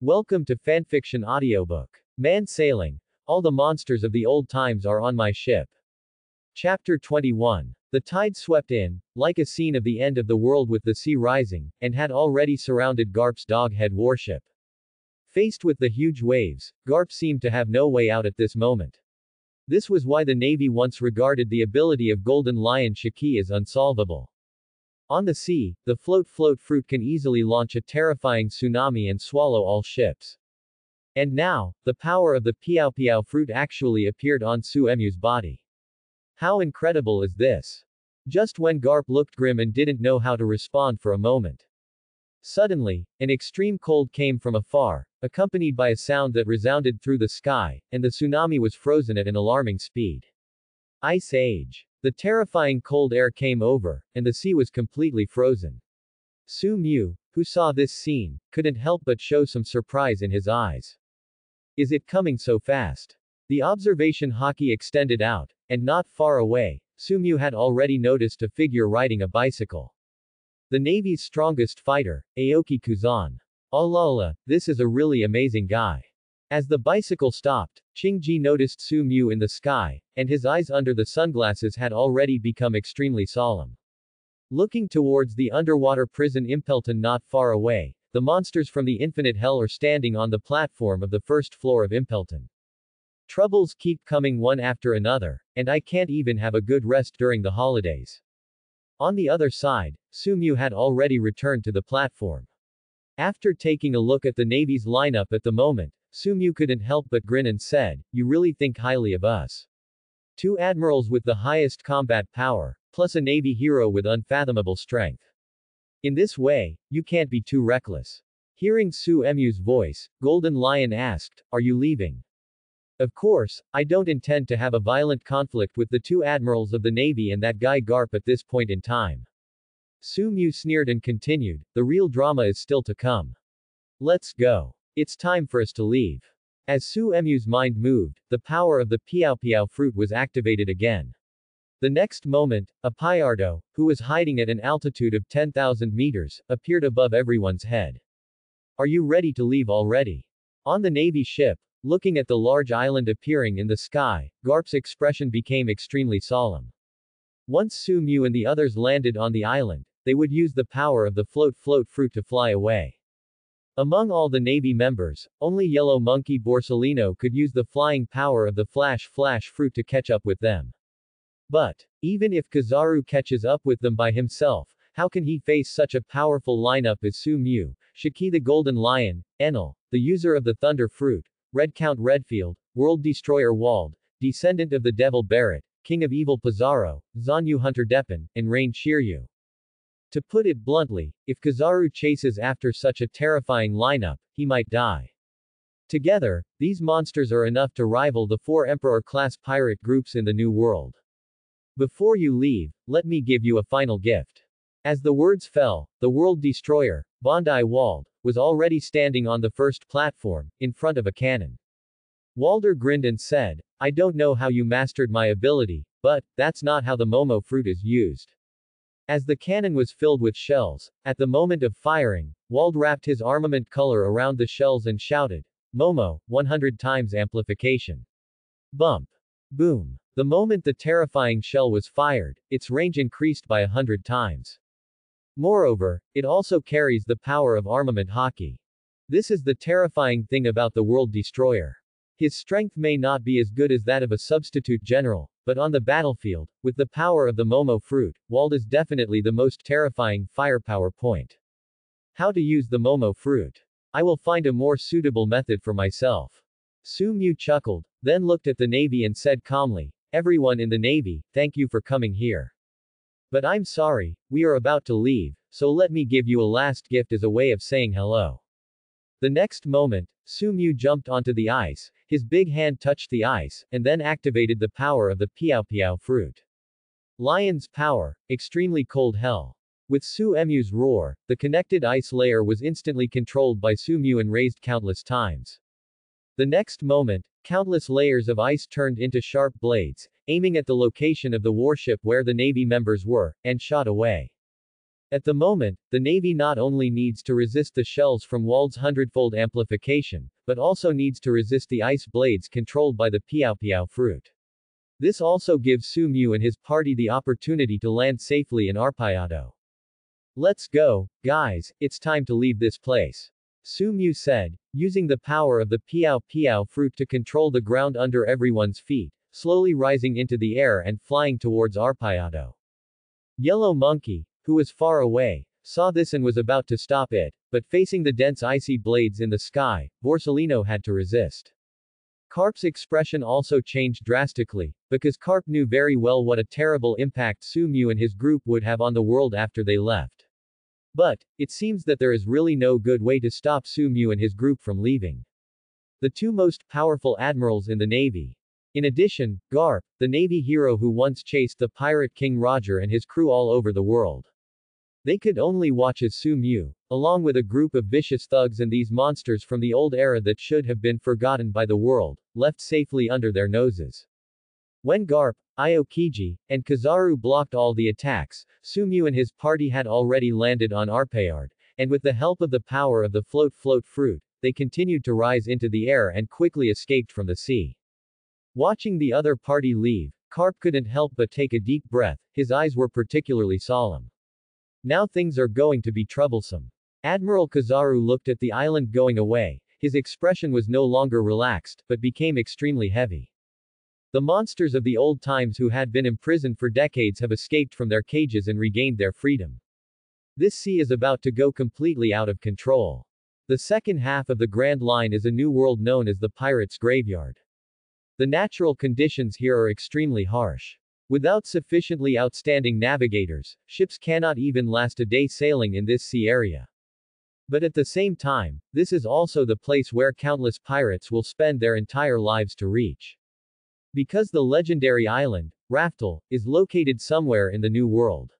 Welcome to Fanfiction Audiobook. Man Sailing. All the monsters of the old times are on my ship. Chapter 21. The tide swept in, like a scene of the end of the world with the sea rising, and had already surrounded Garp's doghead warship. Faced with the huge waves, Garp seemed to have no way out at this moment. This was why the Navy once regarded the ability of Golden Lion Shiki as unsolvable. On the sea, the float-float fruit can easily launch a terrifying tsunami and swallow all ships. And now, the power of the Piao Piao fruit actually appeared on Su Emu's body. How incredible is this? Just when Garp looked grim and didn't know how to respond for a moment. Suddenly, an extreme cold came from afar, accompanied by a sound that resounded through the sky, and the tsunami was frozen at an alarming speed. Ice Age. The terrifying cold air came over, and the sea was completely frozen. Su Mu, who saw this scene, couldn't help but show some surprise in his eyes. Is it coming so fast? The observation Haki extended out, and not far away, Su Mu had already noticed a figure riding a bicycle. The Navy's strongest fighter, Aoki Kuzan. Allah, this is a really amazing guy. As the bicycle stopped, Ching Qingji noticed Su Mu in the sky, and his eyes under the sunglasses had already become extremely solemn. Looking towards the underwater prison Impel Down not far away, the monsters from the infinite hell are standing on the platform of the first floor of Impel Down. Troubles keep coming one after another, and I can't even have a good rest during the holidays. On the other side, Su Mu had already returned to the platform. After taking a look at the Navy's lineup at the moment, Su Mu couldn't help but grin and said, You really think highly of us. Two admirals with the highest combat power, plus a Navy hero with unfathomable strength. In this way, you can't be too reckless. Hearing Su Emu's voice, Golden Lion asked, Are you leaving? Of course, I don't intend to have a violent conflict with the two admirals of the Navy and that guy Garp at this point in time. Su Mu sneered and continued, The real drama is still to come. Let's go. It's time for us to leave. As Su Emu's mind moved, the power of the Piao Piao fruit was activated again. The next moment, a Piardo, who was hiding at an altitude of 10,000 meters, appeared above everyone's head. Are you ready to leave already? On the Navy ship, looking at the large island appearing in the sky, Garp's expression became extremely solemn. Once Su Mu and the others landed on the island, they would use the power of the float-float fruit to fly away. Among all the Navy members, only Yellow Monkey Borsalino could use the flying power of the Flash Flash fruit to catch up with them. But, even if Kizaru catches up with them by himself, how can he face such a powerful lineup as Su Mu, Shiki the Golden Lion, Enel, the user of the Thunder Fruit, Red Count Redfield, World Destroyer Wald, descendant of the Devil Barret, King of Evil Pizarro, Zanyu Hunter Deppen, and Rain Shiryu. To put it bluntly, if Kizaru chases after such a terrifying lineup, he might die. Together, these monsters are enough to rival the four Emperor-class pirate groups in the New World. Before you leave, let me give you a final gift. As the words fell, the World Destroyer, Bondi Wald, was already standing on the first platform, in front of a cannon. Walder grinned and said, I don't know how you mastered my ability, but, that's not how the Momo fruit is used. As the cannon was filled with shells, at the moment of firing, Wald wrapped his armament color around the shells and shouted, Momo, 100 times amplification. Bump. Boom. The moment the terrifying shell was fired, its range increased by a hundred times. Moreover, it also carries the power of armament Haki. This is the terrifying thing about the World Destroyer. His strength may not be as good as that of a substitute general, but on the battlefield, with the power of the Momo fruit, Wald is definitely the most terrifying firepower point. How to use the Momo fruit? I will find a more suitable method for myself. Su Mu chuckled, then looked at the Navy and said calmly, Everyone in the Navy, thank you for coming here. But I'm sorry, we are about to leave, so let me give you a last gift as a way of saying hello. The next moment, Su Mu jumped onto the ice, his big hand touched the ice, and then activated the power of the Piao Piao fruit. Lion's power, extremely cold hell. With Su Emu's roar, the connected ice layer was instantly controlled by Su Mu and raised countless times. The next moment, countless layers of ice turned into sharp blades, aiming at the location of the warship where the Navy members were, and shot away. At the moment, the Navy not only needs to resist the shells from Wald's hundredfold amplification, but also needs to resist the ice blades controlled by the Piao Piao fruit. This also gives Su Mu and his party the opportunity to land safely in Arpayado. Let's go, guys, it's time to leave this place. Su Mu said, using the power of the Piao Piao fruit to control the ground under everyone's feet, slowly rising into the air and flying towards Arpayado. Yellow Monkey, who was far away, saw this and was about to stop it, but facing the dense icy blades in the sky, Borsalino had to resist. Garp's expression also changed drastically, because Garp knew very well what a terrible impact Su Mu and his group would have on the world after they left. But, it seems that there is really no good way to stop Su Mu and his group from leaving. The two most powerful admirals in the Navy. In addition, Garp, the Navy hero who once chased the pirate King Roger and his crew all over the world. They could only watch as Su Mu, along with a group of vicious thugs and these monsters from the old era that should have been forgotten by the world, left safely under their noses. When Garp, Aokiji, and Kizaru blocked all the attacks, Su Mu and his party had already landed on Arpayard, and with the help of the power of the float float fruit, they continued to rise into the air and quickly escaped from the sea. Watching the other party leave, Garp couldn't help but take a deep breath, his eyes were particularly solemn. Now things are going to be troublesome. Admiral Kizaru looked at the island going away, his expression was no longer relaxed, but became extremely heavy. The monsters of the old times who had been imprisoned for decades have escaped from their cages and regained their freedom. This sea is about to go completely out of control. The second half of the Grand Line is a new world known as the Pirates' Graveyard. The natural conditions here are extremely harsh. Without sufficiently outstanding navigators, ships cannot even last a day sailing in this sea area. But at the same time, this is also the place where countless pirates will spend their entire lives to reach. Because the legendary island, Raftel, is located somewhere in the New World.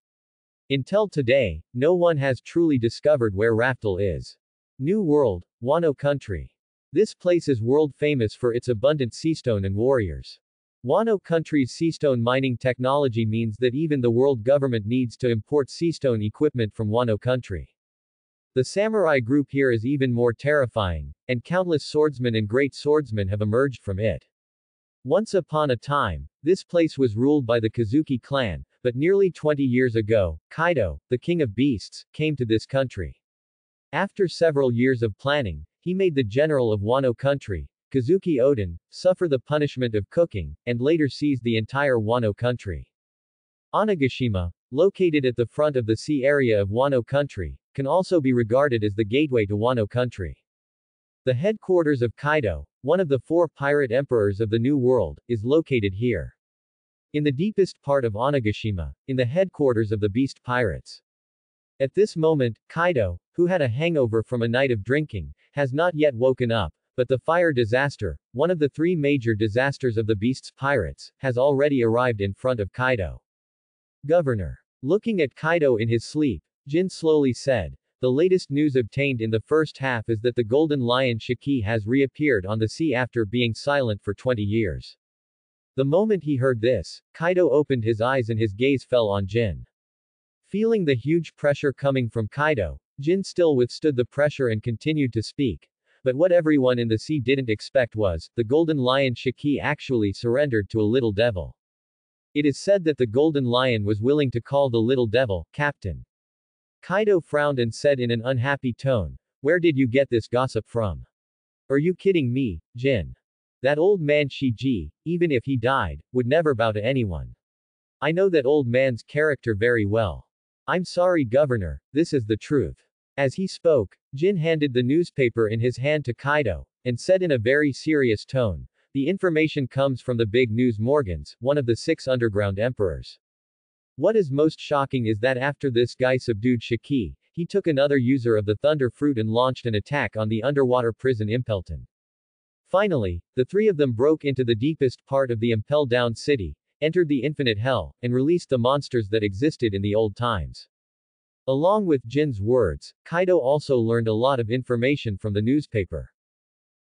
Until today, no one has truly discovered where Raftel is. New World, Wano Country. This place is world famous for its abundant seastone and warriors. Wano country's seastone mining technology means that even the world government needs to import seastone equipment from Wano country. The samurai group here is even more terrifying, and countless swordsmen and great swordsmen have emerged from it. Once upon a time, this place was ruled by the Kozuki clan, but nearly 20 years ago, Kaido, the king of beasts, came to this country. After several years of planning, he made the general of Wano country, Kozuki Oden, suffer the punishment of cooking, and later seize the entire Wano country. Onigashima, located at the front of the sea area of Wano country, can also be regarded as the gateway to Wano country. The headquarters of Kaido, one of the four pirate emperors of the New World, is located here. In the deepest part of Onigashima, in the headquarters of the Beast Pirates. At this moment, Kaido, who had a hangover from a night of drinking, has not yet woken up, but the fire disaster, one of the three major disasters of the Beast's pirates, has already arrived in front of Kaido. Governor. Looking at Kaido in his sleep, Jin slowly said, the latest news obtained in the first half is that the golden lion Shiki has reappeared on the sea after being silent for 20 years. The moment he heard this, Kaido opened his eyes and his gaze fell on Jin. Feeling the huge pressure coming from Kaido, Jin still withstood the pressure and continued to speak, but what everyone in the sea didn't expect was, the golden lion Shiki actually surrendered to a little devil. It is said that the golden lion was willing to call the little devil, Captain. Kaido frowned and said in an unhappy tone, Where did you get this gossip from? Are you kidding me, Jin? That old man Shiki, even if he died, would never bow to anyone. I know that old man's character very well. I'm sorry governor, this is the truth. As he spoke, Jin handed the newspaper in his hand to Kaido, and said in a very serious tone, the information comes from the big news Morgans, one of the six underground emperors. What is most shocking is that after this guy subdued Shiki, he took another user of the Thunder Fruit and launched an attack on the underwater prison Impel Down. Finally, the three of them broke into the deepest part of the Impel Down city, entered the infinite hell, and released the monsters that existed in the old times. Along with Jin's words, Kaido also learned a lot of information from the newspaper.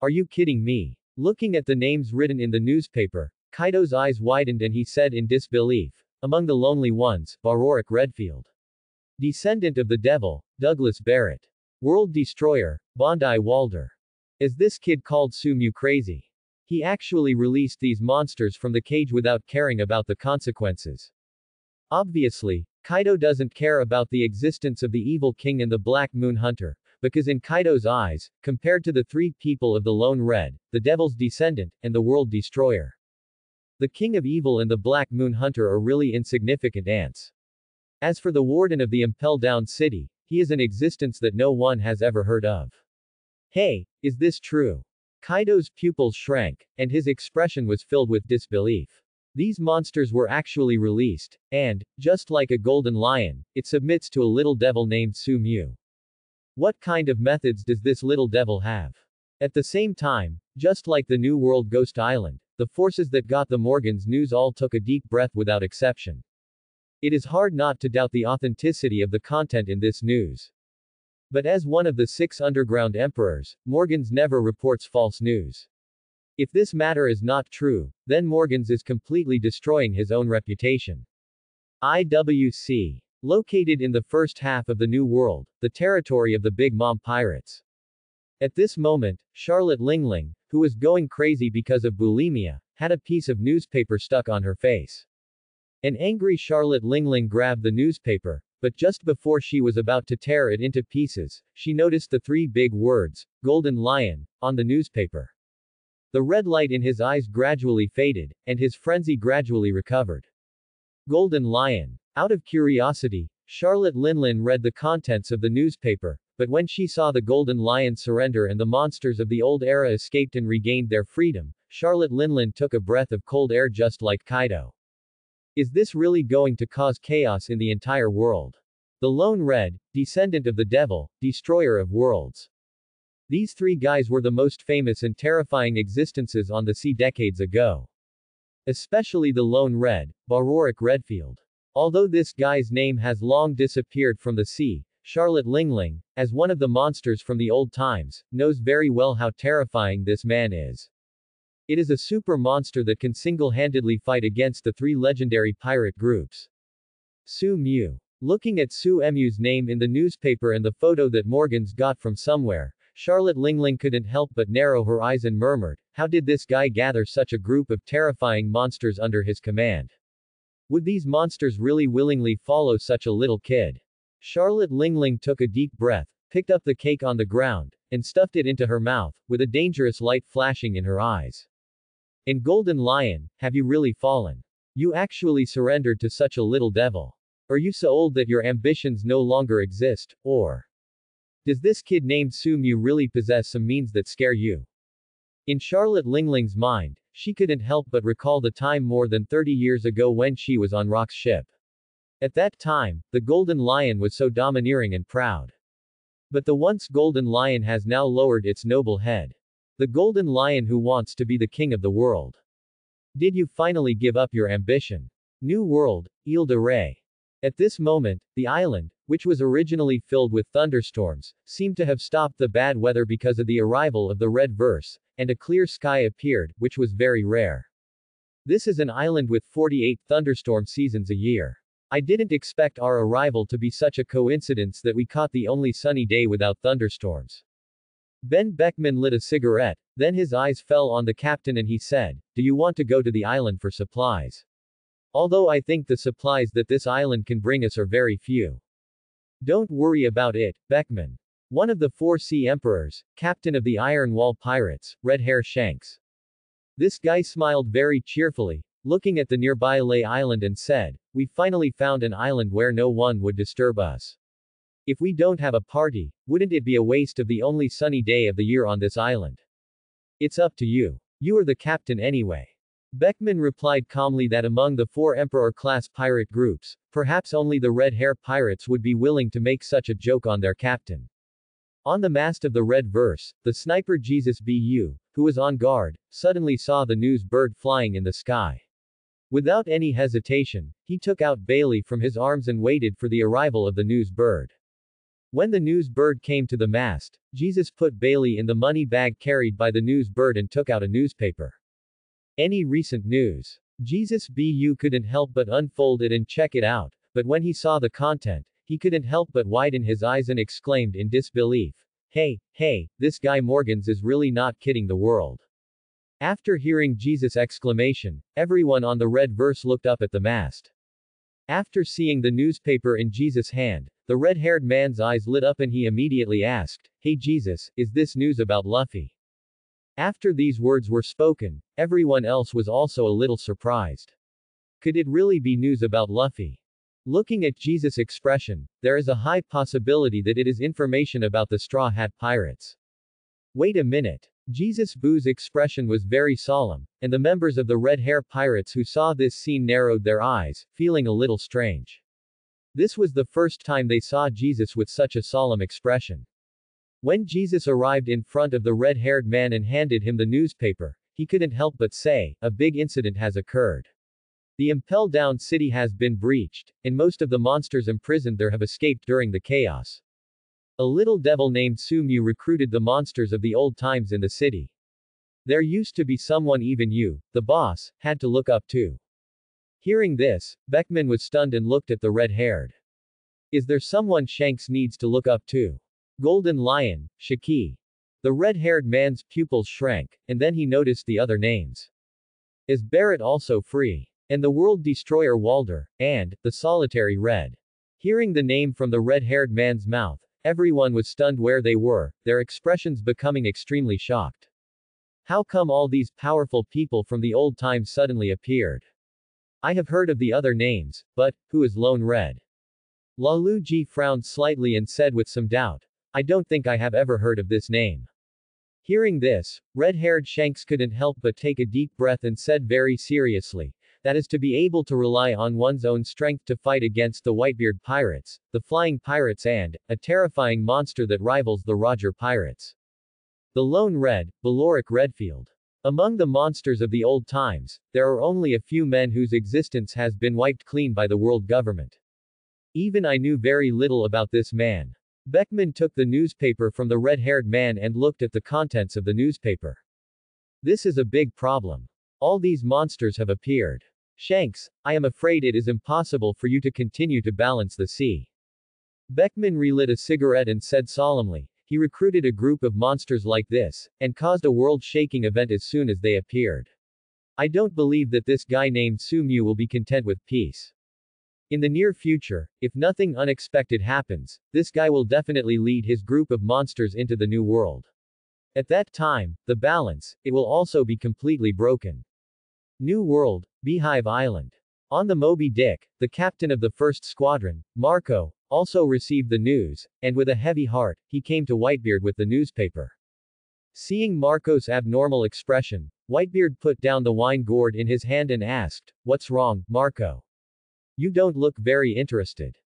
Are you kidding me? Looking at the names written in the newspaper, Kaido's eyes widened and he said in disbelief, among the lonely ones, Baroric Redfield. Descendant of the Devil, Douglas Barrett. World Destroyer, Bondi Walder. Is this kid called Sumu crazy? He actually released these monsters from the cage without caring about the consequences. Obviously, Kaido doesn't care about the existence of the evil king and the Black Moon Hunter, because in Kaido's eyes, compared to the three people of the Lone Red, the Devil's Descendant, and the World Destroyer, the King of Evil and the Black Moon Hunter are really insignificant ants. As for the Warden of the Impel Down City, he is an existence that no one has ever heard of. Hey, is this true? Kaido's pupils shrank, and his expression was filled with disbelief. These monsters were actually released, and, just like a golden lion, it submits to a little devil named Su Mu. What kind of methods does this little devil have? At the same time, just like the New World Ghost Island, the forces that got the Morgans news all took a deep breath without exception. It is hard not to doubt the authenticity of the content in this news. But as one of the six underground emperors, Morgans never reports false news. If this matter is not true, then Morgans is completely destroying his own reputation. IWC. Located in the first half of the New World, the territory of the Big Mom Pirates. At this moment, Charlotte Linlin, who was going crazy because of bulimia, had a piece of newspaper stuck on her face. An angry Charlotte Linlin grabbed the newspaper, but just before she was about to tear it into pieces, she noticed the three big words, Golden Lion, on the newspaper. The red light in his eyes gradually faded, and his frenzy gradually recovered. Golden Lion. Out of curiosity, Charlotte Linlin read the contents of the newspaper, but when she saw the Golden Lion surrender and the monsters of the old era escaped and regained their freedom, Charlotte Linlin took a breath of cold air just like Kaido. Is this really going to cause chaos in the entire world? The Lone Red, descendant of the Devil, destroyer of worlds. These three guys were the most famous and terrifying existences on the sea decades ago. Especially the Lone Red, Baroric Redfield. Although this guy's name has long disappeared from the sea, Charlotte Linlin, as one of the monsters from the old times, knows very well how terrifying this man is. It is a super monster that can single-handedly fight against the three legendary pirate groups. Su Mu. Looking at Su Mu's name in the newspaper and the photo that Morgans got from somewhere, Charlotte Linlin couldn't help but narrow her eyes and murmured, how did this guy gather such a group of terrifying monsters under his command? Would these monsters really willingly follow such a little kid? Charlotte Linlin took a deep breath, picked up the cake on the ground, and stuffed it into her mouth, with a dangerous light flashing in her eyes. In Golden Lion, have you really fallen? You actually surrendered to such a little devil. Are you so old that your ambitions no longer exist, or? Does this kid named Sumu really possess some means that scare you? In Charlotte Linlin's mind, she couldn't help but recall the time more than 30 years ago when she was on Rock's ship. At that time, the Golden Lion was so domineering and proud. But the once Golden Lion has now lowered its noble head. The Golden Lion who wants to be the king of the world. Did you finally give up your ambition? New World, Ile de Ré. At this moment, the island, which was originally filled with thunderstorms, seemed to have stopped the bad weather because of the arrival of the red verse, and a clear sky appeared, which was very rare. This is an island with 48 thunderstorm seasons a year. I didn't expect our arrival to be such a coincidence that we caught the only sunny day without thunderstorms. Ben Beckman lit a cigarette, then his eyes fell on the captain and he said, Do you want to go to the island for supplies? Although I think the supplies that this island can bring us are very few. Don't worry about it, Beckman. One of the four sea emperors, captain of the Iron Wall pirates, Red Hair Shanks. This guy smiled very cheerfully, looking at the nearby Lay Island and said, We finally found an island where no one would disturb us. If we don't have a party, wouldn't it be a waste of the only sunny day of the year on this island? It's up to you. You are the captain anyway. Beckman replied calmly that among the four Emperor-class pirate groups, perhaps only the Red Hair Pirates would be willing to make such a joke on their captain. On the mast of the Red Verse, the sniper Jesus B.U., who was on guard, suddenly saw the news bird flying in the sky. Without any hesitation, he took out Bailey from his arms and waited for the arrival of the news bird. When the news bird came to the mast, Jesus put Bailey in the money bag carried by the news bird and took out a newspaper. Any recent news? Jesus B.U. couldn't help but unfold it and check it out, but when he saw the content, he couldn't help but widen his eyes and exclaimed in disbelief. Hey, hey, this guy Morgans is really not kidding the world. After hearing Jesus' exclamation, everyone on the red verse looked up at the mast. After seeing the newspaper in Jesus' hand, the red-haired man's eyes lit up and he immediately asked, Hey Jesus, is this news about Luffy? After these words were spoken, everyone else was also a little surprised. Could it really be news about Luffy? Looking at Jesus' expression, there is a high possibility that it is information about the Straw Hat Pirates. Wait a minute. Jesus Boo's expression was very solemn, and the members of the Red Hair Pirates who saw this scene narrowed their eyes, feeling a little strange. This was the first time they saw Jesus with such a solemn expression. When Jesus arrived in front of the red-haired man and handed him the newspaper, he couldn't help but say, a big incident has occurred. The Impel Down city has been breached, and most of the monsters imprisoned there have escaped during the chaos. A little devil named Sumu recruited the monsters of the old times in the city. There used to be someone even you, the boss, had to look up to. Hearing this, Beckman was stunned and looked at the red-haired. Is there someone Shanks needs to look up to? Golden Lion, Shiki. The red-haired man's pupils shrank, and then he noticed the other names. Is Barrett also free? And the World Destroyer Walder, and, the solitary Red. Hearing the name from the red-haired man's mouth, everyone was stunned where they were, their expressions becoming extremely shocked. How come all these powerful people from the old times suddenly appeared? I have heard of the other names, but, who is Lone Red? Lalu Ji frowned slightly and said with some doubt, I don't think I have ever heard of this name. Hearing this, red-haired Shanks couldn't help but take a deep breath and said very seriously, that is to be able to rely on one's own strength to fight against the Whitebeard pirates, the Flying Pirates and, a terrifying monster that rivals the Roger Pirates. The Lone Red, Baleoric Redfield. Among the monsters of the old times, there are only a few men whose existence has been wiped clean by the world government. Even I knew very little about this man. Beckman took the newspaper from the red-haired man and looked at the contents of the newspaper. This is a big problem. All these monsters have appeared. Shanks, I am afraid it is impossible for you to continue to balance the sea. Beckman relit a cigarette and said solemnly, he recruited a group of monsters like this, and caused a world-shaking event as soon as they appeared. I don't believe that this guy named Sumu will be content with peace. In the near future, if nothing unexpected happens, this guy will definitely lead his group of monsters into the new world. At that time, the balance, it will also be completely broken. New World, Beehive Island. On the Moby Dick, the captain of the first squadron, Marco, also received the news, and with a heavy heart, he came to Whitebeard with the newspaper. Seeing Marco's abnormal expression, Whitebeard put down the wine gourd in his hand and asked, What's wrong, Marco? You don't look very interested.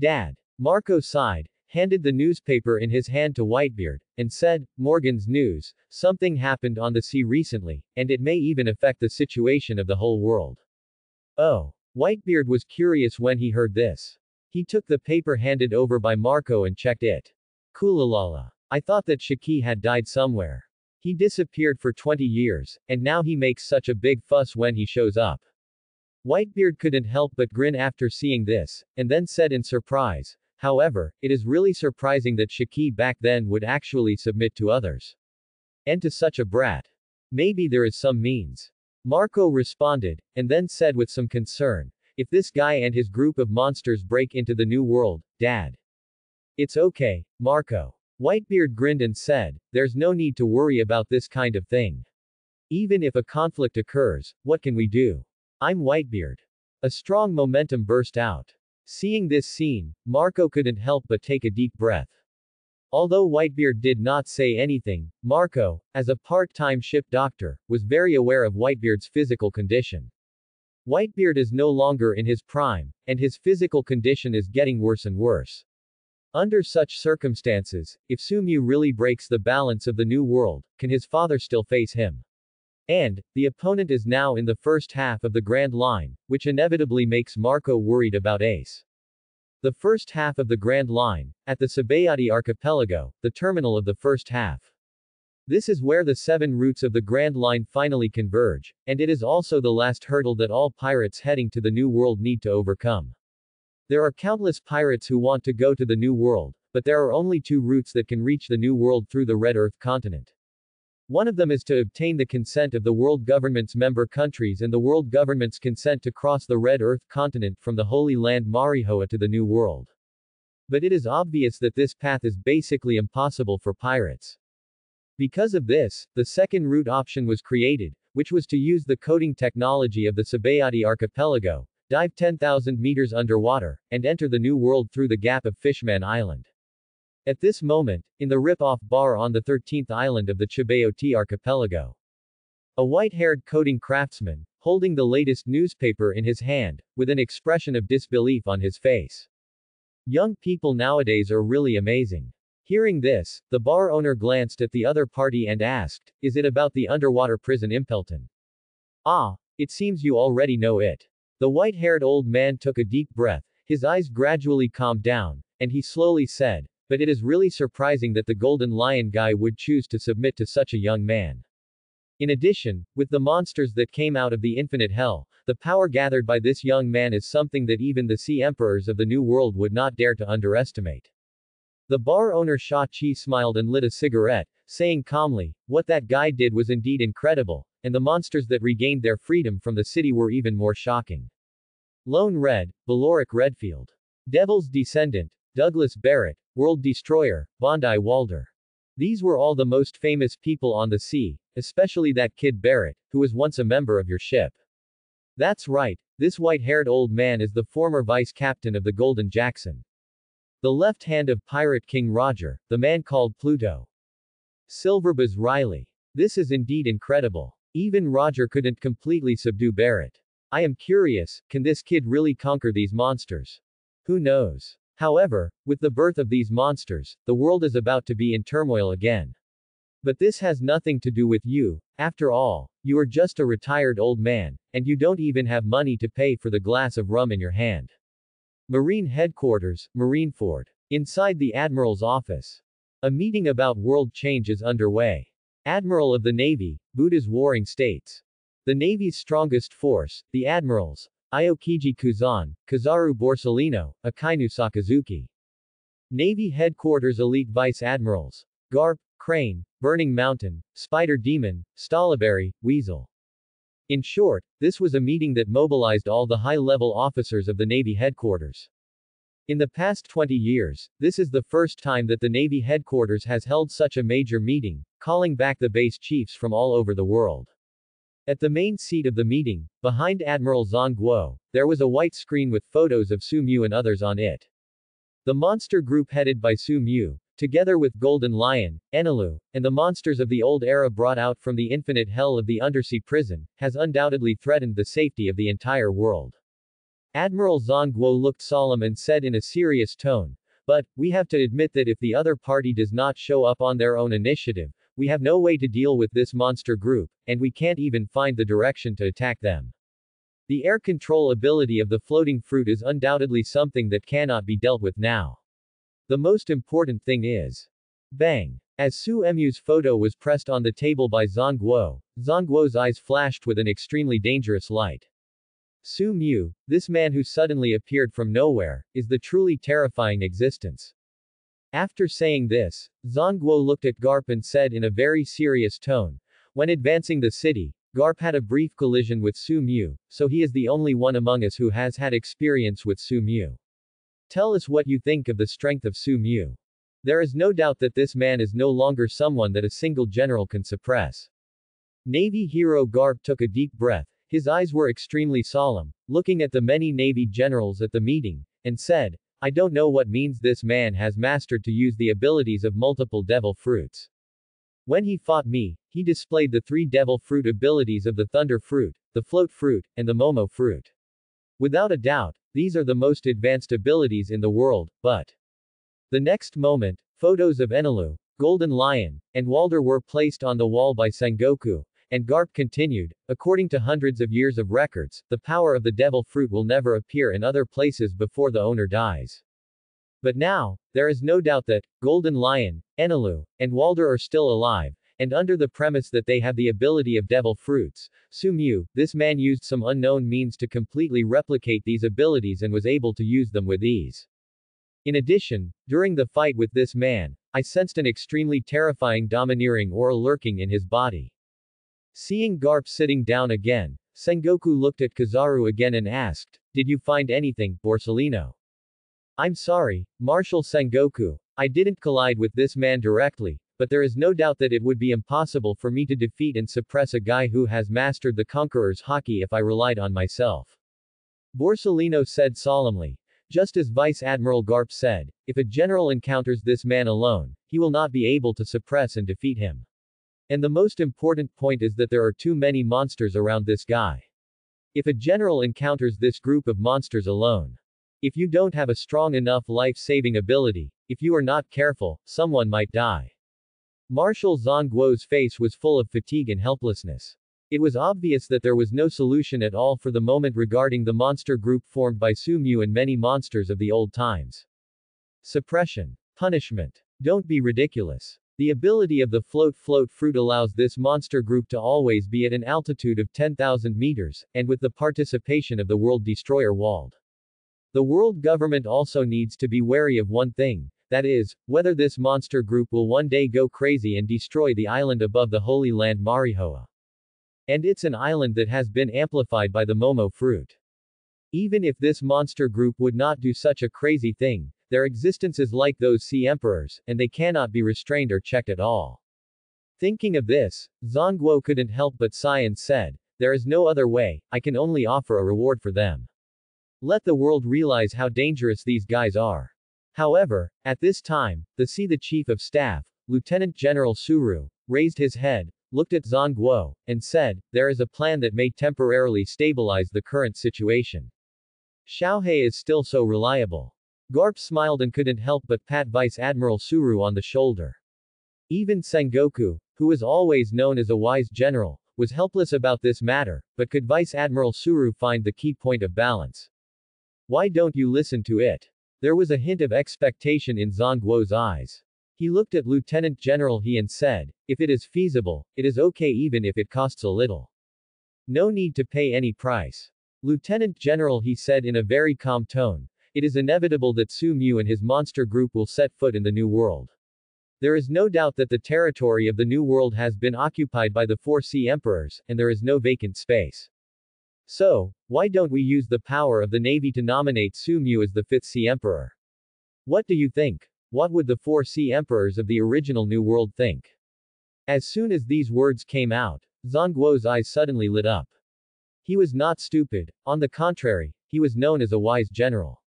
Dad. Marco sighed, handed the newspaper in his hand to Whitebeard, and said, Morgan's news, something happened on the sea recently, and it may even affect the situation of the whole world. Oh. Whitebeard was curious when he heard this. He took the paper handed over by Marco and checked it. Kulalala. I thought that Shiki had died somewhere. He disappeared for 20 years, and now he makes such a big fuss when he shows up. Whitebeard couldn't help but grin after seeing this, and then said in surprise, however, it is really surprising that Shiki back then would actually submit to others. And to such a brat. Maybe there is some means. Marco responded, and then said with some concern, if this guy and his group of monsters break into the new world, Dad. It's okay, Marco. Whitebeard grinned and said, There's no need to worry about this kind of thing. Even if a conflict occurs, what can we do? I'm Whitebeard. A strong momentum burst out. Seeing this scene, Marco couldn't help but take a deep breath. Although Whitebeard did not say anything, Marco, as a part-time ship doctor, was very aware of Whitebeard's physical condition. Whitebeard is no longer in his prime, and his physical condition is getting worse and worse. Under such circumstances, if Sumu really breaks the balance of the new world, can his father still face him? And, the opponent is now in the first half of the Grand Line, which inevitably makes Marco worried about Ace. The first half of the Grand Line, at the Sabaody Archipelago, the terminal of the first half. This is where the seven routes of the Grand Line finally converge, and it is also the last hurdle that all pirates heading to the New World need to overcome. There are countless pirates who want to go to the New World, but there are only two routes that can reach the New World through the Red Earth continent. One of them is to obtain the consent of the world government's member countries and the world government's consent to cross the Red Earth continent from the Holy Land Marihoa to the New World. But it is obvious that this path is basically impossible for pirates. Because of this, the second route option was created, which was to use the coating technology of the Sabaody archipelago, dive 10,000 meters underwater, and enter the New World through the gap of Fishman Island. At this moment, in the rip-off bar on the 13th island of the Chibayoti archipelago, a white-haired coating craftsman, holding the latest newspaper in his hand, with an expression of disbelief on his face. Young people nowadays are really amazing. Hearing this, the bar owner glanced at the other party and asked, Is it about the underwater prison Impel Down? Ah, it seems you already know it. The white-haired old man took a deep breath, his eyes gradually calmed down, and he slowly said, but it is really surprising that the Golden Lion guy would choose to submit to such a young man. In addition, with the monsters that came out of the infinite hell, the power gathered by this young man is something that even the sea emperors of the New World would not dare to underestimate. The bar owner Sha Chi smiled and lit a cigarette, saying calmly, what that guy did was indeed incredible, and the monsters that regained their freedom from the city were even more shocking. Lone Red, Valoric Redfield. Devil's Descendant, Douglas Barrett, World Destroyer, Bondi Walder. These were all the most famous people on the sea, especially that kid Barrett, who was once a member of your ship. That's right, this white-haired old man is the former vice captain of the Golden Jackson. The left hand of Pirate King Roger, the man called Pluto. Silverbuzz Riley. This is indeed incredible. Even Roger couldn't completely subdue Barrett. I am curious, can this kid really conquer these monsters? Who knows? However, with the birth of these monsters, the world is about to be in turmoil again. But this has nothing to do with you, after all, you are just a retired old man, and you don't even have money to pay for the glass of rum in your hand. Marine Headquarters, Marineford. Inside the Admiral's office. A meeting about world change is underway. Admiral of the Navy, Buddha's warring states. The Navy's strongest force, the admirals, Aokiji Kuzan, Kizaru Borsalino, Akainu Sakazuki. Navy Headquarters Elite Vice Admirals. Garp, Crane, Burning Mountain, Spider Demon, Strawberry, Weasel. In short, this was a meeting that mobilized all the high-level officers of the Navy headquarters. In the past 20 years, this is the first time that the Navy headquarters has held such a major meeting, calling back the base chiefs from all over the world. At the main seat of the meeting, behind Admiral Zhang Guo, there was a white screen with photos of Su Mu and others on it. The monster group headed by Su Mu, together with Golden Lion, Enelu, and the monsters of the old era brought out from the infinite hell of the undersea prison, has undoubtedly threatened the safety of the entire world. Admiral Zhang Guo looked solemn and said in a serious tone, but, we have to admit that if the other party does not show up on their own initiative, we have no way to deal with this monster group, and we can't even find the direction to attack them. The air control ability of the floating fruit is undoubtedly something that cannot be dealt with now. The most important thing is. Bang. As Su Mu's photo was pressed on the table by Zhang Guo, Zhang Guo's eyes flashed with an extremely dangerous light. Su Mu, this man who suddenly appeared from nowhere, is the truly terrifying existence. After saying this, Zhangguo looked at Garp and said in a very serious tone, When advancing the city, Garp had a brief collision with Su Mu, so he is the only one among us who has had experience with Su Mu. Tell us what you think of the strength of Su Mu. There is no doubt that this man is no longer someone that a single general can suppress. Navy hero Garp took a deep breath, his eyes were extremely solemn, looking at the many Navy generals at the meeting, and said, I don't know what means this man has mastered to use the abilities of multiple devil fruits. When he fought me, he displayed the three devil fruit abilities of the thunder fruit, the float fruit, and the momo fruit. Without a doubt, these are the most advanced abilities in the world, but. The next moment, photos of Enelu, Golden Lion, and Walder were placed on the wall by Sengoku, and Garp continued, according to hundreds of years of records, the power of the devil fruit will never appear in other places before the owner dies. But now, there is no doubt that, Golden Lion, Enelu, and Walder are still alive, and under the premise that they have the ability of devil fruits, Su Mu, this man used some unknown means to completely replicate these abilities and was able to use them with ease. In addition, during the fight with this man, I sensed an extremely terrifying domineering aura lurking in his body. Seeing Garp sitting down again, Sengoku looked at Kizaru again and asked, Did you find anything, Borsalino? I'm sorry, Marshal Sengoku, I didn't collide with this man directly, but there is no doubt that it would be impossible for me to defeat and suppress a guy who has mastered the Conqueror's Haki if I relied on myself. Borsalino said solemnly, just as Vice Admiral Garp said, if a general encounters this man alone, he will not be able to suppress and defeat him. And the most important point is that there are too many monsters around this guy. If a general encounters this group of monsters alone, if you don't have a strong enough life-saving ability, if you are not careful, someone might die. Marshal Zhang face was full of fatigue and helplessness. It was obvious that there was no solution at all for the moment regarding the monster group formed by Su Mu and many monsters of the old times. Suppression. Punishment. Don't be ridiculous. The ability of the float float fruit allows this monster group to always be at an altitude of 10,000 meters, and with the participation of the World Destroyer Wald. The world government also needs to be wary of one thing, that is, whether this monster group will one day go crazy and destroy the island above the Holy Land Marihoa. And it's an island that has been amplified by the Momo fruit. Even if this monster group would not do such a crazy thing, their existence is like those sea emperors, and they cannot be restrained or checked at all. Thinking of this, Zhongguo couldn't help but sigh and said, There is no other way, I can only offer a reward for them. Let the world realize how dangerous these guys are. However, at this time, the see the chief of staff, Lieutenant General Tsuru, raised his head, looked at Zhang Guo, and said, there is a plan that may temporarily stabilize the current situation. Xiaohei is still so reliable. Garp smiled and couldn't help but pat Vice Admiral Tsuru on the shoulder. Even Sengoku, who was always known as a wise general, was helpless about this matter, but could Vice Admiral Tsuru find the key point of balance? Why don't you listen to it? There was a hint of expectation in Zhang eyes. He looked at Lieutenant General He and said, if it is feasible, it is okay even if it costs a little. No need to pay any price. Lieutenant General He said in a very calm tone, it is inevitable that Su Mu and his monster group will set foot in the New World. There is no doubt that the territory of the New World has been occupied by the four Sea Emperors, and there is no vacant space. So, why don't we use the power of the Navy to nominate Su Mu as the fifth Sea Emperor? What do you think? What would the four Sea Emperors of the original New World think? As soon as these words came out, Zhongguo's eyes suddenly lit up. He was not stupid, on the contrary, he was known as a wise general.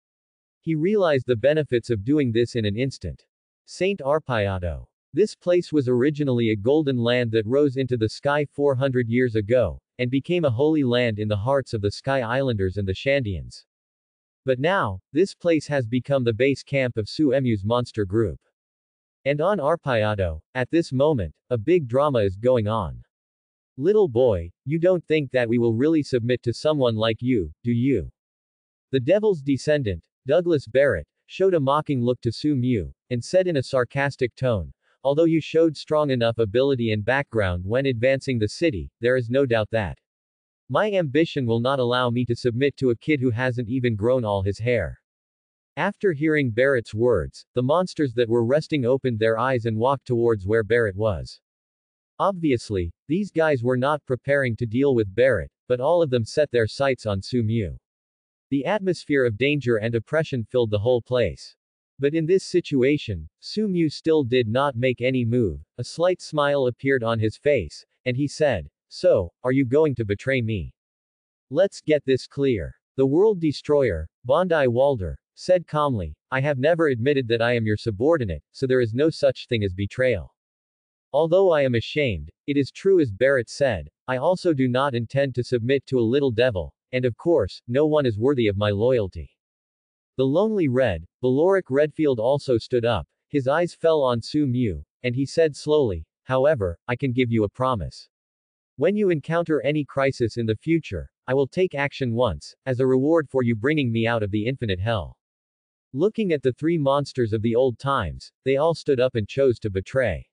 He realized the benefits of doing this in an instant. Saint Arpaioto. This place was originally a golden land that rose into the sky 400 years ago, and became a holy land in the hearts of the Sky Islanders and the Shandians. But now, this place has become the base camp of Su Mu's monster group. And on Arpaioto, at this moment, a big drama is going on. Little boy, you don't think that we will really submit to someone like you, do you? The devil's descendant, Douglas Barrett, showed a mocking look to Su Mu, and said in a sarcastic tone, although you showed strong enough ability and background when advancing the city, there is no doubt that my ambition will not allow me to submit to a kid who hasn't even grown all his hair. After hearing Barrett's words, the monsters that were resting opened their eyes and walked towards where Barrett was. Obviously, these guys were not preparing to deal with Barrett, but all of them set their sights on Su Mu. The atmosphere of danger and oppression filled the whole place. But in this situation, Su Mu still did not make any move, a slight smile appeared on his face, and he said, so, are you going to betray me? Let's get this clear. The World Destroyer, Bondi Walder, said calmly, I have never admitted that I am your subordinate, so there is no such thing as betrayal. Although I am ashamed, it is true as Barrett said, I also do not intend to submit to a little devil, and of course, no one is worthy of my loyalty. The lonely red, Valoric Redfield also stood up, his eyes fell on Su Mu, and he said slowly, however, I can give you a promise. When you encounter any crisis in the future, I will take action once, as a reward for you bringing me out of the infinite hell. Looking at the three monsters of the old times, they all stood up and chose to betray.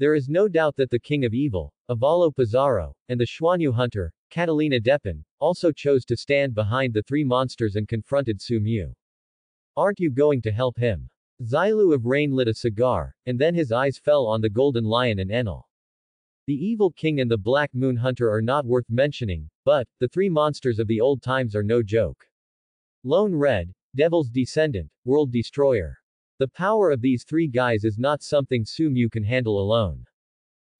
There is no doubt that the king of evil, Avalo Pizarro, and the Xuanyu hunter, Catalina Depin, also chose to stand behind the three monsters and confronted Su Mu. Aren't you going to help him? Xilu of Rain lit a cigar, and then his eyes fell on the golden lion and Enel. The evil king and the black moon hunter are not worth mentioning, but, the three monsters of the old times are no joke. Lone Red, Devil's Descendant, World Destroyer. The power of these three guys is not something Su Mu can handle alone.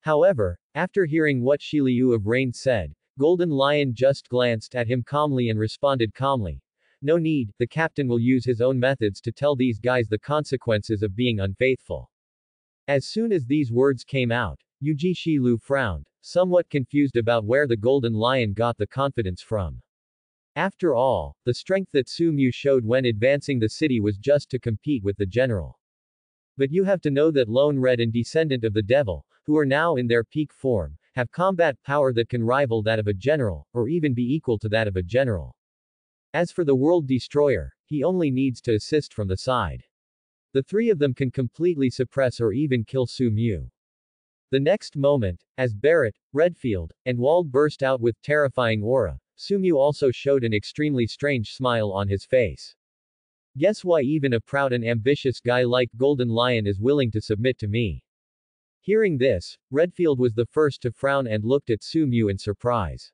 However, after hearing what Shiliu of Rain said, Golden Lion just glanced at him calmly and responded calmly. No need, the captain will use his own methods to tell these guys the consequences of being unfaithful. As soon as these words came out, Yuji Shilu frowned, somewhat confused about where the Golden Lion got the confidence from. After all, the strength that Su Mu showed when advancing the city was just to compete with the general. But you have to know that Lone Red and Descendant of the Devil, who are now in their peak form, have combat power that can rival that of a general, or even be equal to that of a general. As for the World Destroyer, he only needs to assist from the side. The three of them can completely suppress or even kill Su Mu. The next moment, as Barrett, Redfield, and Wald burst out with terrifying aura, Su Mu also showed an extremely strange smile on his face. Guess why even a proud and ambitious guy like Golden Lion is willing to submit to me. Hearing this, Redfield was the first to frown and looked at Su Mu in surprise.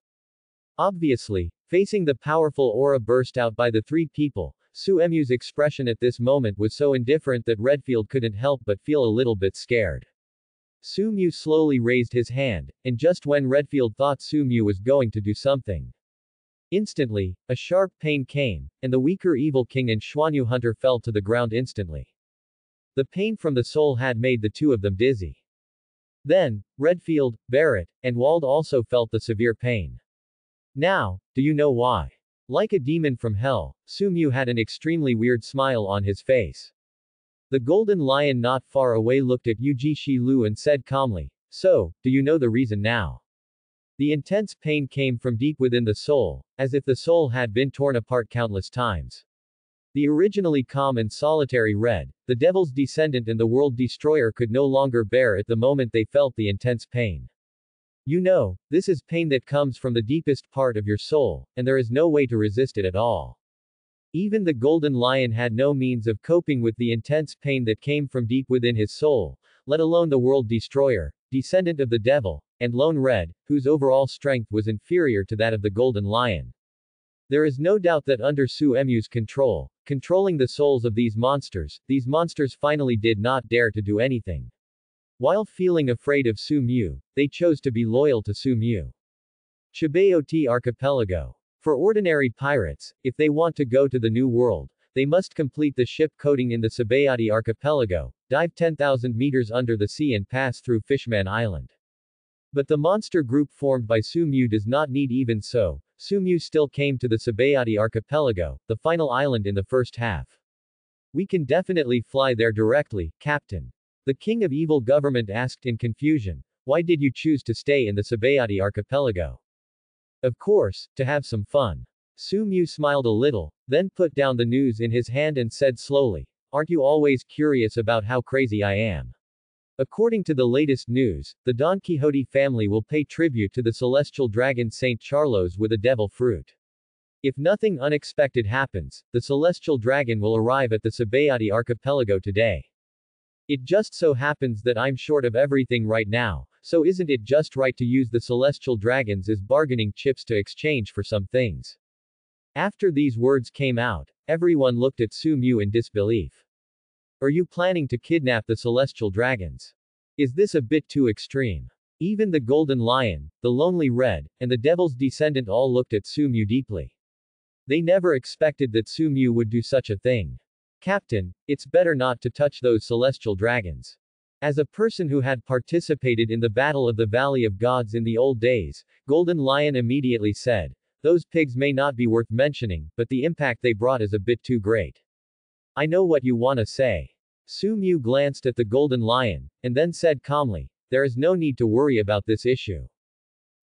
Obviously, facing the powerful aura burst out by the three people, Su Mu's expression at this moment was so indifferent that Redfield couldn't help but feel a little bit scared. Su Mu slowly raised his hand, and just when Redfield thought Su Mu was going to do something, Instantly, a sharp pain came, and the weaker evil king and Xuanyu hunter fell to the ground instantly. The pain from the soul had made the two of them dizzy. Then, Redfield, Barrett, and Wald also felt the severe pain. Now, do you know why? Like a demon from hell, Su Mu had an extremely weird smile on his face. The golden lion not far away looked at Yuji Shi Lu and said calmly, So, do you know the reason now? The intense pain came from deep within the soul, as if the soul had been torn apart countless times. The originally calm and solitary Red, the devil's descendant and the world destroyer could no longer bear it the moment they felt the intense pain. You know, this is pain that comes from the deepest part of your soul, and there is no way to resist it at all. Even the golden lion had no means of coping with the intense pain that came from deep within his soul, let alone the world destroyer, descendant of the devil, and Lone Red, whose overall strength was inferior to that of the Golden Lion. There is no doubt that under Su Mu's control, controlling the souls of these monsters, these monsters finally did not dare to do anything. While feeling afraid of Su Mu, they chose to be loyal to Su Mu. Sabaody Archipelago. For ordinary pirates, if they want to go to the New World, they must complete the ship coating in the Sabaody Archipelago, dive 10,000 meters under the sea and pass through Fishman Island. But the monster group formed by Su Mu does not need even so, Su Mu still came to the Sabaody archipelago, the final island in the first half. We can definitely fly there directly, Captain. The king of evil government asked in confusion, why did you choose to stay in the Sabaody archipelago? Of course, to have some fun. Su Mu smiled a little, then put down the news in his hand and said slowly, aren't you always curious about how crazy I am? According to the latest news, the Don Quixote family will pay tribute to the celestial dragon Saint Charlos with a devil fruit. If nothing unexpected happens, the celestial dragon will arrive at the Sabaody archipelago today. It just so happens that I'm short of everything right now, so isn't it just right to use the celestial dragons as bargaining chips to exchange for some things? After these words came out, everyone looked at Su Mu in disbelief. Are you planning to kidnap the celestial dragons? Is this a bit too extreme? Even the golden lion, the lonely red, and the devil's descendant all looked at Su Mu deeply. They never expected that Su Mu would do such a thing. Captain, it's better not to touch those celestial dragons. As a person who had participated in the Battle of the Valley of Gods in the old days, Golden Lion immediately said, Those pigs may not be worth mentioning, but the impact they brought is a bit too great. I know what you wanna say. Su Mu glanced at the golden lion, and then said calmly, there is no need to worry about this issue.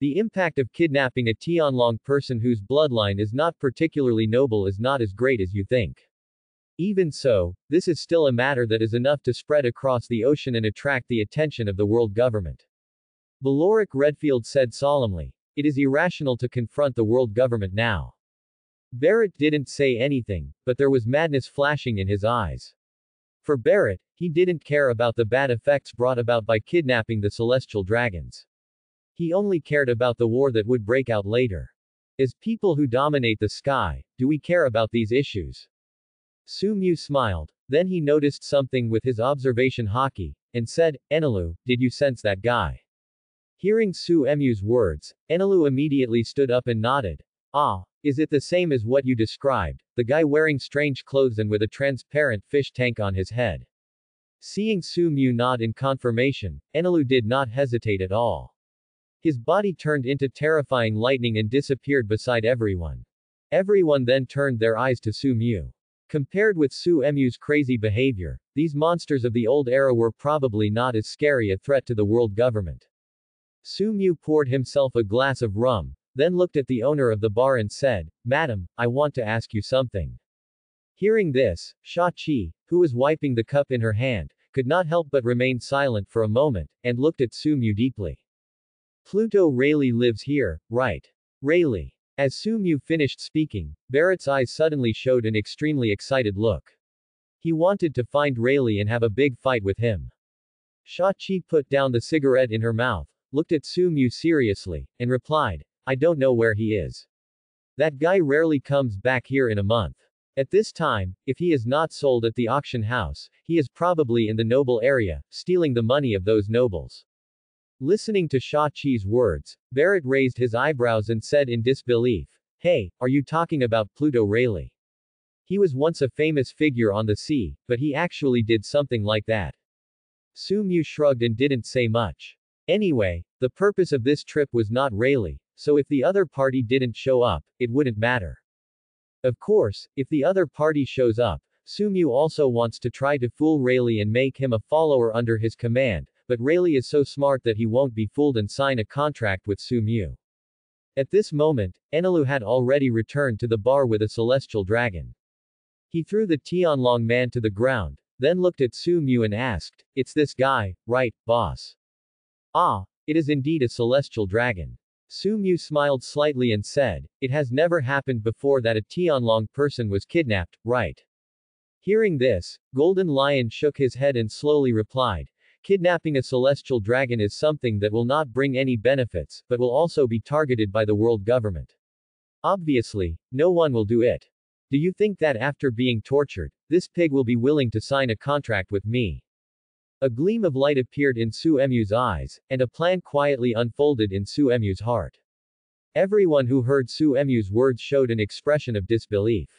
The impact of kidnapping a Tianlong person whose bloodline is not particularly noble is not as great as you think. Even so, this is still a matter that is enough to spread across the ocean and attract the attention of the world government. Valoric Redfield said solemnly. It is irrational to confront the world government now. Barrett didn't say anything, but there was madness flashing in his eyes. For Barrett, he didn't care about the bad effects brought about by kidnapping the celestial dragons. He only cared about the war that would break out later. As people who dominate the sky, do we care about these issues? Su Mu smiled. Then he noticed something with his observation Haki, and said, Enelu, did you sense that guy? Hearing Su Mu's words, Enelu immediately stood up and nodded. Ah, is it the same as what you described, the guy wearing strange clothes and with a transparent fish tank on his head? Seeing Su Mu nod in confirmation, Enelu did not hesitate at all. His body turned into terrifying lightning and disappeared beside everyone. Everyone then turned their eyes to Su Mu. Compared with Su Mu's crazy behavior, these monsters of the old era were probably not as scary a threat to the world government. Su Mu poured himself a glass of rum, then looked at the owner of the bar and said, Madam, I want to ask you something. Hearing this, Sha Qi, who was wiping the cup in her hand, could not help but remain silent for a moment, and looked at Su Mu deeply. Pluto Rayleigh lives here, right? Rayleigh. As Su Mu finished speaking, Barrett's eyes suddenly showed an extremely excited look. He wanted to find Rayleigh and have a big fight with him. Sha Qi put down the cigarette in her mouth, looked at Su Mu seriously, and replied, I don't know where he is. That guy rarely comes back here in a month. At this time, if he is not sold at the auction house, he is probably in the noble area, stealing the money of those nobles. Listening to Sha Chi's words, Barrett raised his eyebrows and said in disbelief, Hey, are you talking about Pluto Rayleigh? He was once a famous figure on the sea, but he actually did something like that. Su Mu shrugged and didn't say much. Anyway, the purpose of this trip was not Rayleigh, so if the other party didn't show up, it wouldn't matter. Of course, if the other party shows up, Su Mu also wants to try to fool Rayleigh and make him a follower under his command, but Rayleigh is so smart that he won't be fooled and sign a contract with Su Mu. At this moment, Enelu had already returned to the bar with a celestial dragon. He threw the Tianlong man to the ground, then looked at Su Mu and asked, It's this guy, right, boss? Ah, it is indeed a celestial dragon. Su Mu smiled slightly and said, It has never happened before that a Tianlong person was kidnapped, right? Hearing this, Golden Lion shook his head and slowly replied, Kidnapping a celestial dragon is something that will not bring any benefits, but will also be targeted by the world government. Obviously, no one will do it. Do you think that after being tortured, this pig will be willing to sign a contract with me? A gleam of light appeared in Su Mu's eyes, and a plan quietly unfolded in Su Mu's heart. Everyone who heard Su Mu's words showed an expression of disbelief.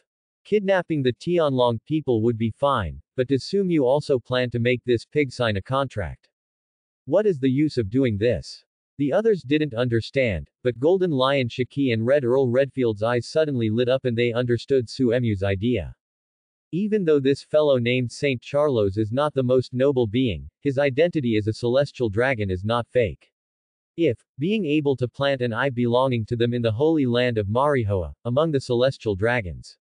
Kidnapping the Tianlong people would be fine, but does Su Mu also plan to make this pig sign a contract? What is the use of doing this? The others didn't understand, but Golden Lion Shiki and Red Earl Redfield's eyes suddenly lit up and they understood Su Mu's idea. Even though this fellow named Saint Charlos is not the most noble being, his identity as a celestial dragon is not fake. If, being able to plant an eye belonging to them in the holy land of Mariejois, among the celestial dragons,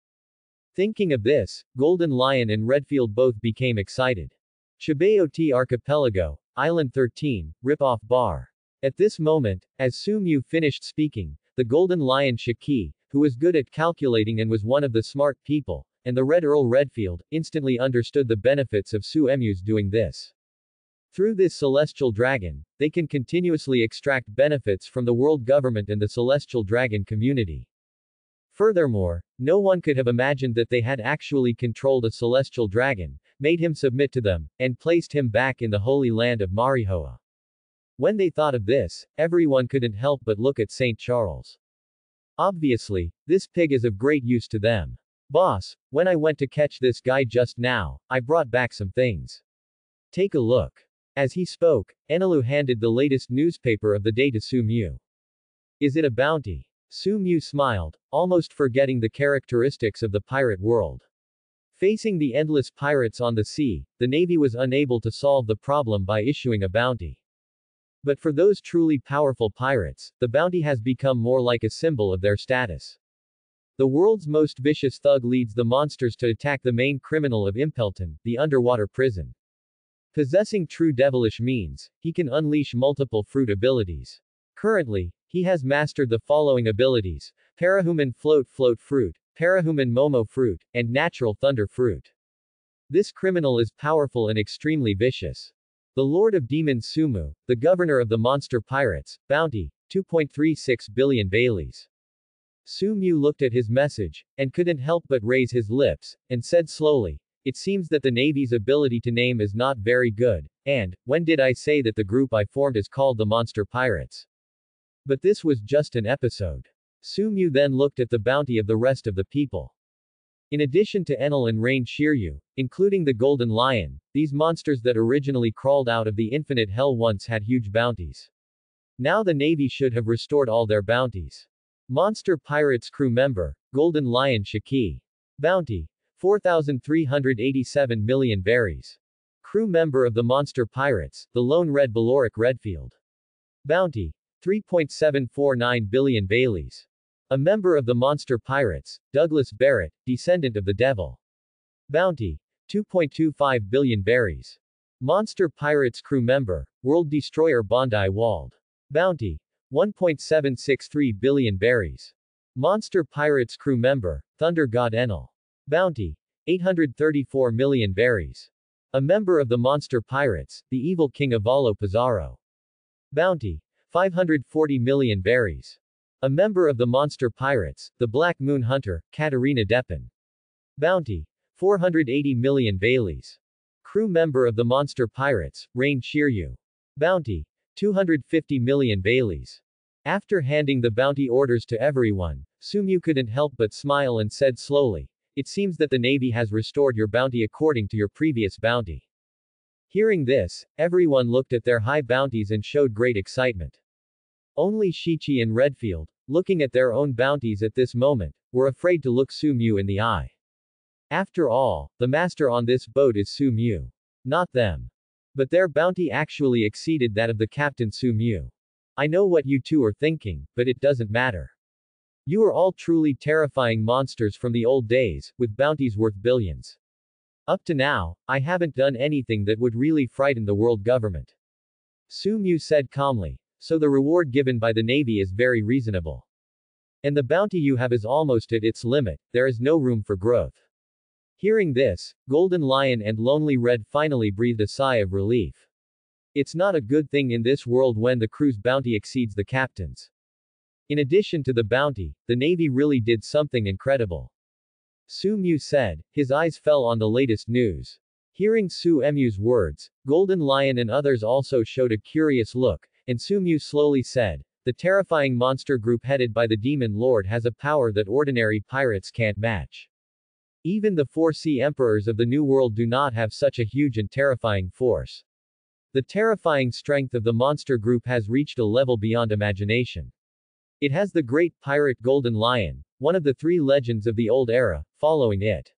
Thinking of this, Golden Lion and Redfield both became excited. Sabaody Archipelago, Island 13, Rip-Off Bar. At this moment, as Su Mu finished speaking, the Golden Lion Shiki, who was good at calculating and was one of the smart people, and the Red Earl Redfield, instantly understood the benefits of Su Mu's doing this. Through this celestial dragon, they can continuously extract benefits from the world government and the celestial dragon community. Furthermore, no one could have imagined that they had actually controlled a celestial dragon, made him submit to them, and placed him back in the holy land of Mariejois. When they thought of this, everyone couldn't help but look at St. Charles. Obviously, this pig is of great use to them. Boss, when I went to catch this guy just now, I brought back some things. Take a look. As he spoke, Enelu handed the latest newspaper of the day to Su Mu. Is it a bounty? Su Mu smiled, almost forgetting the characteristics of the pirate world. Facing the endless pirates on the sea, the Navy was unable to solve the problem by issuing a bounty. But for those truly powerful pirates, the bounty has become more like a symbol of their status. The world's most vicious thug leads the monsters to attack the main criminal of Impel Down, the underwater prison. Possessing true devilish means, he can unleash multiple fruit abilities. Currently, he has mastered the following abilities, Parahuman Float Float Fruit, Parahuman Momo Fruit, and Natural Thunder Fruit. This criminal is powerful and extremely vicious. The Lord of Demons Sumu, the governor of the monster pirates, bounty, 2.36 billion berries. Su Mu looked at his message, and couldn't help but raise his lips, and said slowly, It seems that the Navy's ability to name is not very good, and, when did I say that the group I formed is called the Monster Pirates? But this was just an episode. Su Mu then looked at the bounty of the rest of the people. In addition to Enel and Rain Shiryu, including the Golden Lion, these monsters that originally crawled out of the infinite hell once had huge bounties. Now the Navy should have restored all their bounties. Monster Pirates crew member, Golden Lion Shiki. Bounty. 4,387 million berries. Crew member of the Monster Pirates, the Lone Red Baloric Redfield. Bounty. 3.749 billion berries. A member of the Monster Pirates, Douglas Barrett, descendant of the Devil. Bounty. 2.25 billion berries. Monster Pirates crew member, World Destroyer Bondi Wald. Bounty. 1.763 billion berries. Monster Pirates crew member, Thunder God Enel. Bounty. 834 million berries. A member of the Monster Pirates, the evil king of Valo Pizarro. Bounty. 540 million berries. A member of the Monster Pirates, the Black Moon Hunter, Katarina Deppen. Bounty. 480 million berries. Crew member of the Monster Pirates, Rain Shiryu. Bounty. 250 million berries. After handing the bounty orders to everyone, Sumu couldn't help but smile and said slowly, It seems that the Navy has restored your bounty according to your previous bounty. Hearing this, everyone looked at their high bounties and showed great excitement. Only Shiki and Redfield, looking at their own bounties at this moment, were afraid to look Su Mu in the eye. After all, the master on this boat is Su Mu. Not them. But their bounty actually exceeded that of the captain Su Mu. I know what you two are thinking, but it doesn't matter. You are all truly terrifying monsters from the old days, with bounties worth billions. Up to now, I haven't done anything that would really frighten the world government. Su Mu said calmly, so the reward given by the Navy is very reasonable. And the bounty you have is almost at its limit, there is no room for growth. Hearing this, Golden Lion and Lonely Red finally breathed a sigh of relief. It's not a good thing in this world when the crew's bounty exceeds the captain's. In addition to the bounty, the Navy really did something incredible. Su Mu said, his eyes fell on the latest news. Hearing Su Mu's words, Golden Lion and others also showed a curious look, and Su Mu slowly said, the terrifying monster group headed by the Demon Lord has a power that ordinary pirates can't match. Even the four sea emperors of the New World do not have such a huge and terrifying force. The terrifying strength of the monster group has reached a level beyond imagination. It has the great pirate Golden Lion, one of the three legends of the old era, following it.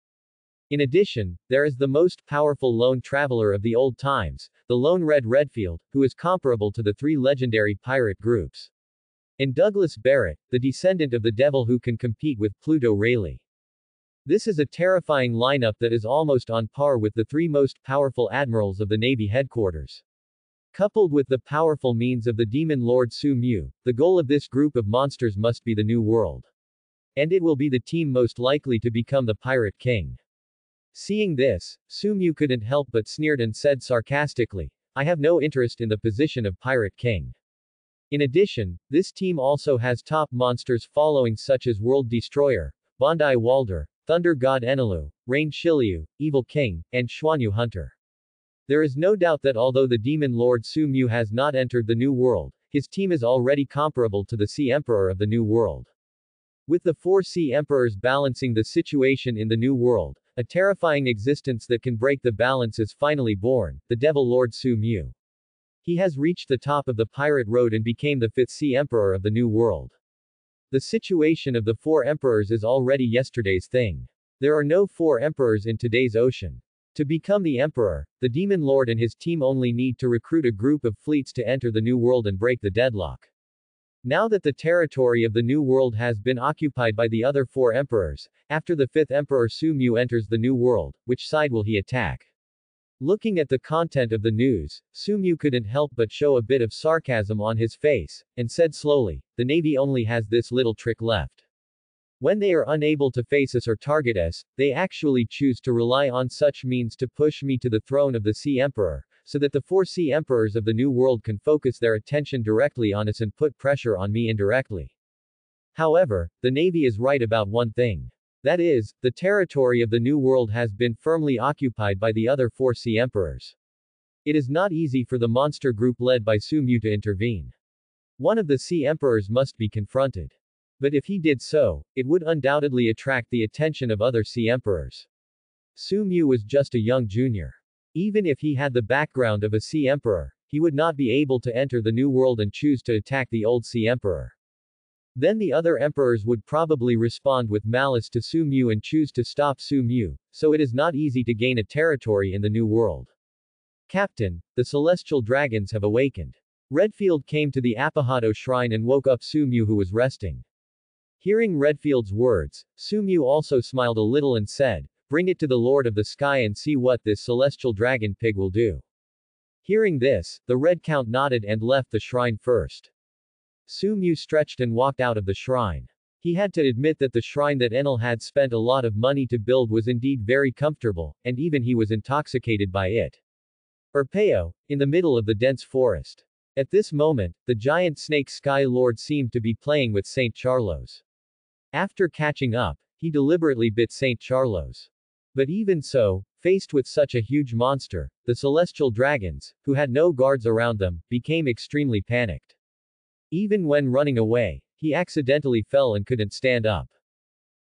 In addition, there is the most powerful lone traveler of the old times, the Lone Red Redfield, who is comparable to the three legendary pirate groups. And Douglas Barrett, the descendant of the devil who can compete with Pluto Rayleigh. This is a terrifying lineup that is almost on par with the three most powerful admirals of the Navy headquarters. Coupled with the powerful means of the demon lord Su Mu, the goal of this group of monsters must be the New World. And it will be the team most likely to become the Pirate King. Seeing this, Su Mu couldn't help but sneered and said sarcastically, I have no interest in the position of Pirate King. In addition, this team also has top monsters following such as World Destroyer, Bondi Walder, Thunder God Enelu, Rain Shiliu, Evil King, and Xuanyu Hunter. There is no doubt that although the demon lord Su Mu has not entered the New World, his team is already comparable to the Sea Emperor of the New World. With the four Sea Emperors balancing the situation in the New World, a terrifying existence that can break the balance is finally born, the Devil Lord Su Mu. He has reached the top of the pirate road and became the fifth Sea Emperor of the New World. The situation of the four emperors is already yesterday's thing. There are no four emperors in today's ocean. To become the emperor, the demon lord and his team only need to recruit a group of fleets to enter the new world and break the deadlock. Now that the territory of the New World has been occupied by the other four emperors, after the fifth emperor Su Mu enters the New World, which side will he attack? Looking at the content of the news, Su Mu couldn't help but show a bit of sarcasm on his face, and said slowly, the Navy only has this little trick left. When they are unable to face us or target us, they actually choose to rely on such means to push me to the throne of the Sea Emperor, so that the four sea emperors of the New World can focus their attention directly on us and put pressure on me indirectly. However, the Navy is right about one thing. That is, the territory of the New World has been firmly occupied by the other four sea emperors. It is not easy for the monster group led by Su Mu to intervene. One of the sea emperors must be confronted. But if he did so, it would undoubtedly attract the attention of other sea emperors. Su Mu was just a young junior. Even if he had the background of a Sea Emperor, he would not be able to enter the New World and choose to attack the old Sea Emperor. Then the other emperors would probably respond with malice to Su Mu and choose to stop Su Mu, so it is not easy to gain a territory in the New World. Captain, the celestial dragons have awakened. Redfield came to the Apahado shrine and woke up Su Mu who was resting. Hearing Redfield's words, Su Mu also smiled a little and said, Bring it to the Lord of the Sky and see what this celestial dragon pig will do. Hearing this, the Red Count nodded and left the shrine first. Su Mu stretched and walked out of the shrine. He had to admit that the shrine that Enel had spent a lot of money to build was indeed very comfortable, and even he was intoxicated by it. Erpeo, in the middle of the dense forest. At this moment, the giant snake Sky Lord seemed to be playing with St. Charlos. After catching up, he deliberately bit St. Charlos. But even so, faced with such a huge monster, the celestial dragons, who had no guards around them, became extremely panicked. Even when running away, he accidentally fell and couldn't stand up.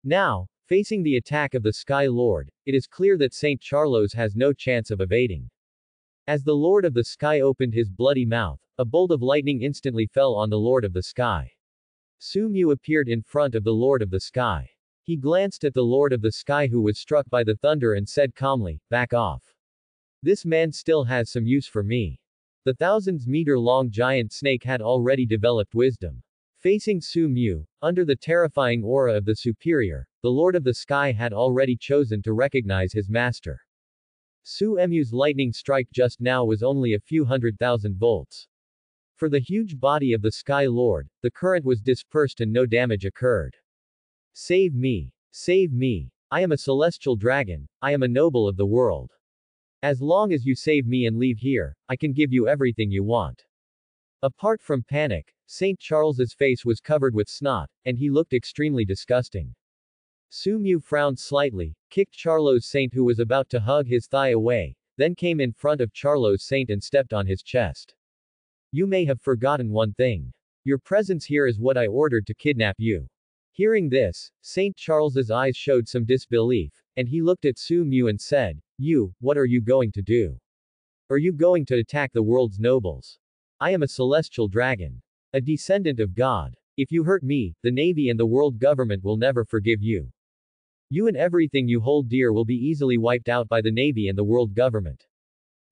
Now, facing the attack of the Sky Lord, it is clear that St. Charlos has no chance of evading. As the Lord of the Sky opened his bloody mouth, a bolt of lightning instantly fell on the Lord of the Sky. Su Mu appeared in front of the Lord of the Sky. He glanced at the Lord of the Sky who was struck by the thunder and said calmly, back off. This man still has some use for me. The thousands meter long giant snake had already developed wisdom. Facing Su Mu, under the terrifying aura of the superior, the Lord of the Sky had already chosen to recognize his master. Su Mu's lightning strike just now was only a few hundred thousand volts. For the huge body of the Sky Lord, the current was dispersed and no damage occurred. Save me. Save me. I am a celestial dragon, I am a noble of the world. As long as you save me and leave here, I can give you everything you want. Apart from panic, St. Charles's face was covered with snot, and he looked extremely disgusting. Su Mu frowned slightly, kicked Charlos Saint who was about to hug his thigh away, then came in front of Charlos Saint and stepped on his chest. You may have forgotten one thing. Your presence here is what I ordered to kidnap you. Hearing this, St. Charles's eyes showed some disbelief, and he looked at Su Mu and said, You, what are you going to do? Are you going to attack the world's nobles? I am a celestial dragon. A descendant of God. If you hurt me, the Navy and the world government will never forgive you. You and everything you hold dear will be easily wiped out by the Navy and the world government.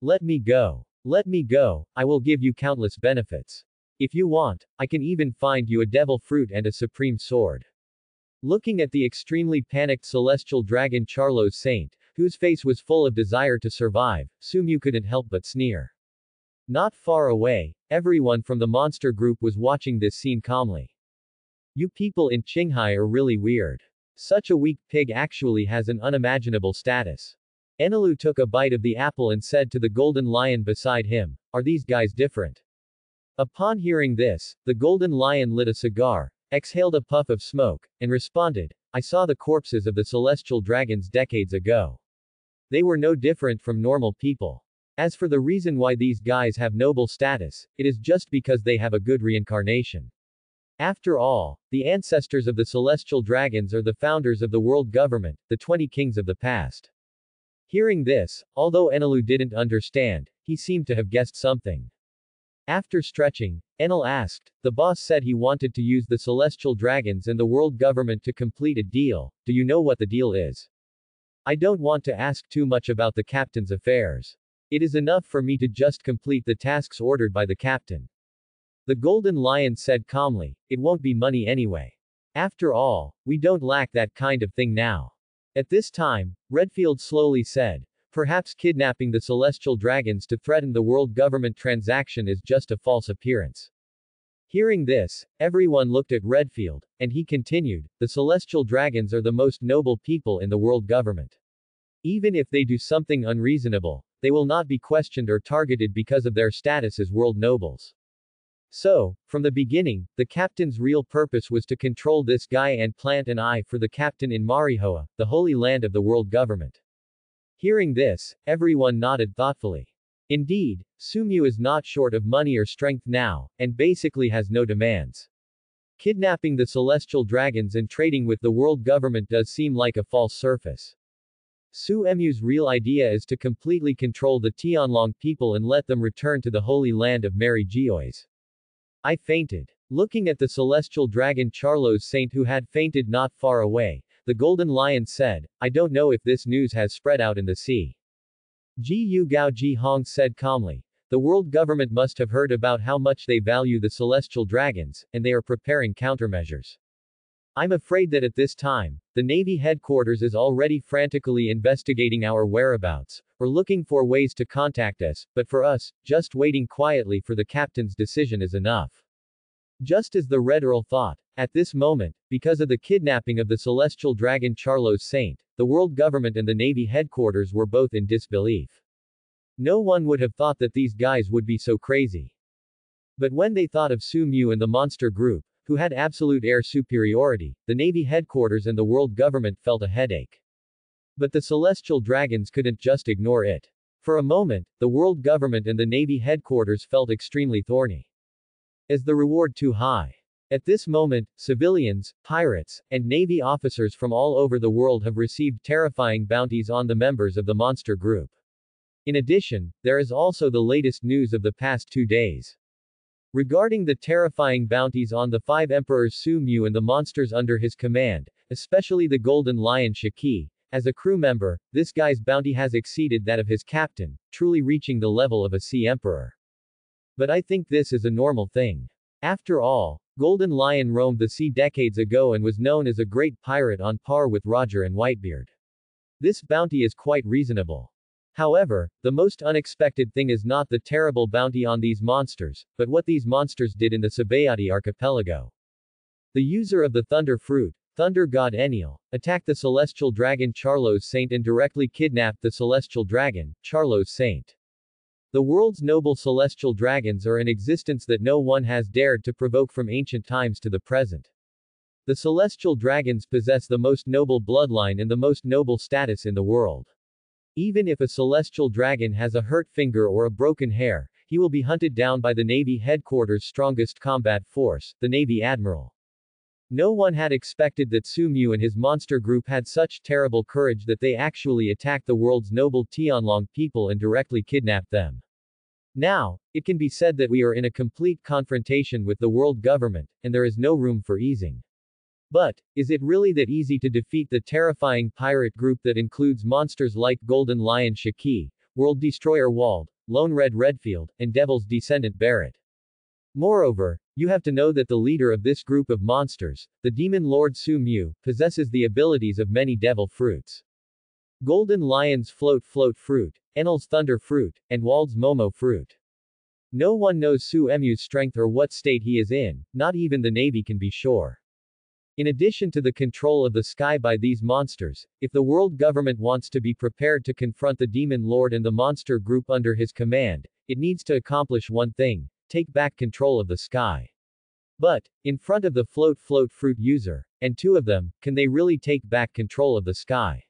Let me go. Let me go, I will give you countless benefits. If you want, I can even find you a devil fruit and a supreme sword. Looking at the extremely panicked celestial dragon Charlos Saint, whose face was full of desire to survive, Sumu couldn't help but sneer. Not far away, everyone from the monster group was watching this scene calmly. You people in Qinghai are really weird. Such a weak pig actually has an unimaginable status. Enelu took a bite of the apple and said to the golden lion beside him, Are these guys different? Upon hearing this, the golden lion lit a cigar, exhaled a puff of smoke, and responded, I saw the corpses of the celestial dragons decades ago. They were no different from normal people. As for the reason why these guys have noble status, it is just because they have a good reincarnation. After all, the ancestors of the celestial dragons are the founders of the world government, the 20 kings of the past. Hearing this, although Enelu didn't understand, he seemed to have guessed something. After stretching, Enel asked, the boss said he wanted to use the celestial dragons and the world government to complete a deal, do you know what the deal is? I don't want to ask too much about the captain's affairs. It is enough for me to just complete the tasks ordered by the captain. The Golden Lion said calmly, It won't be money anyway. After all, we don't lack that kind of thing now. At this time, Redfield slowly said, Perhaps kidnapping the celestial dragons to threaten the world government transaction is just a false appearance. Hearing this, everyone looked at Redfield, and he continued, The celestial dragons are the most noble people in the world government. Even if they do something unreasonable, they will not be questioned or targeted because of their status as world nobles. So, from the beginning, the captain's real purpose was to control this guy and plant an eye for the captain in Mariejois, the holy land of the world government. Hearing this, everyone nodded thoughtfully. Indeed, Sumu is not short of money or strength now, and basically has no demands. Kidnapping the celestial dragons and trading with the world government does seem like a false surface. Su Emu's real idea is to completely control the Tianlong people and let them return to the holy land of Mariejois. I fainted. Looking at the celestial dragon Charlos Saint who had fainted not far away, the Golden Lion said, I don't know if this news has spread out in the sea. Ji Yu Gao Ji Hong said calmly, the world government must have heard about how much they value the celestial dragons, and they are preparing countermeasures. I'm afraid that at this time, the Navy headquarters is already frantically investigating our whereabouts, or looking for ways to contact us, but for us, just waiting quietly for the captain's decision is enough. Just as the Red Earl thought, at this moment, because of the kidnapping of the celestial dragon Charlos Saint, the world government and the Navy headquarters were both in disbelief. No one would have thought that these guys would be so crazy. But when they thought of Su Mu and the monster group, who had absolute air superiority, the Navy headquarters and the world government felt a headache. But the celestial dragons couldn't just ignore it. For a moment, the world government and the Navy headquarters felt extremely thorny. Is the reward too high? At this moment, civilians, pirates, and Navy officers from all over the world have received terrifying bounties on the members of the monster group. In addition, there is also the latest news of the past two days. Regarding the terrifying bounties on the five emperors Su Mu and the monsters under his command, especially the Golden Lion Shiki, as a crew member, this guy's bounty has exceeded that of his captain, truly reaching the level of a sea emperor. But I think this is a normal thing. After all, Golden Lion roamed the sea decades ago and was known as a great pirate on par with Roger and Whitebeard. This bounty is quite reasonable. However, the most unexpected thing is not the terrible bounty on these monsters, but what these monsters did in the Sabaody archipelago. The user of the Thunder Fruit, Thunder God Enel, attacked the celestial dragon Charlos Saint and directly kidnapped the celestial dragon, Charlos Saint. The world's noble celestial dragons are an existence that no one has dared to provoke from ancient times to the present. The celestial dragons possess the most noble bloodline and the most noble status in the world. Even if a celestial dragon has a hurt finger or a broken hair, he will be hunted down by the Navy headquarters' strongest combat force, the Navy Admiral. No one had expected that Su Mu and his monster group had such terrible courage that they actually attacked the world's noble Tianlong people and directly kidnapped them. Now, it can be said that we are in a complete confrontation with the world government, and there is no room for easing. But, is it really that easy to defeat the terrifying pirate group that includes monsters like Golden Lion Shiki, World Destroyer Wald, Lone Red Redfield, and Devil's Descendant Barrett? Moreover, you have to know that the leader of this group of monsters, the demon lord Su Mu, possesses the abilities of many devil fruits. Golden Lion's Float Float Fruit, Enel's Thunder Fruit, and Wald's Momo Fruit. No one knows Su Emu's strength or what state he is in, not even the Navy can be sure. In addition to the control of the sky by these monsters, if the world government wants to be prepared to confront the Demon Lord and the monster group under his command, it needs to accomplish one thing, take back control of the sky. But, in front of the float float fruit user, and two of them, can they really take back control of the sky?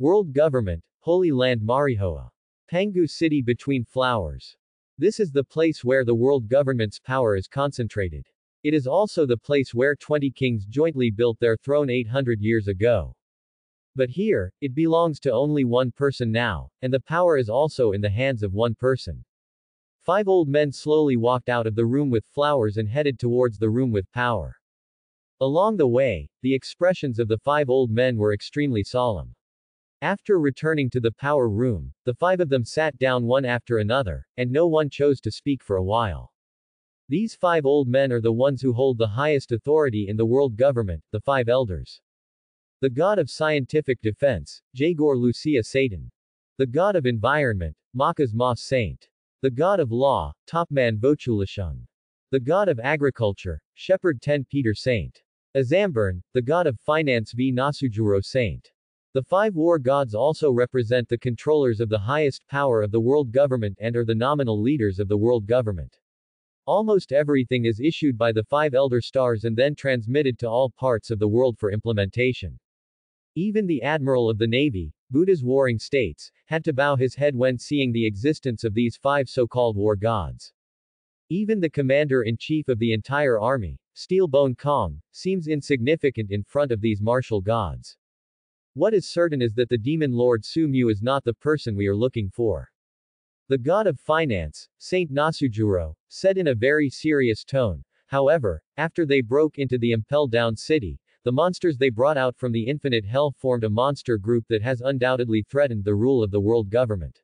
World Government, Holy Land Mariejois. Pangu City between flowers. This is the place where the world government's power is concentrated. It is also the place where 20 kings jointly built their throne 800 years ago. But here, it belongs to only one person now, and the power is also in the hands of one person. Five old men slowly walked out of the room with flowers and headed towards the room with power. Along the way, the expressions of the five old men were extremely solemn. After returning to the power room, the five of them sat down one after another, and no one chose to speak for a while. These five old men are the ones who hold the highest authority in the world government, the five elders. The god of scientific defense, Jagor Lucia Satan. The god of environment, Marcus Mars Saint. The god of law, Topman Vochulashung. The god of agriculture, Shepherd Ten Peter Saint. Azamburn, the god of finance V Nasujuro Saint. The five war gods also represent the controllers of the highest power of the world government and are the nominal leaders of the world government. Almost everything is issued by the five elder stars and then transmitted to all parts of the world for implementation. Even the admiral of the navy, Buddha's warring states, had to bow his head when seeing the existence of these five so-called war gods. Even the commander-in-chief of the entire army, Steel Bone Kong, seems insignificant in front of these martial gods. What is certain is that the demon lord Su Mu is not the person we are looking for. The god of finance, Saint Nasujuro, said in a very serious tone, however, after they broke into the impel down city, the monsters they brought out from the infinite hell formed a monster group that has undoubtedly threatened the rule of the world government.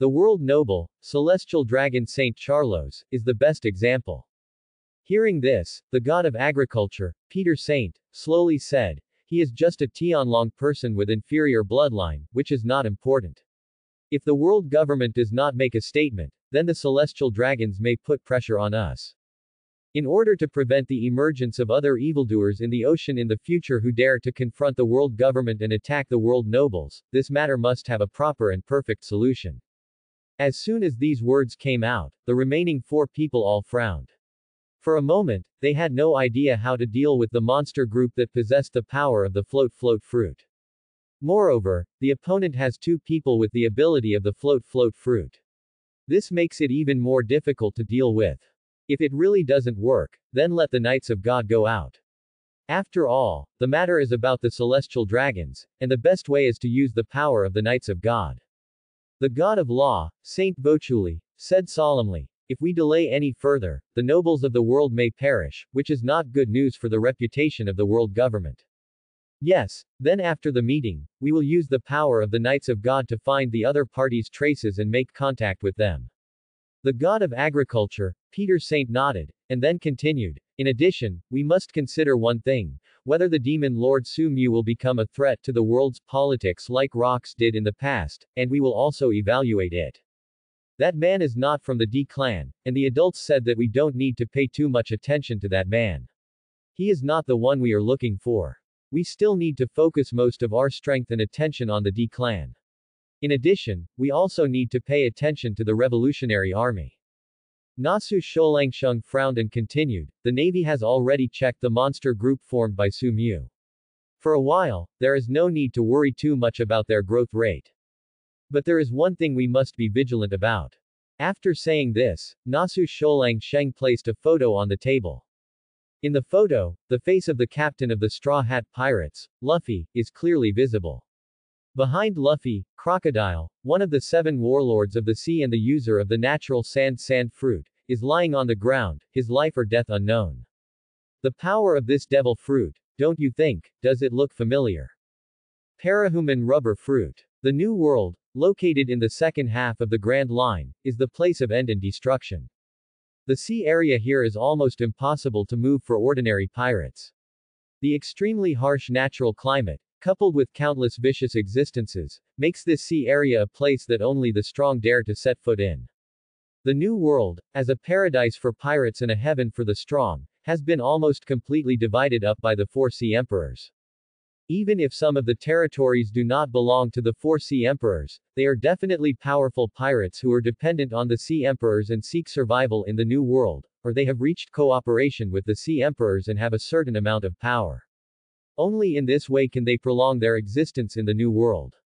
The world noble, celestial dragon Saint Charlos, is the best example. Hearing this, the god of agriculture, Peter Saint, slowly said, he is just a Tianlong person with inferior bloodline, which is not important. If the world government does not make a statement, then the celestial dragons may put pressure on us. In order to prevent the emergence of other evildoers in the ocean in the future who dare to confront the world government and attack the world nobles, this matter must have a proper and perfect solution. As soon as these words came out, the remaining four people all frowned. For a moment, they had no idea how to deal with the monster group that possessed the power of the float float fruit. Moreover, the opponent has two people with the ability of the float float fruit. This makes it even more difficult to deal with. If it really doesn't work, then let the Knights of God go out. After all, the matter is about the celestial dragons, and the best way is to use the power of the Knights of God. The God of Law, Saint Bochuli, said solemnly, if we delay any further, the nobles of the world may perish, which is not good news for the reputation of the world government. Yes, then after the meeting, we will use the power of the Knights of God to find the other party's traces and make contact with them. The god of agriculture, Peter Saint nodded, and then continued, in addition, we must consider one thing, whether the demon Lord Su Mu will become a threat to the world's politics like Rocks did in the past, and we will also evaluate it. That man is not from the D clan, and the adults said that we don't need to pay too much attention to that man. He is not the one we are looking for. We still need to focus most of our strength and attention on the D clan. In addition, we also need to pay attention to the Revolutionary Army. Nasu Sholangsheng frowned and continued, the Navy has already checked the monster group formed by Su Mu. For a while, there is no need to worry too much about their growth rate. But there is one thing we must be vigilant about. After saying this, Nasu Sholang Sheng placed a photo on the table. In the photo, the face of the captain of the Straw Hat Pirates, Luffy, is clearly visible. Behind Luffy, Crocodile, one of the seven warlords of the sea and the user of the natural sand sand fruit, is lying on the ground, his life or death unknown. The power of this devil fruit, don't you think, does it look familiar? Parahuman rubber fruit. The New World, located in the second half of the Grand Line, is the place of end and destruction. The sea area here is almost impossible to move for ordinary pirates. The extremely harsh natural climate, coupled with countless vicious existences, makes this sea area a place that only the strong dare to set foot in. The New World, as a paradise for pirates and a heaven for the strong, has been almost completely divided up by the four sea emperors. Even if some of the territories do not belong to the four sea emperors, they are definitely powerful pirates who are dependent on the sea emperors and seek survival in the new world, or they have reached cooperation with the sea emperors and have a certain amount of power. Only in this way can they prolong their existence in the new world.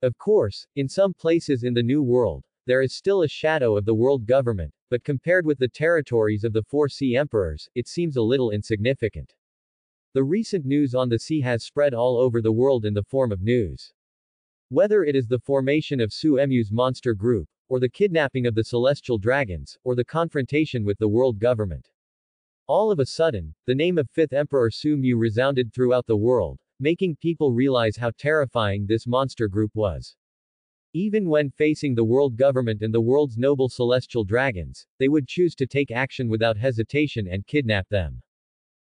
Of course, in some places in the new world, there is still a shadow of the world government, but compared with the territories of the four sea emperors, it seems a little insignificant. The recent news on the sea has spread all over the world in the form of news. Whether it is the formation of Su Mu's monster group, or the kidnapping of the celestial dragons, or the confrontation with the world government. All of a sudden, the name of 5th Emperor Su Mu resounded throughout the world, making people realize how terrifying this monster group was. Even when facing the world government and the world's noble celestial dragons, they would choose to take action without hesitation and kidnap them.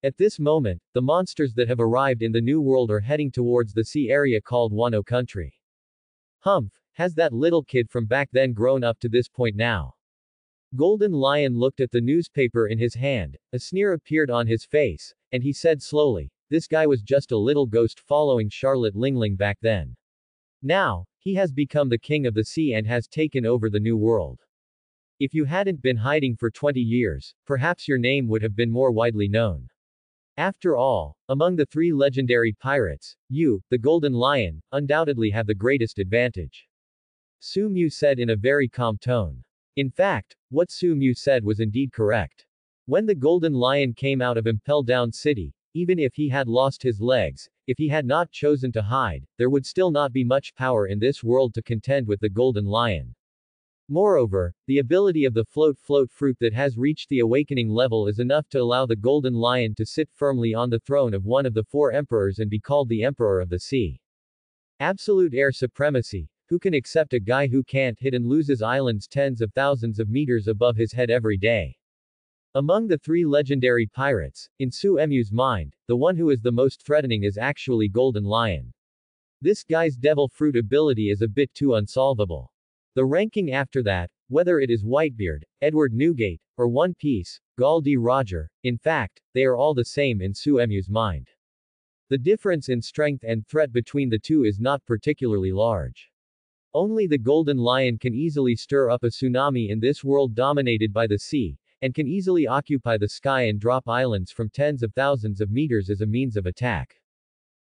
At this moment, the monsters that have arrived in the New World are heading towards the sea area called Wano country. Humph, has that little kid from back then grown up to this point now? Golden Lion looked at the newspaper in his hand, a sneer appeared on his face, and he said slowly, this guy was just a little ghost following Charlotte Linlin back then. Now, he has become the king of the sea and has taken over the new world. If you hadn't been hiding for 20 years, perhaps your name would have been more widely known. After all, among the three legendary pirates, you, the Golden Lion, undoubtedly have the greatest advantage. Su Mu said in a very calm tone. In fact, what Su Mu said was indeed correct. When the Golden Lion came out of Impel Down City, even if he had lost his legs, if he had not chosen to hide, there would still not be much power in this world to contend with the Golden Lion. Moreover, the ability of the float float fruit that has reached the awakening level is enough to allow the golden lion to sit firmly on the throne of one of the four emperors and be called the emperor of the sea. Absolute air supremacy. Who can accept a guy who can't hit and loses islands tens of thousands of meters above his head every day? Among the three legendary pirates, in Su Mu's mind, the one who is the most threatening is actually Golden Lion. This guy's devil fruit ability is a bit too unsolvable. The ranking after that, whether it is Whitebeard, Edward Newgate, or One Piece, Gol D. Roger, in fact, they are all the same in Su Mu's mind. The difference in strength and threat between the two is not particularly large. Only the Golden Lion can easily stir up a tsunami in this world dominated by the sea, and can easily occupy the sky and drop islands from tens of thousands of meters as a means of attack.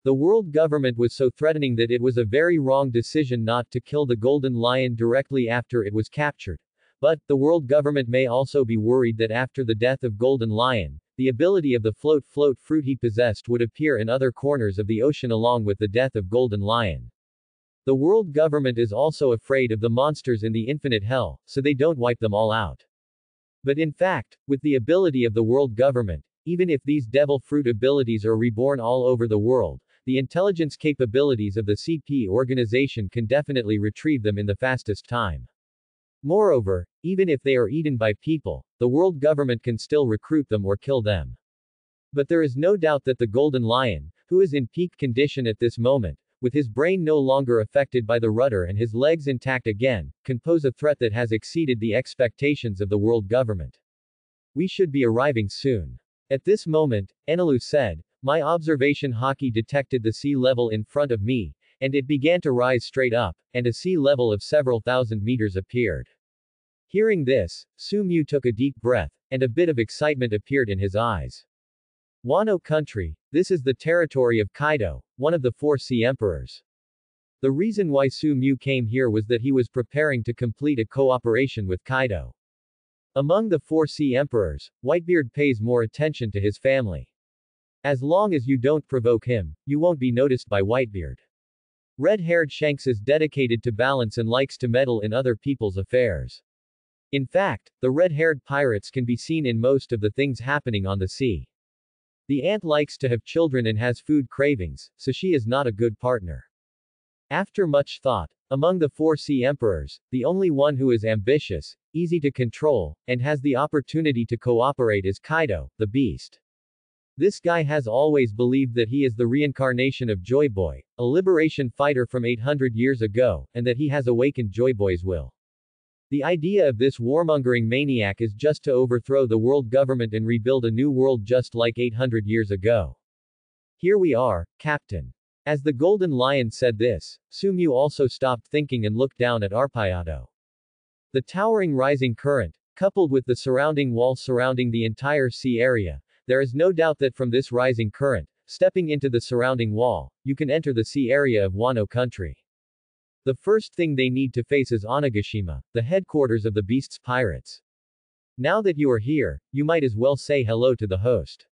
The world government was so threatening that it was a very wrong decision not to kill the golden lion directly after it was captured. But, the world government may also be worried that after the death of Golden Lion, the ability of the float float fruit he possessed would appear in other corners of the ocean along with the death of Golden Lion. The world government is also afraid of the monsters in the infinite hell, so they don't wipe them all out. But in fact, with the ability of the world government, even if these devil fruit abilities are reborn all over the world, the intelligence capabilities of the CP organization can definitely retrieve them in the fastest time. Moreover, even if they are eaten by people, the world government can still recruit them or kill them. But there is no doubt that the Golden Lion, who is in peak condition at this moment, with his brain no longer affected by the rudder and his legs intact again, can pose a threat that has exceeded the expectations of the world government. We should be arriving soon. At this moment, Enelu said, my observation Haki detected the sea level in front of me, and it began to rise straight up, and a sea level of several thousand meters appeared. Hearing this, Su Mu took a deep breath, and a bit of excitement appeared in his eyes. Wano country, this is the territory of Kaido, one of the four sea emperors. The reason why Su Mu came here was that he was preparing to complete a cooperation with Kaido. Among the four sea emperors, Whitebeard pays more attention to his family. As long as you don't provoke him, you won't be noticed by Whitebeard. Red-haired Shanks is dedicated to balance and likes to meddle in other people's affairs. In fact, the red-haired pirates can be seen in most of the things happening on the sea. The ant likes to have children and has food cravings, so she is not a good partner. After much thought, among the four sea emperors, the only one who is ambitious, easy to control, and has the opportunity to cooperate is Kaido, the beast. This guy has always believed that he is the reincarnation of Joy Boy, a liberation fighter from 800 years ago, and that he has awakened Joy Boy's will. The idea of this warmongering maniac is just to overthrow the world government and rebuild a new world just like 800 years ago. Here we are, Captain. As the Golden Lion said this, Su Mu also stopped thinking and looked down at Arpayado. The towering rising current, coupled with the surrounding wall surrounding the entire sea area, there is no doubt that from this rising current, stepping into the surrounding wall, you can enter the sea area of Wano country. The first thing they need to face is Onigashima, the headquarters of the Beast's pirates. Now that you are here, you might as well say hello to the host.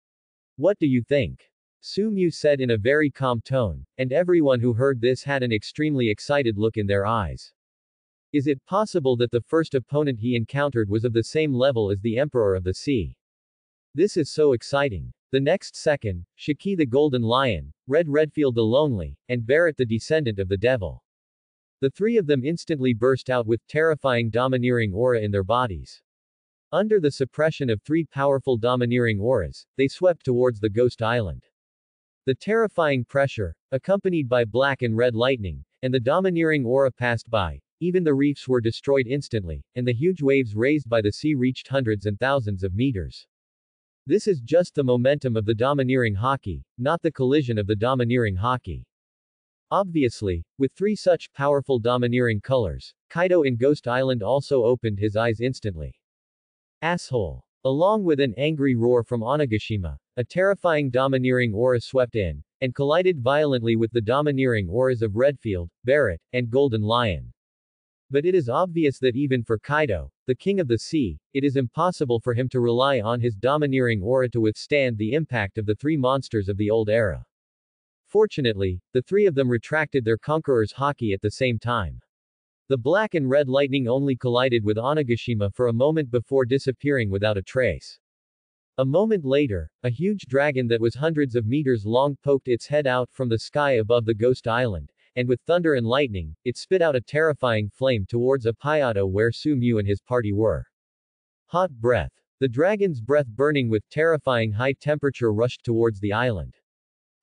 What do you think? Su Mu said in a very calm tone, and everyone who heard this had an extremely excited look in their eyes. Is it possible that the first opponent he encountered was of the same level as the Emperor of the Sea? This is so exciting. The next second, Shiki the Golden Lion, Red Redfield the Lonely, and Barrett the Descendant of the Devil. The three of them instantly burst out with terrifying domineering aura in their bodies. Under the suppression of three powerful domineering auras, they swept towards the Ghost Island. The terrifying pressure, accompanied by black and red lightning, and the domineering aura passed by, even the reefs were destroyed instantly, and the huge waves raised by the sea reached hundreds and thousands of meters. This is just the momentum of the domineering Haki, not the collision of the domineering Haki. Obviously, with three such powerful domineering colors, Kaido in Ghost Island also opened his eyes instantly. Asshole. Along with an angry roar from Onigashima, a terrifying domineering aura swept in, and collided violently with the domineering auras of Redfield, Barrett, and Golden Lion. But it is obvious that even for Kaido, the king of the sea, it is impossible for him to rely on his domineering aura to withstand the impact of the three monsters of the old era. Fortunately, the three of them retracted their conqueror's Haki at the same time. The black and red lightning only collided with Onigashima for a moment before disappearing without a trace. A moment later, a huge dragon that was hundreds of meters long poked its head out from the sky above the ghost island, and with thunder and lightning, it spit out a terrifying flame towards Appayado where Su Mu and his party were. Hot breath. The dragon's breath burning with terrifying high temperature rushed towards the island.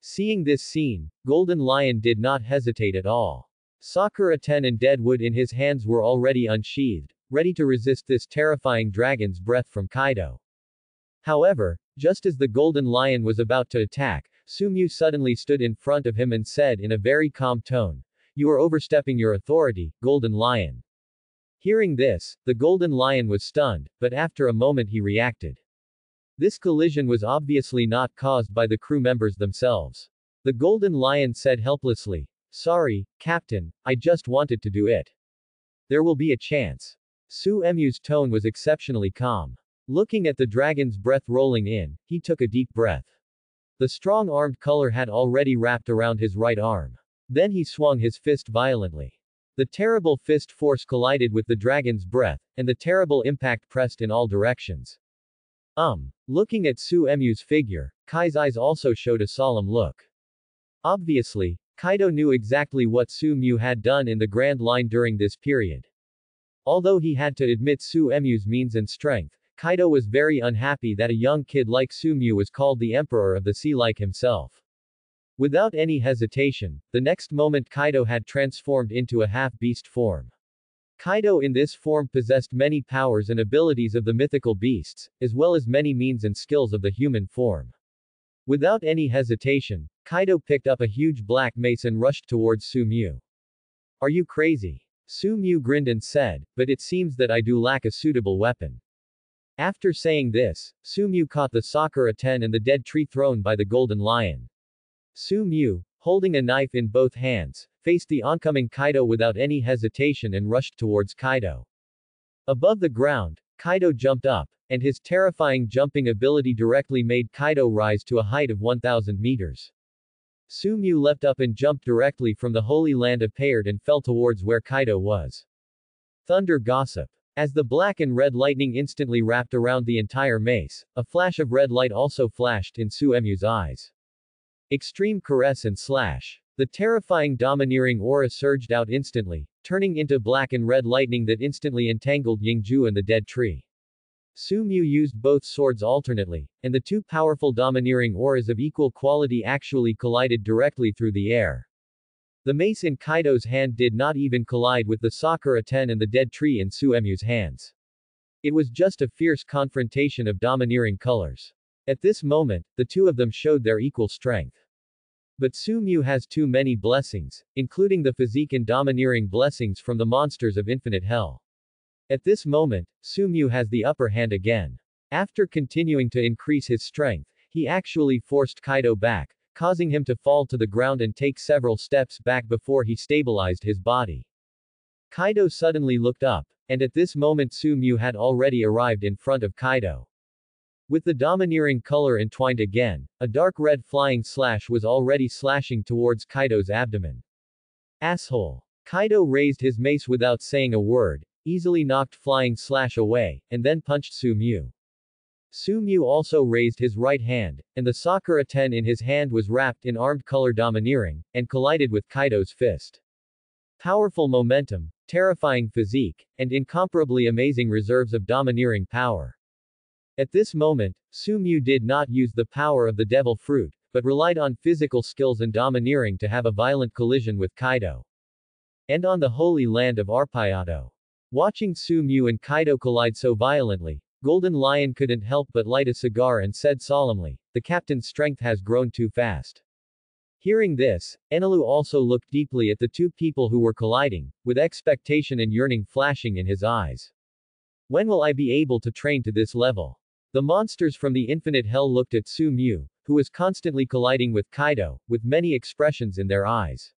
Seeing this scene, Golden Lion did not hesitate at all. Sakura Ten and Deadwood in his hands were already unsheathed, ready to resist this terrifying dragon's breath from Kaido. However, just as the Golden Lion was about to attack, Su Mu suddenly stood in front of him and said in a very calm tone, You are overstepping your authority, Golden Lion. Hearing this, the Golden Lion was stunned, but after a moment he reacted. This collision was obviously not caused by the crew members themselves. The Golden Lion said helplessly, Sorry, Captain, I just wanted to do it. There will be a chance. Su Mu's tone was exceptionally calm. Looking at the dragon's breath rolling in, he took a deep breath. The strong-armed color had already wrapped around his right arm. Then he swung his fist violently. The terrible fist force collided with the dragon's breath, and the terrible impact pressed in all directions. Um. Looking at Su Mu's figure, Kai's eyes also showed a solemn look. Obviously, Kaido knew exactly what Su Mu had done in the Grand Line during this period. Although he had to admit Su Mu's means and strength, Kaido was very unhappy that a young kid like Su Mu was called the Emperor of the Sea like himself. Without any hesitation, the next moment Kaido had transformed into a half-beast form. Kaido in this form possessed many powers and abilities of the mythical beasts, as well as many means and skills of the human form. Without any hesitation, Kaido picked up a huge black mace and rushed towards Su Mu. Are you crazy? Su Mu grinned and said, but it seems that I do lack a suitable weapon. After saying this, Su Mu caught the Sakura Ten and the dead tree thrown by the Golden Lion. Su Mu, holding a knife in both hands, faced the oncoming Kaido without any hesitation and rushed towards Kaido. Above the ground, Kaido jumped up, and his terrifying jumping ability directly made Kaido rise to a height of 1000 meters. Su Mu leapt up and jumped directly from the Holy Land of Paired and fell towards where Kaido was. Thunder Gossip. As the black and red lightning instantly wrapped around the entire mace, a flash of red light also flashed in Su Mu's eyes. Extreme Caress and Slash. The terrifying domineering aura surged out instantly, turning into black and red lightning that instantly entangled Yingju and the dead tree. Su Mu used both swords alternately, and the two powerful domineering auras of equal quality actually collided directly through the air. The mace in Kaido's hand did not even collide with the Sakura Ten and the dead tree in Su Mu's hands. It was just a fierce confrontation of domineering colors. At this moment, the two of them showed their equal strength. But Su Mu has too many blessings, including the physique and domineering blessings from the monsters of infinite hell. At this moment, Su Mu has the upper hand again. After continuing to increase his strength, he actually forced Kaido back, causing him to fall to the ground and take several steps back before he stabilized his body. Kaido suddenly looked up, and at this moment Su had already arrived in front of Kaido. With the domineering color entwined again, a dark red flying slash was already slashing towards Kaido's abdomen. Asshole. Kaido raised his mace without saying a word, easily knocked flying slash away, and then punched Su. Su Mu also raised his right hand, and the Sakura Ten in his hand was wrapped in armed color domineering, and collided with Kaido's fist. Powerful momentum, terrifying physique, and incomparably amazing reserves of domineering power. At this moment, Su Mu did not use the power of the devil fruit, but relied on physical skills and domineering to have a violent collision with Kaido. And on the holy land of Arpayado. Watching Su Mu and Kaido collide so violently, Golden Lion couldn't help but light a cigar and said solemnly, the captain's strength has grown too fast. Hearing this, Enelu also looked deeply at the two people who were colliding, with expectation and yearning flashing in his eyes. When will I be able to train to this level? The monsters from the infinite hell looked at Su Mu, who was constantly colliding with Kaido, with many expressions in their eyes.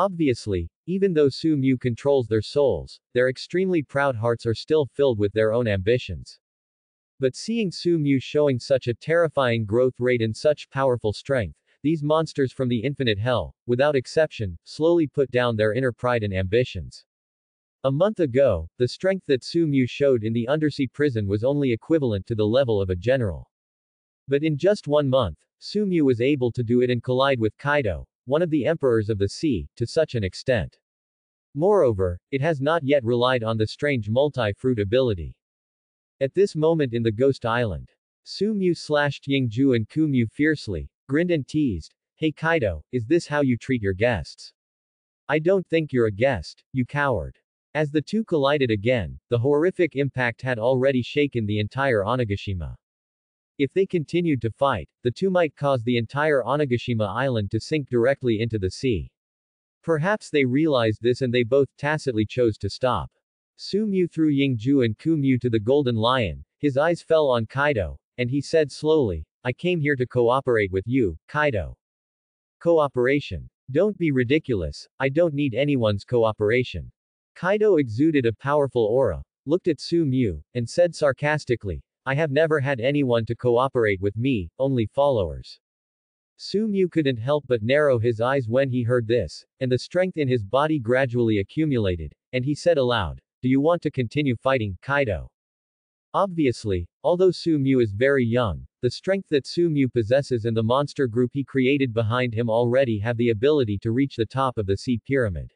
Obviously, even though Su Mu controls their souls, their extremely proud hearts are still filled with their own ambitions. But seeing Su Mu showing such a terrifying growth rate and such powerful strength, these monsters from the infinite hell, without exception, slowly put down their inner pride and ambitions. A month ago, the strength that Su Mu showed in the undersea prison was only equivalent to the level of a general. But in just one month, Su Mu was able to do it and collide with Kaido, one of the emperors of the sea, to such an extent. Moreover, it has not yet relied on the strange multi-fruit ability. At this moment in the Ghost Island, Su Mu slashed Yingju and Ku Mu fiercely, grinned and teased, Hey Kaido, is this how you treat your guests? I don't think you're a guest, you coward. As the two collided again, the horrific impact had already shaken the entire Onigashima. If they continued to fight, the two might cause the entire Onigashima island to sink directly into the sea. Perhaps they realized this and they both tacitly chose to stop. Su Mu threw Yingju and Ku Mu to the Golden Lion, his eyes fell on Kaido, and he said slowly, I came here to cooperate with you, Kaido. Cooperation. Don't be ridiculous, I don't need anyone's cooperation. Kaido exuded a powerful aura, looked at Su Mu, and said sarcastically, I have never had anyone to cooperate with me, only followers. Su Mu couldn't help but narrow his eyes when he heard this, and the strength in his body gradually accumulated, and he said aloud, Do you want to continue fighting, Kaido? Obviously, although Su Mu is very young, the strength that Su Mu possesses and the monster group he created behind him already have the ability to reach the top of the sea pyramid.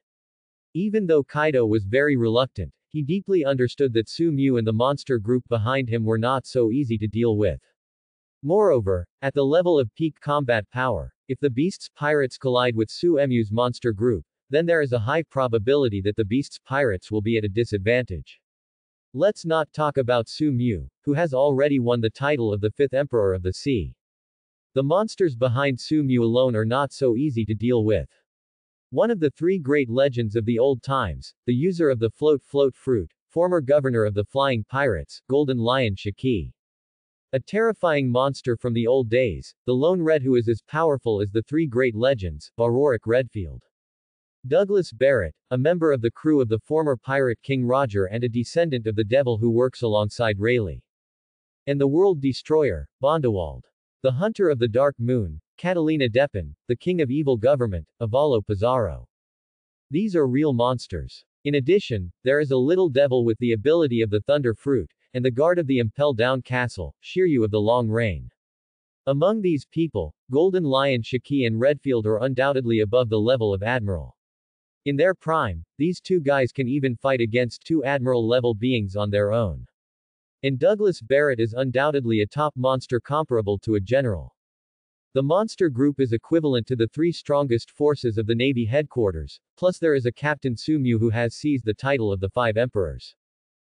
Even though Kaido was very reluctant, he deeply understood that Su Mu and the monster group behind him were not so easy to deal with. Moreover, at the level of peak combat power, if the Beast's pirates collide with Su Mu's monster group, then there is a high probability that the Beast's pirates will be at a disadvantage. Let's not talk about Su Mu, who has already won the title of the fifth emperor of the sea. The monsters behind Su Mu alone are not so easy to deal with. One of the three great legends of the old times, the user of the float float fruit, former governor of the flying pirates, Golden Lion Shiki. A terrifying monster from the old days, the lone red who is as powerful as the three great legends, Barorik Redfield. Douglas Barrett, a member of the crew of the former pirate King Roger and a descendant of the devil who works alongside Rayleigh. And the world destroyer, Byrnndi World. The hunter of the dark moon, Catarina Devon, the king of evil government, Avalo Pizarro. These are real monsters. In addition, there is a little devil with the ability of the thunder fruit, and the guard of the Impel Down Castle, Shiryu of the Long Reign. Among these people, Golden Lion Shiki and Redfield are undoubtedly above the level of Admiral. In their prime, these two guys can even fight against two Admiral-level beings on their own. And Douglas Barrett is undoubtedly a top monster comparable to a general. The monster group is equivalent to the three strongest forces of the Navy headquarters, plus there is a Captain Su Mu who has seized the title of the Five Emperors.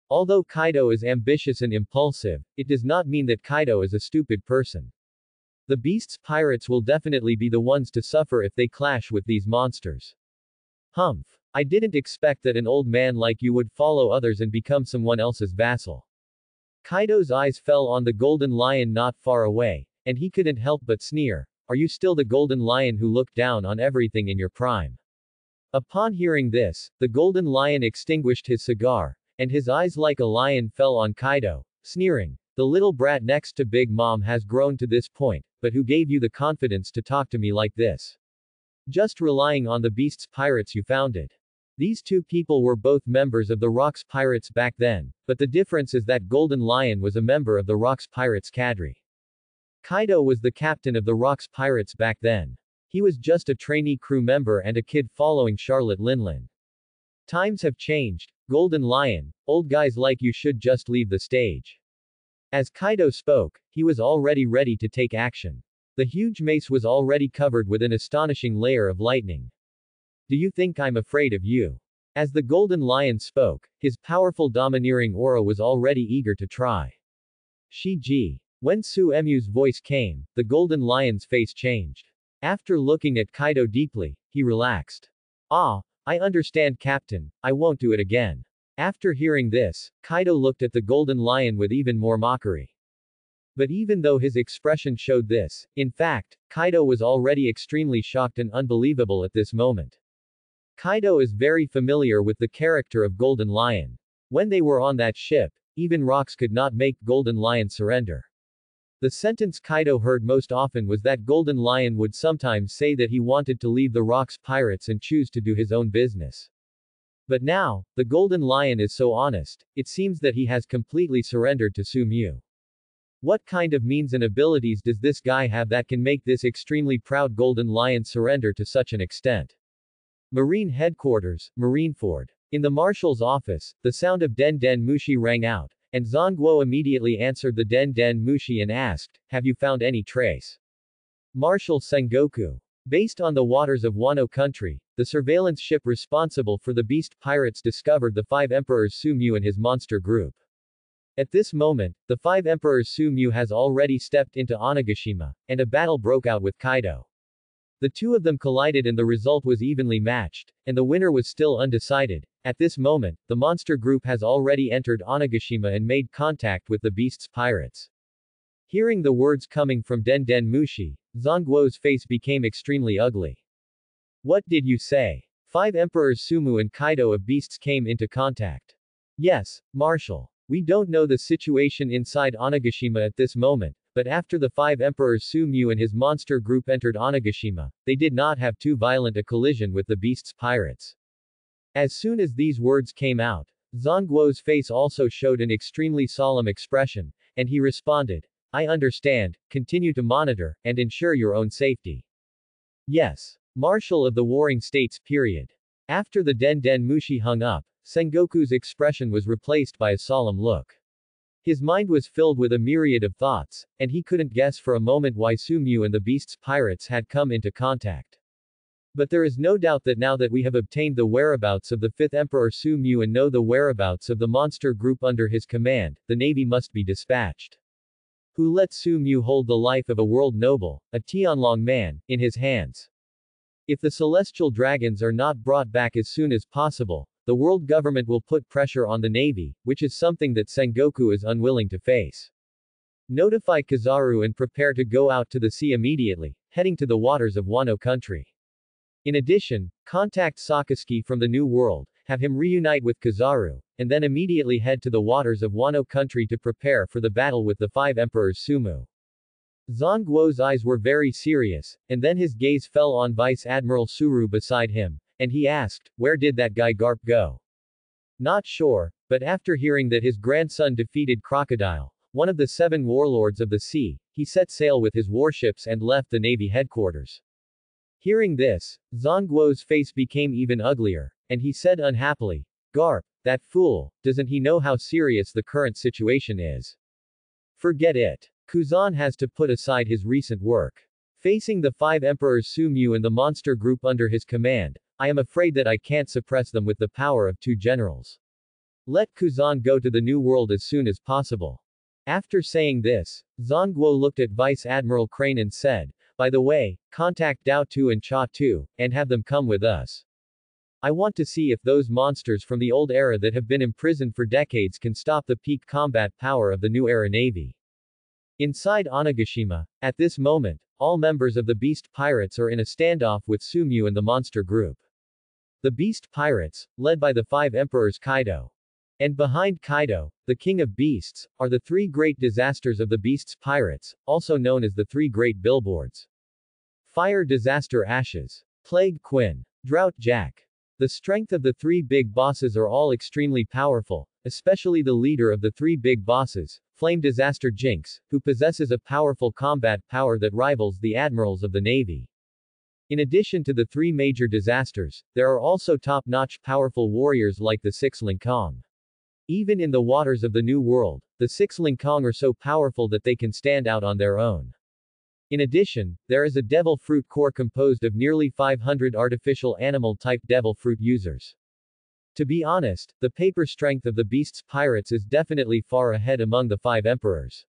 Although Kaido is ambitious and impulsive, it does not mean that Kaido is a stupid person. The Beast's pirates will definitely be the ones to suffer if they clash with these monsters. Humph. I didn't expect that an old man like you would follow others and become someone else's vassal. Kaido's eyes fell on the golden lion not far away, and he couldn't help but sneer, Are you still the golden lion who looked down on everything in your prime? Upon hearing this, the golden lion extinguished his cigar, and his eyes like a lion fell on Kaido, sneering, The little brat next to Big Mom has grown to this point, but who gave you the confidence to talk to me like this? Just relying on the beast's pirates you founded. These two people were both members of the Rocks Pirates back then, but the difference is that Golden Lion was a member of the Rocks Pirates cadre. Kaido was the captain of the Rocks Pirates back then. He was just a trainee crew member and a kid following Charlotte Linlin. Times have changed, Golden Lion, old guys like you should just leave the stage. As Kaido spoke, he was already ready to take action. The huge mace was already covered with an astonishing layer of lightning. Do you think I'm afraid of you? As the Golden Lion spoke, his powerful domineering aura was already eager to try. Shi Ji. When Su Mu's voice came, the Golden Lion's face changed. After looking at Kaido deeply, he relaxed. Ah, I understand Captain, I won't do it again. After hearing this, Kaido looked at the Golden Lion with even more mockery. But even though his expression showed this, in fact, Kaido was already extremely shocked and unbelievable at this moment. Kaido is very familiar with the character of Golden Lion. When they were on that ship, even rocks could not make Golden Lion surrender. The sentence Kaido heard most often was that Golden Lion would sometimes say that he wanted to leave the Rocks pirates and choose to do his own business. But now, the Golden Lion is so honest, it seems that he has completely surrendered to Su Mu. What kind of means and abilities does this guy have that can make this extremely proud Golden Lion surrender to such an extent? Marine Headquarters, Marineford. In the Marshal's office, the sound of Den Den Mushi rang out, and Zangguo immediately answered the Den Den Mushi and asked, Have you found any trace? Marshal Sengoku. Based on the waters of Wano country, the surveillance ship responsible for the beast pirates discovered the five emperors Su Mu and his monster group. At this moment, the five emperors Su Mu has already stepped into Onigashima, and a battle broke out with Kaido. The two of them collided and the result was evenly matched, and the winner was still undecided. At this moment, the monster group has already entered Onigashima and made contact with the beast's pirates. Hearing the words coming from Den Den Mushi, Zangguo's face became extremely ugly. What did you say? Five emperors Su Mu and Kaido of beasts came into contact. Yes, Marshal. We don't know the situation inside Onigashima at this moment, but after the five emperors Su Mu and his monster group entered Onigashima, they did not have too violent a collision with the beast's pirates. As soon as these words came out, Zangguo's face also showed an extremely solemn expression, and he responded, I understand, continue to monitor, and ensure your own safety. Yes. Marshal of the Warring States period. After the Den Den Mushi hung up, Sengoku's expression was replaced by a solemn look. His mind was filled with a myriad of thoughts, and he couldn't guess for a moment why Su Mu and the Beast's pirates had come into contact. But there is no doubt that now that we have obtained the whereabouts of the fifth Emperor Su Mu and know the whereabouts of the monster group under his command, the navy must be dispatched. Who let Su Mu hold the life of a world noble, a Tianlong man, in his hands? If the celestial dragons are not brought back as soon as possible, the world government will put pressure on the navy, which is something that Sengoku is unwilling to face. Notify Kizaru and prepare to go out to the sea immediately, heading to the waters of Wano country. In addition, contact Sakazuki from the New World, have him reunite with Kizaru, and then immediately head to the waters of Wano country to prepare for the battle with the five emperors Su Mu. Zangguo's eyes were very serious, and then his gaze fell on Vice Admiral Tsuru beside him, and he asked, where did that guy Garp go? Not sure, but after hearing that his grandson defeated Crocodile, one of the seven warlords of the sea, he set sail with his warships and left the Navy headquarters. Hearing this, Zangguo's face became even uglier, and he said unhappily, Garp, that fool, doesn't he know how serious the current situation is? Forget it. Kuzan has to put aside his recent work. Facing the five emperors Su Mu and the monster group under his command, I am afraid that I can't suppress them with the power of two generals. Let Kuzan go to the New World as soon as possible. After saying this, Zangguo looked at Vice Admiral Crane and said, By the way, contact Dao Tu and Cha Tu, and have them come with us. I want to see if those monsters from the old era that have been imprisoned for decades can stop the peak combat power of the new era navy. Inside Onigashima, at this moment, all members of the Beast Pirates are in a standoff with Su Mu and the monster group. The Beast Pirates, led by the five emperors Kaido. And behind Kaido, the king of beasts, are the three great disasters of the beasts pirates, also known as the three great billboards. Fire Disaster Ashes. Plague Quinn. Drought Jack. The strength of the three big bosses are all extremely powerful, especially the leader of the three big bosses, Flame Disaster Jinx, who possesses a powerful combat power that rivals the admirals of the navy. In addition to the three major disasters, there are also top-notch powerful warriors like the Six Ling Kong. Even in the waters of the New World, the Six Ling Kong are so powerful that they can stand out on their own. In addition, there is a devil fruit core composed of nearly 500 artificial animal-type devil fruit users. To be honest, the paper strength of the beast's pirates is definitely far ahead among the five emperors.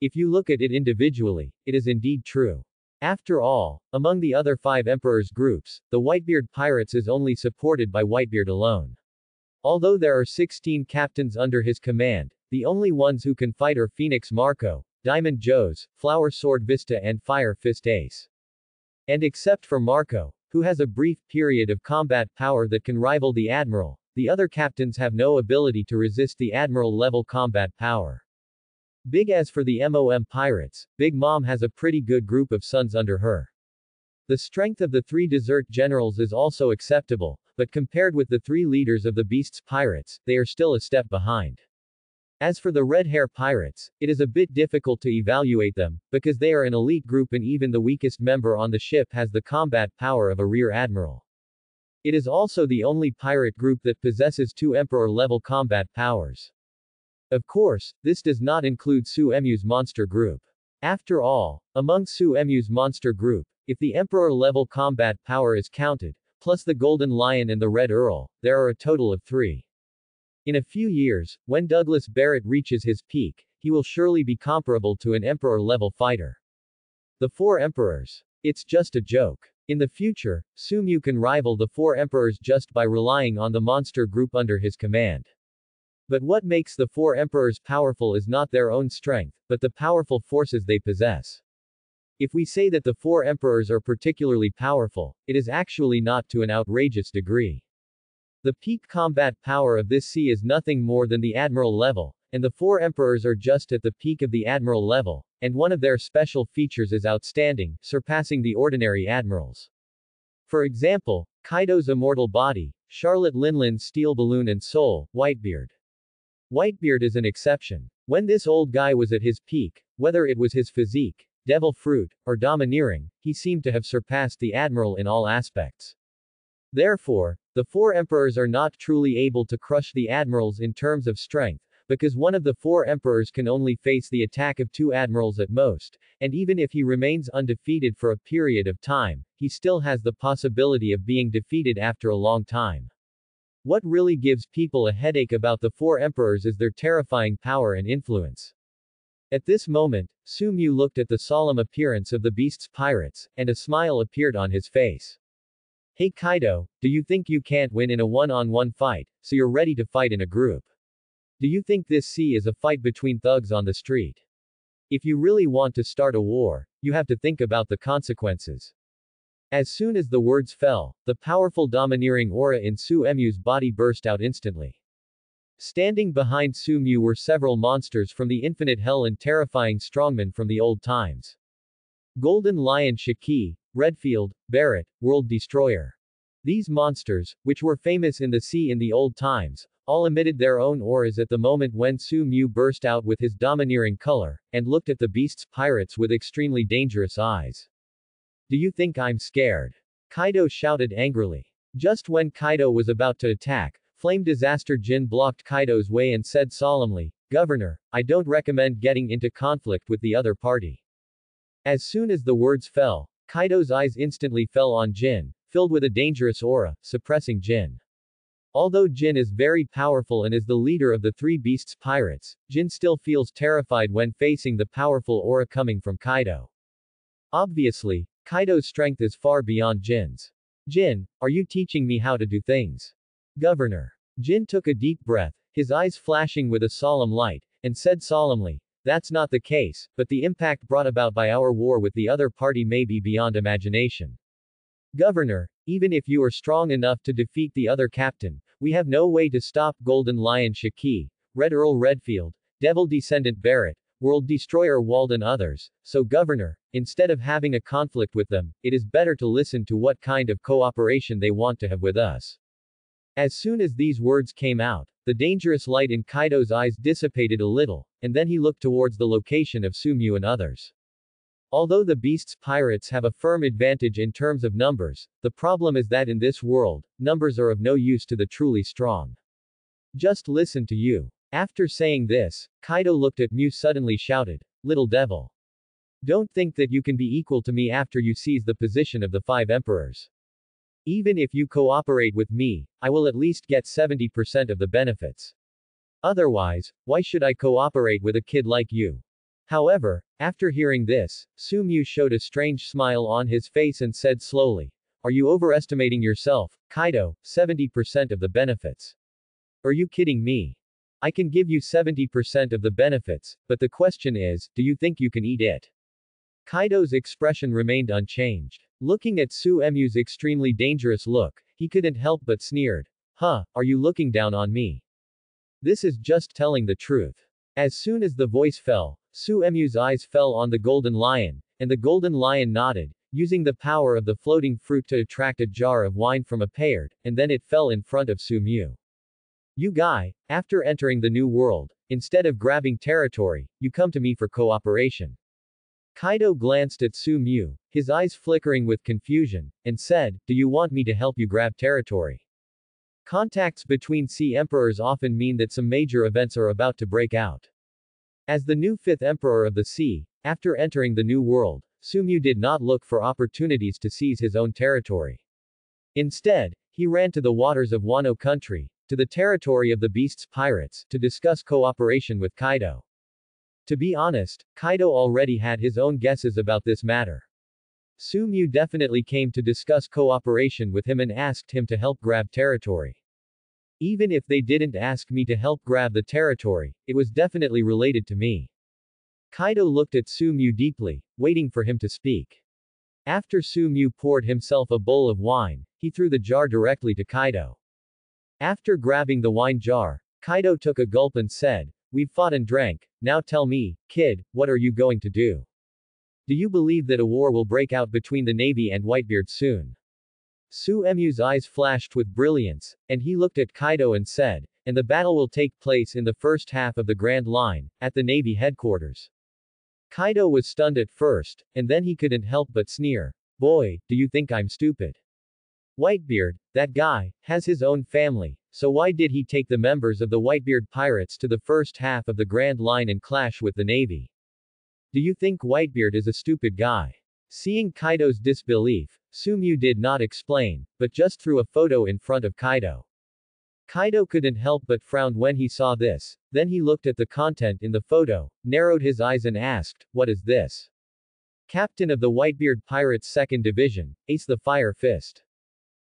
If you look at it individually, it is indeed true. After all, among the other five emperors groups, the Whitebeard pirates is only supported by Whitebeard alone. Although there are 16 captains under his command, the only ones who can fight are Phoenix Marco, Diamond Jozu, Flower Sword Vista and Fire Fist Ace. And except for Marco, who has a brief period of combat power that can rival the Admiral, the other captains have no ability to resist the Admiral-level combat power. Big as for the MOM pirates, Big Mom has a pretty good group of sons under her. The strength of the three desert generals is also acceptable, but compared with the three leaders of the Beast's pirates, they are still a step behind. As for the Red Hair Pirates, it is a bit difficult to evaluate them, because they are an elite group and even the weakest member on the ship has the combat power of a rear admiral. It is also the only pirate group that possesses two Emperor-level combat powers. Of course, this does not include Su Mu's monster group. After all, among Su Mu's monster group, if the Emperor-level combat power is counted, plus the Golden Lion and the Red Earl, there are a total of three. In a few years, when Douglas Barrett reaches his peak, he will surely be comparable to an emperor-level fighter. The Four Emperors. It's just a joke. In the future, Su Mu can rival the Four Emperors just by relying on the monster group under his command. But what makes the Four Emperors powerful is not their own strength, but the powerful forces they possess. If we say that the Four Emperors are particularly powerful, it is actually not to an outrageous degree. The peak combat power of this sea is nothing more than the admiral level, and the four emperors are just at the peak of the admiral level, and one of their special features is outstanding, surpassing the ordinary admirals. For example, Kaido's immortal body, Charlotte Linlin's steel balloon and soul, Whitebeard. Whitebeard is an exception. When this old guy was at his peak, whether it was his physique, devil fruit, or domineering, he seemed to have surpassed the admiral in all aspects. Therefore, the four emperors are not truly able to crush the admirals in terms of strength, because one of the four emperors can only face the attack of two admirals at most, and even if he remains undefeated for a period of time, he still has the possibility of being defeated after a long time. What really gives people a headache about the four emperors is their terrifying power and influence. At this moment, Su Mu looked at the solemn appearance of the beast's pirates, and a smile appeared on his face. Hey Kaido, do you think you can't win in a one-on-one -on -one fight, so you're ready to fight in a group? Do you think this sea is a fight between thugs on the street? If you really want to start a war, you have to think about the consequences. As soon as the words fell, the powerful domineering aura in Su Mu's body burst out instantly. Standing behind Su Mu were several monsters from the infinite hell and terrifying strongmen from the old times. Golden Lion Shiki, Redfield, Barrett, World Destroyer. These monsters, which were famous in the sea in the old times, all emitted their own auras at the moment when Su Mu burst out with his domineering color, and looked at the beast's pirates with extremely dangerous eyes. Do you think I'm scared? Kaido shouted angrily. Just when Kaido was about to attack, Flame Disaster Jin blocked Kaido's way and said solemnly, Governor, I don't recommend getting into conflict with the other party. As soon as the words fell, Kaido's eyes instantly fell on Jin, filled with a dangerous aura, suppressing Jin. Although Jin is very powerful and is the leader of the three beasts pirates, Jin still feels terrified when facing the powerful aura coming from Kaido. Obviously, Kaido's strength is far beyond Jin's. Jin, are you teaching me how to do things? Governor. Jin took a deep breath, his eyes flashing with a solemn light, and said solemnly, that's not the case, but the impact brought about by our war with the other party may be beyond imagination. Governor, even if you are strong enough to defeat the other captain, we have no way to stop Golden Lion Shiki, Red Earl Redfield, Devil Descendant Barrett, World Destroyer Wald and others, so Governor, instead of having a conflict with them, it is better to listen to what kind of cooperation they want to have with us. As soon as these words came out, the dangerous light in Kaido's eyes dissipated a little, and then he looked towards the location of Su Mu and others. Although the Beast's pirates have a firm advantage in terms of numbers, the problem is that in this world, numbers are of no use to the truly strong. Just listen to you. After saying this, Kaido looked at Mew suddenly shouted, Little devil. Don't think that you can be equal to me after you seize the position of the five emperors. Even if you cooperate with me, I will at least get 70% of the benefits. Otherwise, why should I cooperate with a kid like you? However, after hearing this, Su Mu showed a strange smile on his face and said slowly, Are you overestimating yourself, Kaido, 70% of the benefits? Are you kidding me? I can give you 70% of the benefits, but the question is, do you think you can eat it? Kaido's expression remained unchanged. Looking at Su Mu's extremely dangerous look, he couldn't help but sneered. Huh, are you looking down on me? This is just telling the truth. As soon as the voice fell, Su Mu's eyes fell on the golden lion, and the golden lion nodded, using the power of the floating fruit to attract a jar of wine from a payard, and then it fell in front of Su Mu. You guy, after entering the new world, instead of grabbing territory, you come to me for cooperation. Kaido glanced at Su Mu, his eyes flickering with confusion, and said, Do you want me to help you grab territory? Contacts between sea emperors often mean that some major events are about to break out. As the new fifth emperor of the sea, after entering the new world, Su Mu did not look for opportunities to seize his own territory. Instead, he ran to the waters of Wano country, to the territory of the beast's pirates, to discuss cooperation with Kaido. To be honest, Kaido already had his own guesses about this matter. Su Mu definitely came to discuss cooperation with him and asked him to help grab territory. Even if they didn't ask me to help grab the territory, it was definitely related to me. Kaido looked at Su Mu deeply, waiting for him to speak. After Su Mu poured himself a bowl of wine, he threw the jar directly to Kaido. After grabbing the wine jar, Kaido took a gulp and said, We've fought and drank, now tell me, kid, what are you going to do? Do you believe that a war will break out between the Navy and Whitebeard soon? Su Mu's eyes flashed with brilliance, and he looked at Kaido and said, and the battle will take place in the first half of the Grand Line, at the Navy headquarters. Kaido was stunned at first, and then he couldn't help but sneer. Boy, do you think I'm stupid? Whitebeard, that guy, has his own family, so why did he take the members of the Whitebeard pirates to the first half of the Grand Line and clash with the Navy? Do you think Whitebeard is a stupid guy? Seeing Kaido's disbelief, Su Mu did not explain, but just threw a photo in front of Kaido. Kaido couldn't help but frown when he saw this, then he looked at the content in the photo, narrowed his eyes and asked, What is this? Captain of the Whitebeard Pirates 2nd Division, Ace the Fire Fist.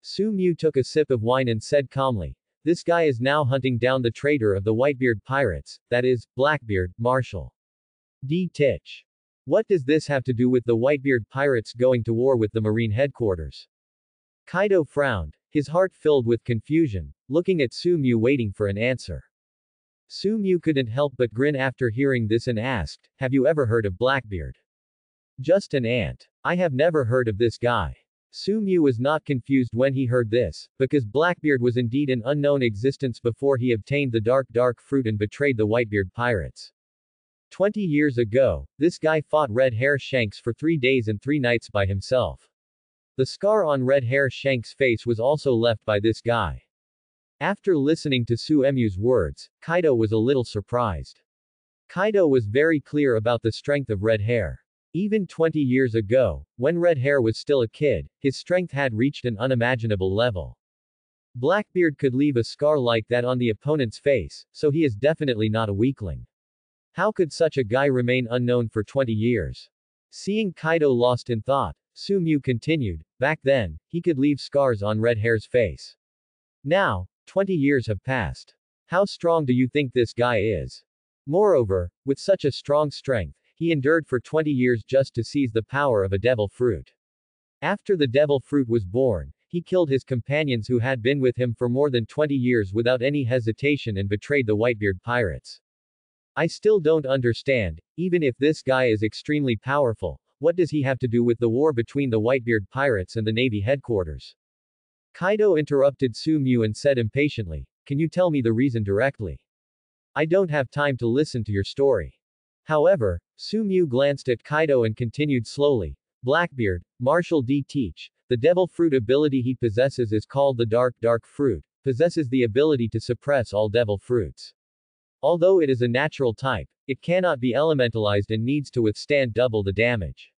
Su Mu took a sip of wine and said calmly, This guy is now hunting down the traitor of the Whitebeard pirates, that is, Blackbeard, Marshall. D. Teach. What does this have to do with the Whitebeard pirates going to war with the Marine headquarters? Kaido frowned, his heart filled with confusion, looking at Su Mu waiting for an answer. Su Mu couldn't help but grin after hearing this and asked, Have you ever heard of Blackbeard? Just an ant. I have never heard of this guy. Su Mu was not confused when he heard this, because Blackbeard was indeed an unknown existence before he obtained the dark dark fruit and betrayed the Whitebeard pirates. Twenty years ago, this guy fought Red Hair Shanks for three days and three nights by himself. The scar on Red Hair Shank's face was also left by this guy. After listening to Su Mu's words, Kaido was a little surprised. Kaido was very clear about the strength of Red Hair. Even 20 years ago, when Red Hair was still a kid, his strength had reached an unimaginable level. Blackbeard could leave a scar like that on the opponent's face, so he is definitely not a weakling. How could such a guy remain unknown for 20 years? Seeing Kaido lost in thought, Su Mu continued, back then, he could leave scars on Red Hair's face. Now, 20 years have passed. How strong do you think this guy is? Moreover, with such a strong strength, he endured for 20 years just to seize the power of a devil fruit. After the devil fruit was born, he killed his companions who had been with him for more than 20 years without any hesitation and betrayed the Whitebeard pirates. I still don't understand, even if this guy is extremely powerful, what does he have to do with the war between the Whitebeard pirates and the Navy headquarters? Kaido interrupted Su Mu and said impatiently, Can you tell me the reason directly? I don't have time to listen to your story. However, Su Mu glanced at Kaido and continued slowly. Blackbeard, Marshall D. Teach, the devil fruit ability he possesses is called the dark dark fruit, possesses the ability to suppress all devil fruits. Although it is a natural type, it cannot be elementalized and needs to withstand double the damage.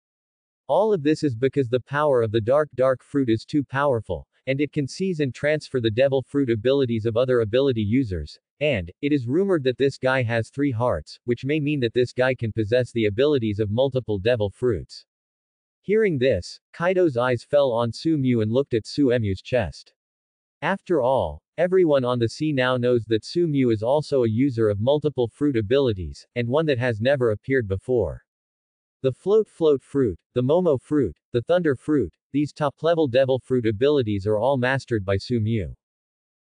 All of this is because the power of the dark dark fruit is too powerful, and it can seize and transfer the devil fruit abilities of other ability users, and, it is rumored that this guy has three hearts, which may mean that this guy can possess the abilities of multiple devil fruits. Hearing this, Kaido's eyes fell on Su Mu and looked at Su Mu's chest. After all, everyone on the sea now knows that Su Mu is also a user of multiple fruit abilities, and one that has never appeared before. The float float fruit, the Momo fruit, the thunder fruit, these top-level devil fruit abilities are all mastered by Su Mu.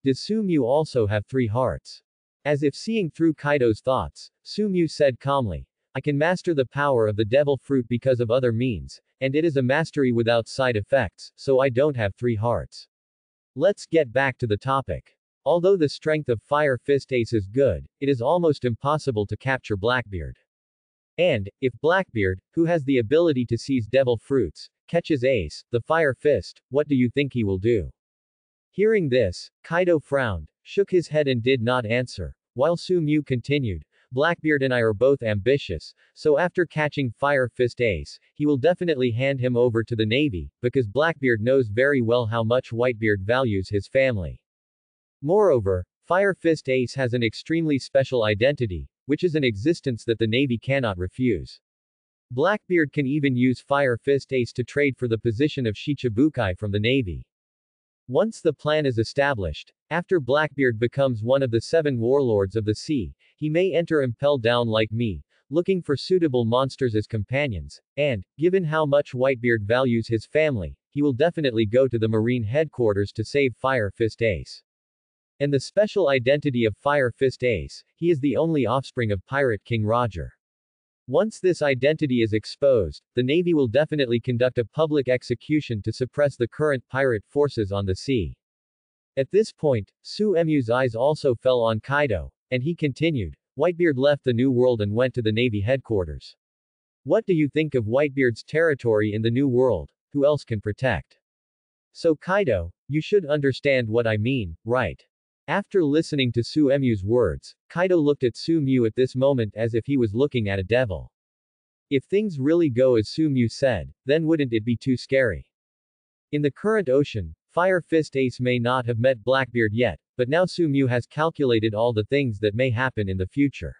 Does Su Mu also have three hearts? As if seeing through Kaido's thoughts, Su Mu said calmly, I can master the power of the devil fruit because of other means, and it is a mastery without side effects, so I don't have three hearts. Let's get back to the topic. Although the strength of Fire Fist Ace is good, it is almost impossible to capture Blackbeard. And, if Blackbeard, who has the ability to seize devil fruits, catches Ace, the Fire Fist, what do you think he will do? Hearing this, Kaido frowned, shook his head and did not answer, while Su Mu continued, Blackbeard and I are both ambitious, so after catching Fire Fist Ace, he will definitely hand him over to the Navy, because Blackbeard knows very well how much Whitebeard values his family. Moreover, Fire Fist Ace has an extremely special identity, which is an existence that the Navy cannot refuse. Blackbeard can even use Fire Fist Ace to trade for the position of Shichibukai from the Navy. Once the plan is established, after Blackbeard becomes one of the seven warlords of the sea, he may enter Impel Down like me, looking for suitable monsters as companions, and, given how much Whitebeard values his family, he will definitely go to the Marine headquarters to save Fire Fist Ace. And the special identity of Fire Fist Ace, he is the only offspring of Pirate King Roger. Once this identity is exposed, the Navy will definitely conduct a public execution to suppress the current pirate forces on the sea. At this point, Su Mu's eyes also fell on Kaido, and he continued. Whitebeard left the New World and went to the Navy headquarters. What do you think of Whitebeard's territory in the New World? Who else can protect? So Kaido, you should understand what I mean, right? After listening to Su Mu's words, Kaido looked at Su Mu at this moment as if he was looking at a devil. If things really go as Su Mu said, then wouldn't it be too scary? In the current ocean, Fire Fist Ace may not have met Blackbeard yet, but now Su Mu has calculated all the things that may happen in the future.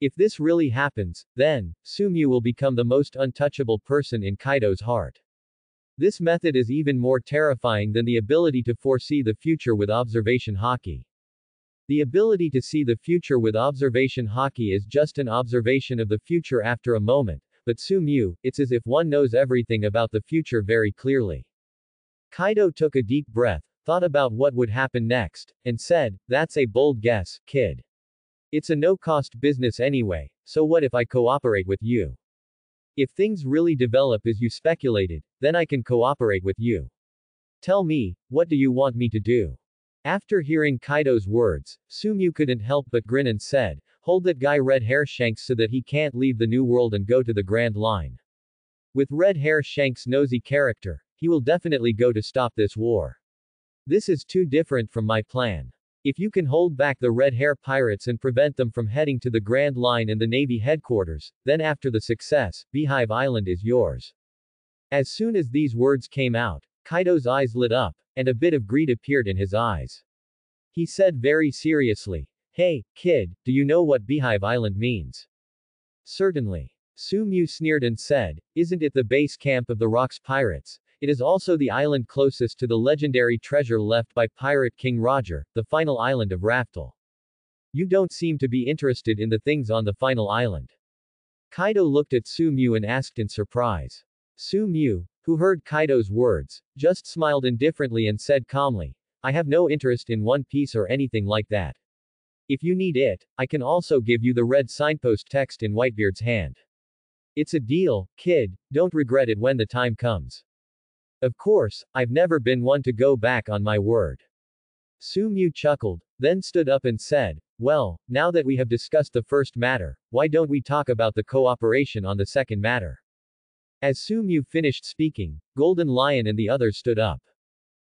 If this really happens, then, Su Mu will become the most untouchable person in Kaido's heart. This method is even more terrifying than the ability to foresee the future with observation Haki. The ability to see the future with observation Haki is just an observation of the future after a moment, but Su Mu, it's as if one knows everything about the future very clearly. Kaido took a deep breath, thought about what would happen next, and said, That's a bold guess, kid. It's a no-cost business anyway, so what if I cooperate with you? If things really develop as you speculated, then I can cooperate with you. Tell me, what do you want me to do? After hearing Kaido's words, Su Mu couldn't help but grin and said, Hold that guy Red Hair Shanks so that he can't leave the New World and go to the Grand Line. With Red Hair Shanks' nosy character, he will definitely go to stop this war. This is too different from my plan. If you can hold back the Red Hair Pirates and prevent them from heading to the Grand Line and the Navy headquarters, then after the success, Beehive Island is yours. As soon as these words came out, Kaido's eyes lit up, and a bit of greed appeared in his eyes. He said very seriously, Hey, kid, do you know what Beehive Island means? Certainly. Su sneered and said, Isn't it the base camp of the Rocks Pirates? It is also the island closest to the legendary treasure left by Pirate King Roger, the final island of Raftel. You don't seem to be interested in the things on the final island. Kaido looked at Su Mu and asked in surprise. Su Mu, who heard Kaido's words, just smiled indifferently and said calmly, I have no interest in One Piece or anything like that. If you need it, I can also give you the red signpost text in Whitebeard's hand. It's a deal, kid, don't regret it when the time comes. Of course, I've never been one to go back on my word. Su Mu chuckled, then stood up and said, Well, now that we have discussed the first matter, why don't we talk about the cooperation on the second matter? As Su Mu finished speaking, Golden Lion and the others stood up.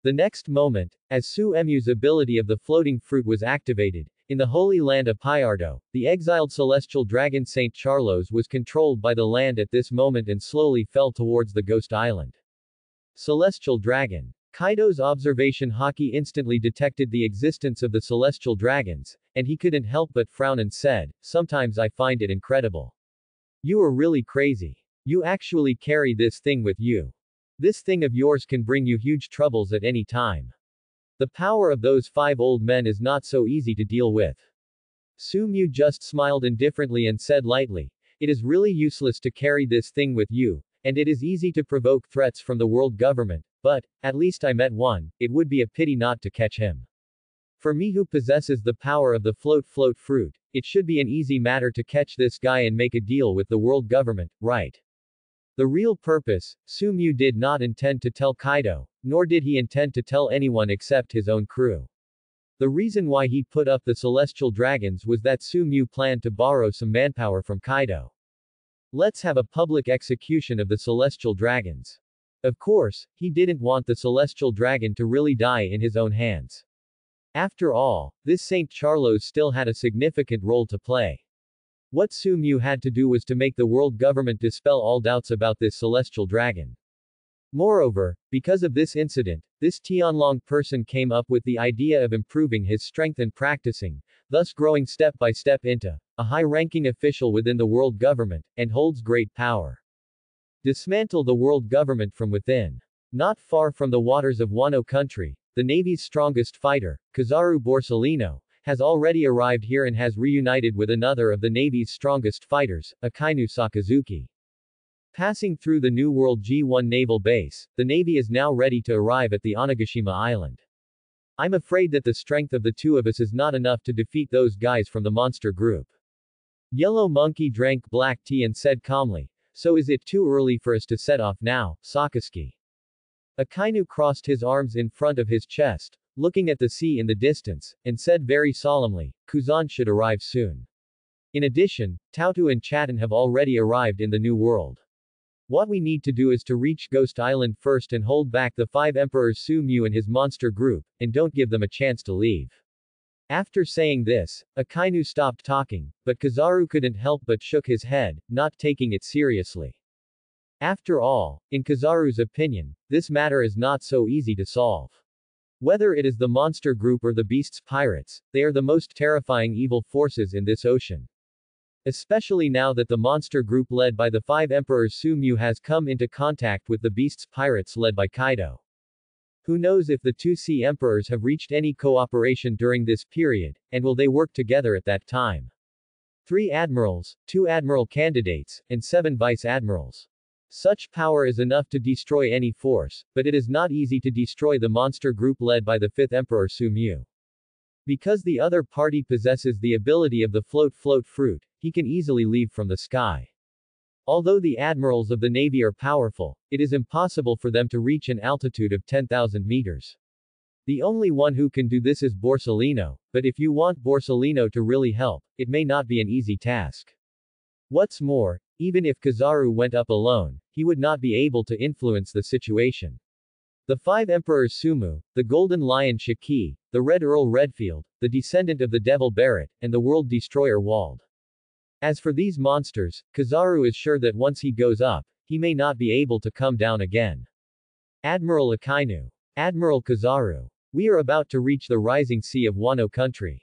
The next moment, as Su Mu's ability of the floating fruit was activated, in the Holy Land of Pyardo, the exiled celestial dragon Saint Charlos was controlled by the land at this moment and slowly fell towards the Ghost Island. Celestial Dragon. Kaido's observation Haki instantly detected the existence of the celestial dragons, and he couldn't help but frown and said, Sometimes I find it incredible. You are really crazy. You actually carry this thing with you. This thing of yours can bring you huge troubles at any time. The power of those five old men is not so easy to deal with. Su Mu just smiled indifferently and said lightly, It is really useless to carry this thing with you, and it is easy to provoke threats from the world government, but, at least I met one, it would be a pity not to catch him. For me who possesses the power of the float float fruit, it should be an easy matter to catch this guy and make a deal with the world government, right? The real purpose, Su Mu did not intend to tell Kaido, nor did he intend to tell anyone except his own crew. The reason why he put up the celestial dragons was that Su Mu planned to borrow some manpower from Kaido. Let's have a public execution of the celestial dragons. Of course, he didn't want the celestial dragon to really die in his own hands. After all, this Saint Charlos still had a significant role to play. What Su Mu had to do was to make the world government dispel all doubts about this celestial dragon. Moreover, because of this incident, this Tianlong person came up with the idea of improving his strength and practicing, thus growing step by step into a high-ranking official within the world government, and holds great power. Dismantle the world government from within. Not far from the waters of Wano country, the Navy's strongest fighter, Kizaru Borsalino, has already arrived here and has reunited with another of the Navy's strongest fighters, Akainu Sakazuki. Passing through the New World G1 naval base, the Navy is now ready to arrive at the Onigashima Island. I'm afraid that the strength of the two of us is not enough to defeat those guys from the monster group. Yellow Monkey drank black tea and said calmly, so is it too early for us to set off now, Sakazuki? Akainu crossed his arms in front of his chest, looking at the sea in the distance, and said very solemnly, Kuzan should arrive soon. In addition, Tautu and Chatan have already arrived in the New World. What we need to do is to reach Ghost Island first and hold back the five emperors Su Mu and his monster group, and don't give them a chance to leave. After saying this, Akainu stopped talking, but Kizaru couldn't help but shook his head, not taking it seriously. After all, in Kizaru's opinion, this matter is not so easy to solve. Whether it is the monster group or the beast's pirates, they are the most terrifying evil forces in this ocean. Especially now that the monster group led by the five emperors Su Mu has come into contact with the beast's pirates led by Kaido. Who knows if the two sea emperors have reached any cooperation during this period, and will they work together at that time? Three admirals, two admiral candidates, and seven vice admirals. Such power is enough to destroy any force, but it is not easy to destroy the monster group led by the fifth emperor Su Mu. Because the other party possesses the ability of the float-float fruit, he can easily leave from the sky. Although the admirals of the navy are powerful, it is impossible for them to reach an altitude of 10,000 meters. The only one who can do this is Borsalino, but if you want Borsalino to really help, it may not be an easy task. What's more, even if Kizaru went up alone, he would not be able to influence the situation. The five emperors Su Mu, the Golden Lion Shiki, the Red Earl Redfield, the descendant of the Devil Barrett, and the World Destroyer Wald. As for these monsters, Kizaru is sure that once he goes up, he may not be able to come down again. Admiral Akainu. Admiral Kizaru. We are about to reach the rising sea of Wano country.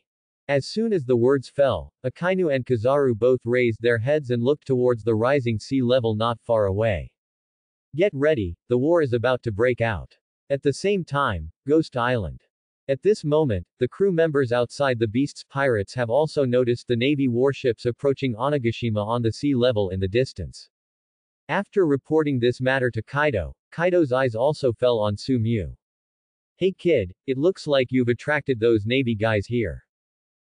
As soon as the words fell, Akainu and Kizaru both raised their heads and looked towards the rising sea level not far away. Get ready, the war is about to break out. At the same time, Ghost Island. At this moment, the crew members outside the Beast's pirates have also noticed the Navy warships approaching Onigashima on the sea level in the distance. After reporting this matter to Kaido, Kaido's eyes also fell on Su. Hey kid, it looks like you've attracted those Navy guys here.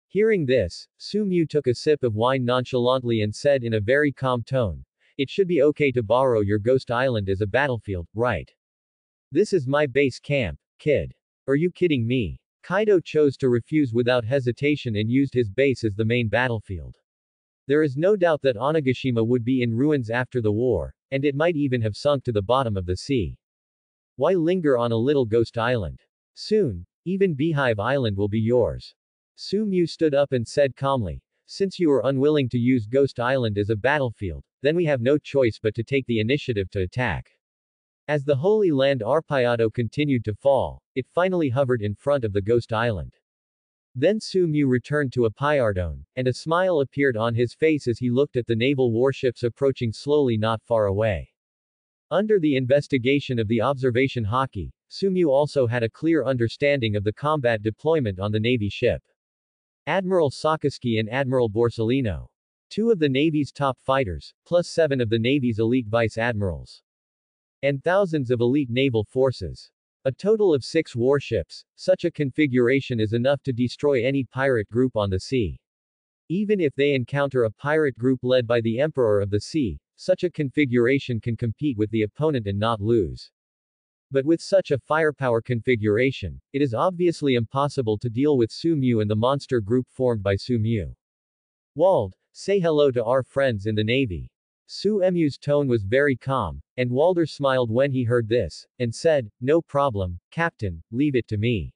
Hearing this, Su took a sip of wine nonchalantly and said in a very calm tone, It should be okay to borrow your ghost island as a battlefield, right? This is my base camp, kid. Are you kidding me? Kaido chose to refuse without hesitation and used his base as the main battlefield. There is no doubt that Onigashima would be in ruins after the war, and it might even have sunk to the bottom of the sea. Why linger on a little ghost island? Soon, even Beehive Island will be yours. Su Mu stood up and said calmly, Since you are unwilling to use Ghost Island as a battlefield, then we have no choice but to take the initiative to attack. As the Holy Land Arpayado continued to fall, it finally hovered in front of the Ghost Island. Then Su Mu returned to Apayardone, and a smile appeared on his face as he looked at the naval warships approaching slowly not far away. Under the investigation of the observation Haki, Su Mu also had a clear understanding of the combat deployment on the Navy ship. Admiral Sakazuki and Admiral Borsalino. Two of the Navy's top fighters, plus seven of the Navy's elite vice admirals. And thousands of elite naval forces. A total of six warships, such a configuration is enough to destroy any pirate group on the sea. Even if they encounter a pirate group led by the Emperor of the Sea, such a configuration can compete with the opponent and not lose. But with such a firepower configuration, it is obviously impossible to deal with Su Mu and the monster group formed by Su Mu. Wald, say hello to our friends in the Navy. Su Mu's tone was very calm, and Walder smiled when he heard this, and said, No problem, Captain, leave it to me.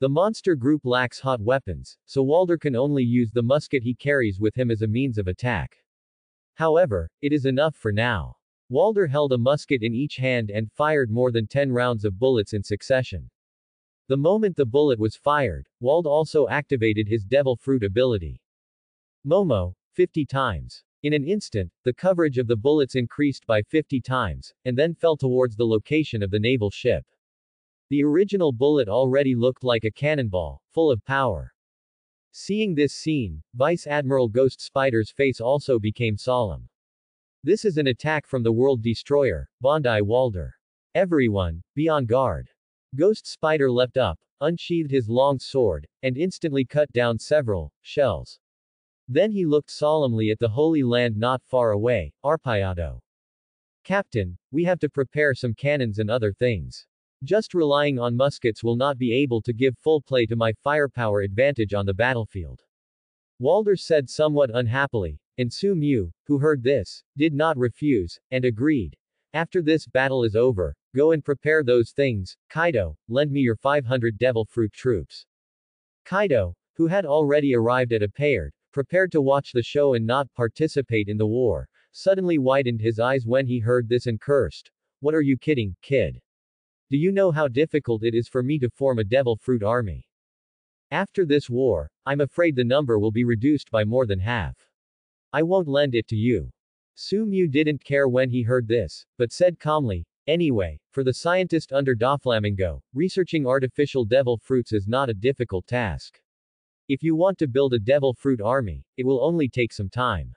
The monster group lacks hot weapons, so Walder can only use the musket he carries with him as a means of attack. However, it is enough for now. Walder held a musket in each hand and fired more than 10 rounds of bullets in succession. The moment the bullet was fired, Wald also activated his Devil Fruit ability. Momo, 50 times. In an instant, the coverage of the bullets increased by 50 times, and then fell towards the location of the naval ship. The original bullet already looked like a cannonball, full of power. Seeing this scene, Vice Admiral Ghost Spider's face also became solemn. This is an attack from the World Destroyer, Byrnndi World. Everyone, be on guard. Ghost Spider leapt up, unsheathed his long sword, and instantly cut down several shells. Then he looked solemnly at the Holy Land not far away, Arpayado. Captain, we have to prepare some cannons and other things. Just relying on muskets will not be able to give full play to my firepower advantage on the battlefield. Walder said somewhat unhappily, and Su Mu, who heard this, did not refuse, and agreed. After this battle is over, go and prepare those things, Kaido, lend me your 500 devil fruit troops. Kaido, who had already arrived at Apayard, prepared to watch the show and not participate in the war, suddenly widened his eyes when he heard this and cursed. What are you kidding, kid? Do you know how difficult it is for me to form a devil fruit army? After this war, I'm afraid the number will be reduced by more than half. I won't lend it to you. Su Mu didn't care when he heard this, but said calmly, Anyway, for the scientist under Doflamingo, researching artificial devil fruits is not a difficult task. If you want to build a devil fruit army, it will only take some time.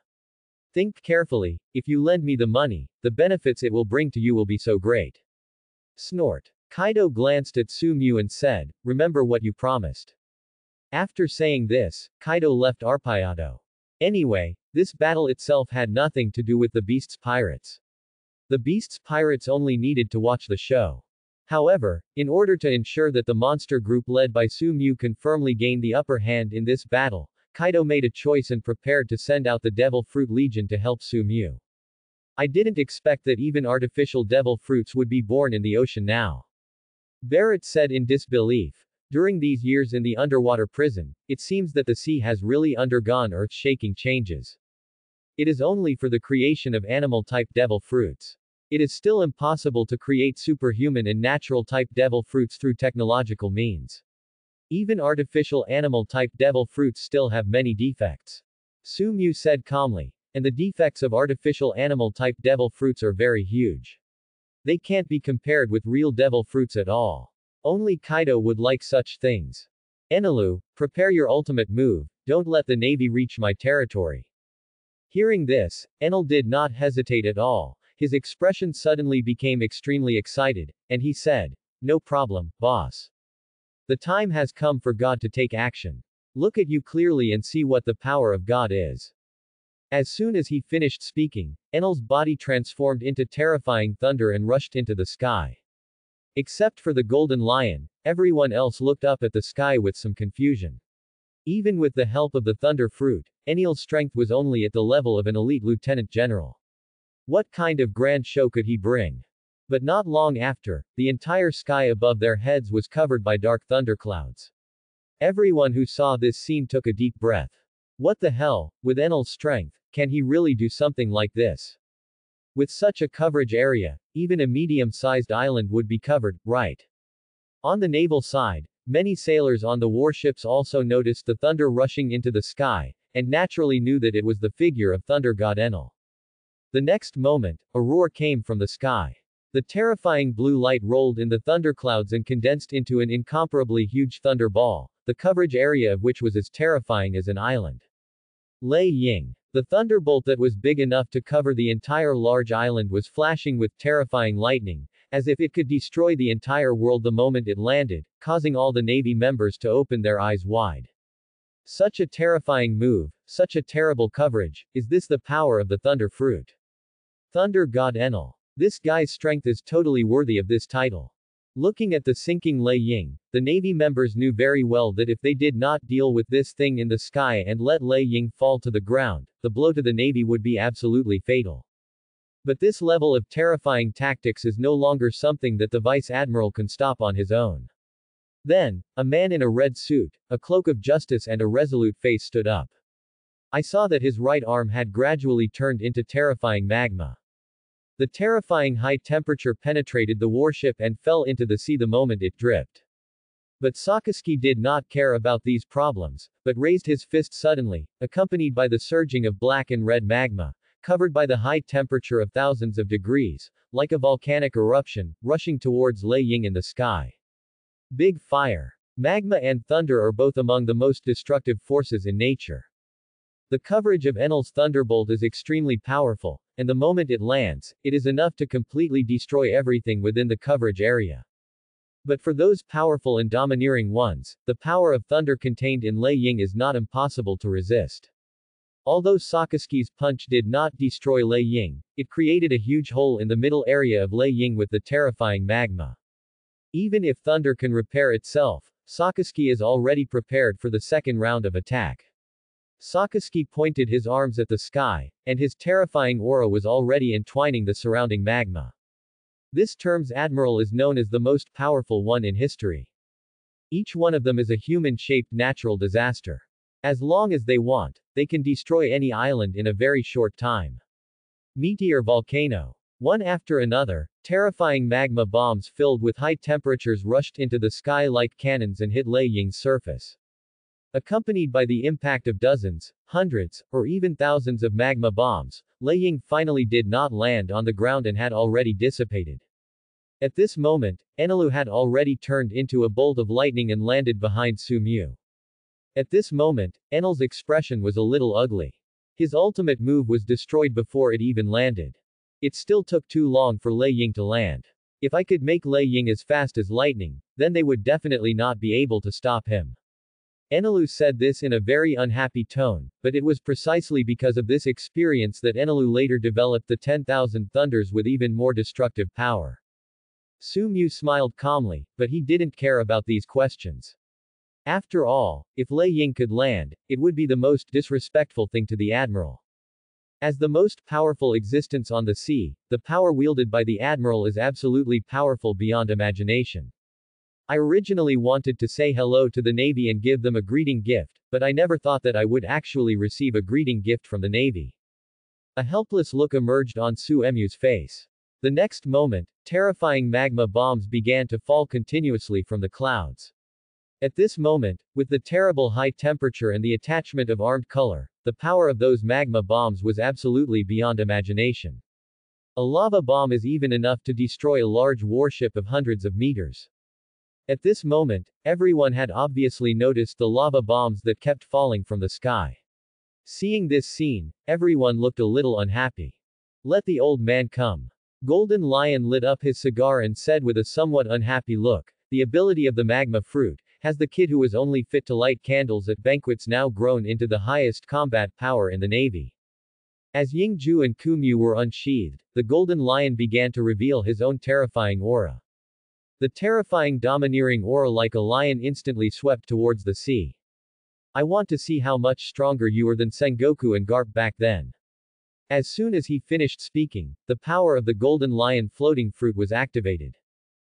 Think carefully, if you lend me the money, the benefits it will bring to you will be so great. Snort. Kaido glanced at Su Mu and said, Remember what you promised. After saying this, Kaido left Arpayado. Anyway, this battle itself had nothing to do with the Beast's pirates. The Beast's pirates only needed to watch the show. However, in order to ensure that the monster group led by Su Mu can firmly gain the upper hand in this battle, Kaido made a choice and prepared to send out the Devil Fruit Legion to help Su Mu. I didn't expect that even artificial devil fruits would be born in the ocean now. Barrett said in disbelief. During these years in the underwater prison, it seems that the sea has really undergone earth-shaking changes. It is only for the creation of animal-type devil fruits. It is still impossible to create superhuman and natural-type devil fruits through technological means. Even artificial animal-type devil fruits still have many defects. Su Mu said calmly. And the defects of artificial animal-type devil fruits are very huge. They can't be compared with real devil fruits at all. Only Kaido would like such things. Enelu, prepare your ultimate move, don't let the navy reach my territory. Hearing this, Enel did not hesitate at all, his expression suddenly became extremely excited, and he said, No problem, boss. The time has come for God to take action. Look at you clearly and see what the power of God is. As soon as he finished speaking, Enel's body transformed into terrifying thunder and rushed into the sky. Except for the golden lion, everyone else looked up at the sky with some confusion. Even with the help of the Thunder Fruit, Enel's strength was only at the level of an elite lieutenant general. What kind of grand show could he bring? But not long after, the entire sky above their heads was covered by dark thunderclouds. Everyone who saw this scene took a deep breath. What the hell, with Enel's strength, can he really do something like this? With such a coverage area, even a medium-sized island would be covered, right? On the naval side, many sailors on the warships also noticed the thunder rushing into the sky, and naturally knew that it was the figure of thunder god Enel. The next moment, a roar came from the sky. The terrifying blue light rolled in the thunderclouds and condensed into an incomparably huge thunder ball, the coverage area of which was as terrifying as an island. Lei Ying. The thunderbolt that was big enough to cover the entire large island was flashing with terrifying lightning, as if it could destroy the entire world the moment it landed, causing all the Navy members to open their eyes wide. Such a terrifying move, such a terrible coverage, is this the power of the Thunder Fruit? Thunder God Enel. This guy's strength is totally worthy of this title. Looking at the sinking Lei Ying, the Navy members knew very well that if they did not deal with this thing in the sky and let Lei Ying fall to the ground, the blow to the Navy would be absolutely fatal. But this level of terrifying tactics is no longer something that the Vice Admiral can stop on his own. Then, a man in a red suit, a cloak of justice and a resolute face stood up. I saw that his right arm had gradually turned into terrifying magma. The terrifying high temperature penetrated the warship and fell into the sea the moment it dripped. But Sakazuki did not care about these problems, but raised his fist suddenly, accompanied by the surging of black and red magma, covered by the high temperature of thousands of degrees, like a volcanic eruption, rushing towards Lei Ying in the sky. Big fire. Magma and thunder are both among the most destructive forces in nature. The coverage of Enel's thunderbolt is extremely powerful, and the moment it lands, it is enough to completely destroy everything within the coverage area. But for those powerful and domineering ones, the power of thunder contained in Lei Ying is not impossible to resist. Although Sakazuki's punch did not destroy Lei Ying, it created a huge hole in the middle area of Lei Ying with the terrifying magma. Even if thunder can repair itself, Sakazuki is already prepared for the second round of attack. Sakazuki pointed his arms at the sky, and his terrifying aura was already entwining the surrounding magma. This term's admiral is known as the most powerful one in history. Each one of them is a human-shaped natural disaster. As long as they want, they can destroy any island in a very short time. Meteor volcano. One after another, terrifying magma bombs filled with high temperatures rushed into the sky like cannons and hit Lei Ying's surface. Accompanied by the impact of dozens, hundreds, or even thousands of magma bombs, Lei Ying finally did not land on the ground and had already dissipated. At this moment, Enel had already turned into a bolt of lightning and landed behind Su. At this moment, Enel's expression was a little ugly. His ultimate move was destroyed before it even landed. It still took too long for Lei Ying to land. If I could make Lei Ying as fast as lightning, then they would definitely not be able to stop him. Enel said this in a very unhappy tone, but it was precisely because of this experience that Enel later developed the 10,000 Thunders with even more destructive power. Su Mu smiled calmly, but he didn't care about these questions. After all, if Lei Ying could land, it would be the most disrespectful thing to the Admiral. As the most powerful existence on the sea, the power wielded by the Admiral is absolutely powerful beyond imagination. I originally wanted to say hello to the Navy and give them a greeting gift, but I never thought that I would actually receive a greeting gift from the Navy. A helpless look emerged on Su Mu's face. The next moment, terrifying magma bombs began to fall continuously from the clouds. At this moment, with the terrible high temperature and the attachment of armed color, the power of those magma bombs was absolutely beyond imagination. A lava bomb is even enough to destroy a large warship of hundreds of meters. At this moment, everyone had obviously noticed the lava bombs that kept falling from the sky. Seeing this scene, everyone looked a little unhappy. Let the old man come. Golden Lion lit up his cigar and said with a somewhat unhappy look, the ability of the magma fruit, has the kid who was only fit to light candles at banquets now grown into the highest combat power in the navy. As Ying Ju and Ku Mu were unsheathed, the Golden Lion began to reveal his own terrifying aura. The terrifying domineering aura like a lion instantly swept towards the sea. I want to see how much stronger you are than Sengoku and Garp back then. As soon as he finished speaking, the power of the golden lion floating fruit was activated.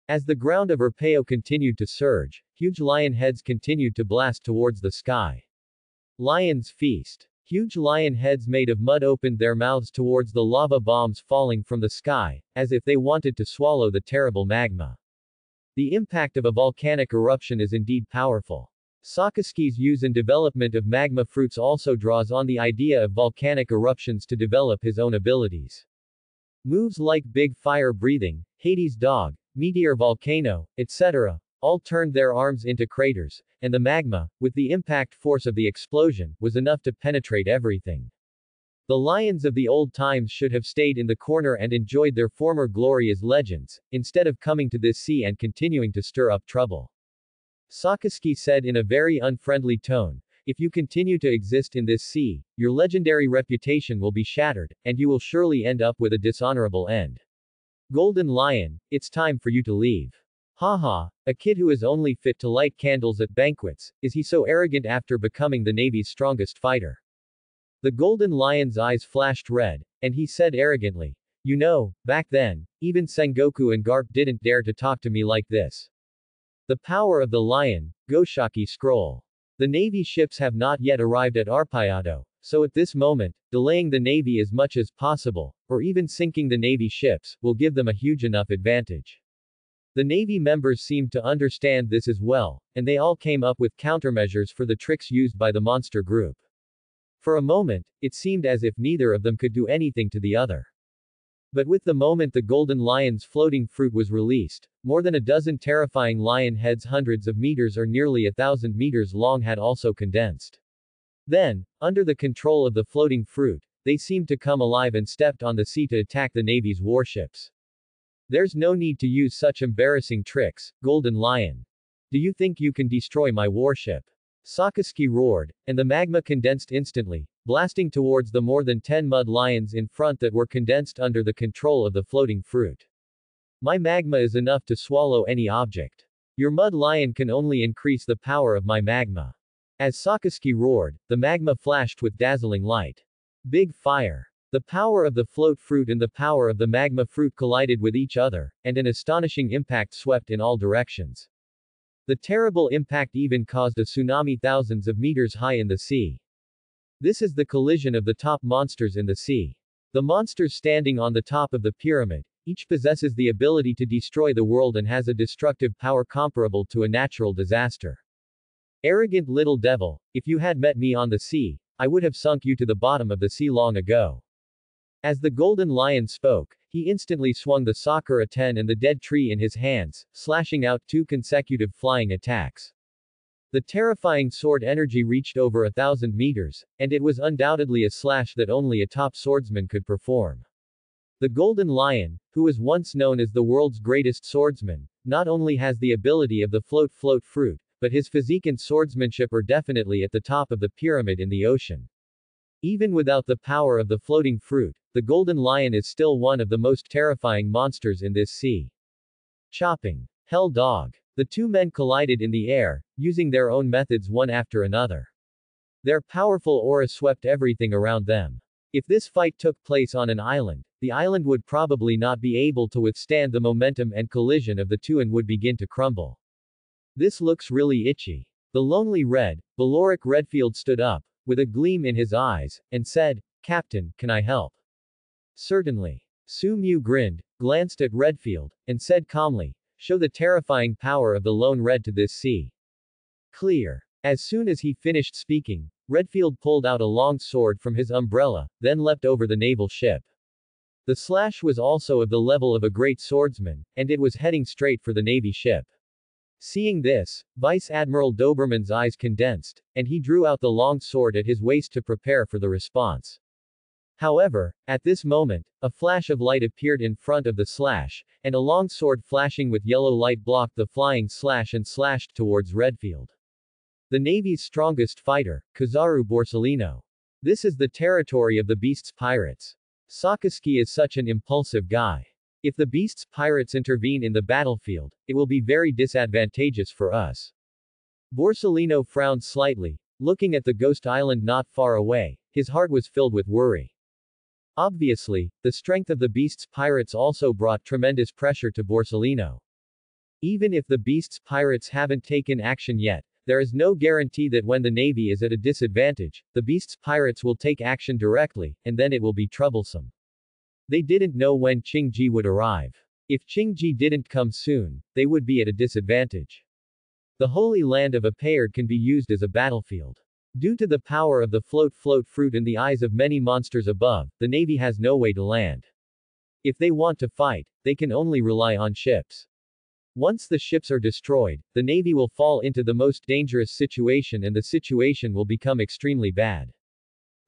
As the ground of Erpeo continued to surge, huge lion heads continued to blast towards the sky. Lion's Feast. Huge lion heads made of mud opened their mouths towards the lava bombs falling from the sky, as if they wanted to swallow the terrible magma. The impact of a volcanic eruption is indeed powerful. Sakazuki's use and development of magma fruits also draws on the idea of volcanic eruptions to develop his own abilities. Moves like Big Fire Breathing, Hades Dog, Meteor Volcano, etc., all turned their arms into craters, and the magma, with the impact force of the explosion, was enough to penetrate everything. The lions of the old times should have stayed in the corner and enjoyed their former glory as legends, instead of coming to this sea and continuing to stir up trouble. Sakazuki said in a very unfriendly tone, if you continue to exist in this sea, your legendary reputation will be shattered, and you will surely end up with a dishonorable end. Golden Lion, it's time for you to leave. Haha, a kid who is only fit to light candles at banquets, is he so arrogant after becoming the Navy's strongest fighter? The Golden Lion's eyes flashed red, and he said arrogantly, You know, back then, even Sengoku and Garp didn't dare to talk to me like this. The Power of the Lion, Goshaki Scroll. The Navy ships have not yet arrived at Arpayado, so at this moment, delaying the Navy as much as possible, or even sinking the Navy ships, will give them a huge enough advantage. The Navy members seemed to understand this as well, and they all came up with countermeasures for the tricks used by the monster group. For a moment, it seemed as if neither of them could do anything to the other. But with the moment the golden lion's floating fruit was released, more than a dozen terrifying lion heads hundreds of meters or nearly a thousand meters long had also condensed. Then, under the control of the floating fruit, they seemed to come alive and stepped on the sea to attack the Navy's warships. There's no need to use such embarrassing tricks, Golden Lion. Do you think you can destroy my warship? Sakazuki roared, and the magma condensed instantly, blasting towards the more than 10 mud lions in front that were condensed under the control of the floating fruit. My magma is enough to swallow any object. Your mud lion can only increase the power of my magma. As Sakazuki roared, the magma flashed with dazzling light. Big fire. The power of the float fruit and the power of the magma fruit collided with each other, and an astonishing impact swept in all directions. The terrible impact even caused a tsunami thousands of meters high in the sea. This is the collision of the top monsters in the sea. The monsters standing on the top of the pyramid, each possesses the ability to destroy the world and has a destructive power comparable to a natural disaster. Arrogant little devil, if you had met me on the sea, I would have sunk you to the bottom of the sea long ago. As the golden lion spoke, he instantly swung the Sakura Ten and the dead tree in his hands, slashing out two consecutive flying attacks. The terrifying sword energy reached over a thousand meters, and it was undoubtedly a slash that only a top swordsman could perform. The Golden Lion, who was once known as the world's greatest swordsman, not only has the ability of the float float fruit, but his physique and swordsmanship are definitely at the top of the pyramid in the ocean. Even without the power of the floating fruit, the golden lion is still one of the most terrifying monsters in this sea. Chopping. Hell dog. The two men collided in the air, using their own methods one after another. Their powerful aura swept everything around them. If this fight took place on an island, the island would probably not be able to withstand the momentum and collision of the two and would begin to crumble. This looks really itchy. The lonely red, Valoric Redfield stood up, with a gleam in his eyes, and said, Captain, can I help? Certainly. Su Mu grinned, glanced at Redfield, and said calmly, Show the terrifying power of the lone red to this sea. Clear. As soon as he finished speaking, Redfield pulled out a long sword from his umbrella, then leapt over the naval ship. The slash was also of the level of a great swordsman, and it was heading straight for the Navy ship. Seeing this, Vice Admiral Doberman's eyes condensed, and he drew out the long sword at his waist to prepare for the response. However, at this moment, a flash of light appeared in front of the slash, and a long sword flashing with yellow light blocked the flying slash and slashed towards Redfield. The Navy's strongest fighter, Kizaru Borsalino. This is the territory of the Beast's pirates. Sakazuki is such an impulsive guy. If the beast's pirates intervene in the battlefield, it will be very disadvantageous for us. Borsalino frowned slightly, looking at the ghost island not far away, his heart was filled with worry. Obviously, the strength of the beast's pirates also brought tremendous pressure to Borsalino. Even if the beast's pirates haven't taken action yet, there is no guarantee that when the navy is at a disadvantage, the beast's pirates will take action directly, and then it will be troublesome. They didn't know when Qingji would arrive. If Qingji didn't come soon, they would be at a disadvantage. The Holy Land of Apayard can be used as a battlefield. Due to the power of the float-float fruit in the eyes of many monsters above, the Navy has no way to land. If they want to fight, they can only rely on ships. Once the ships are destroyed, the Navy will fall into the most dangerous situation and the situation will become extremely bad.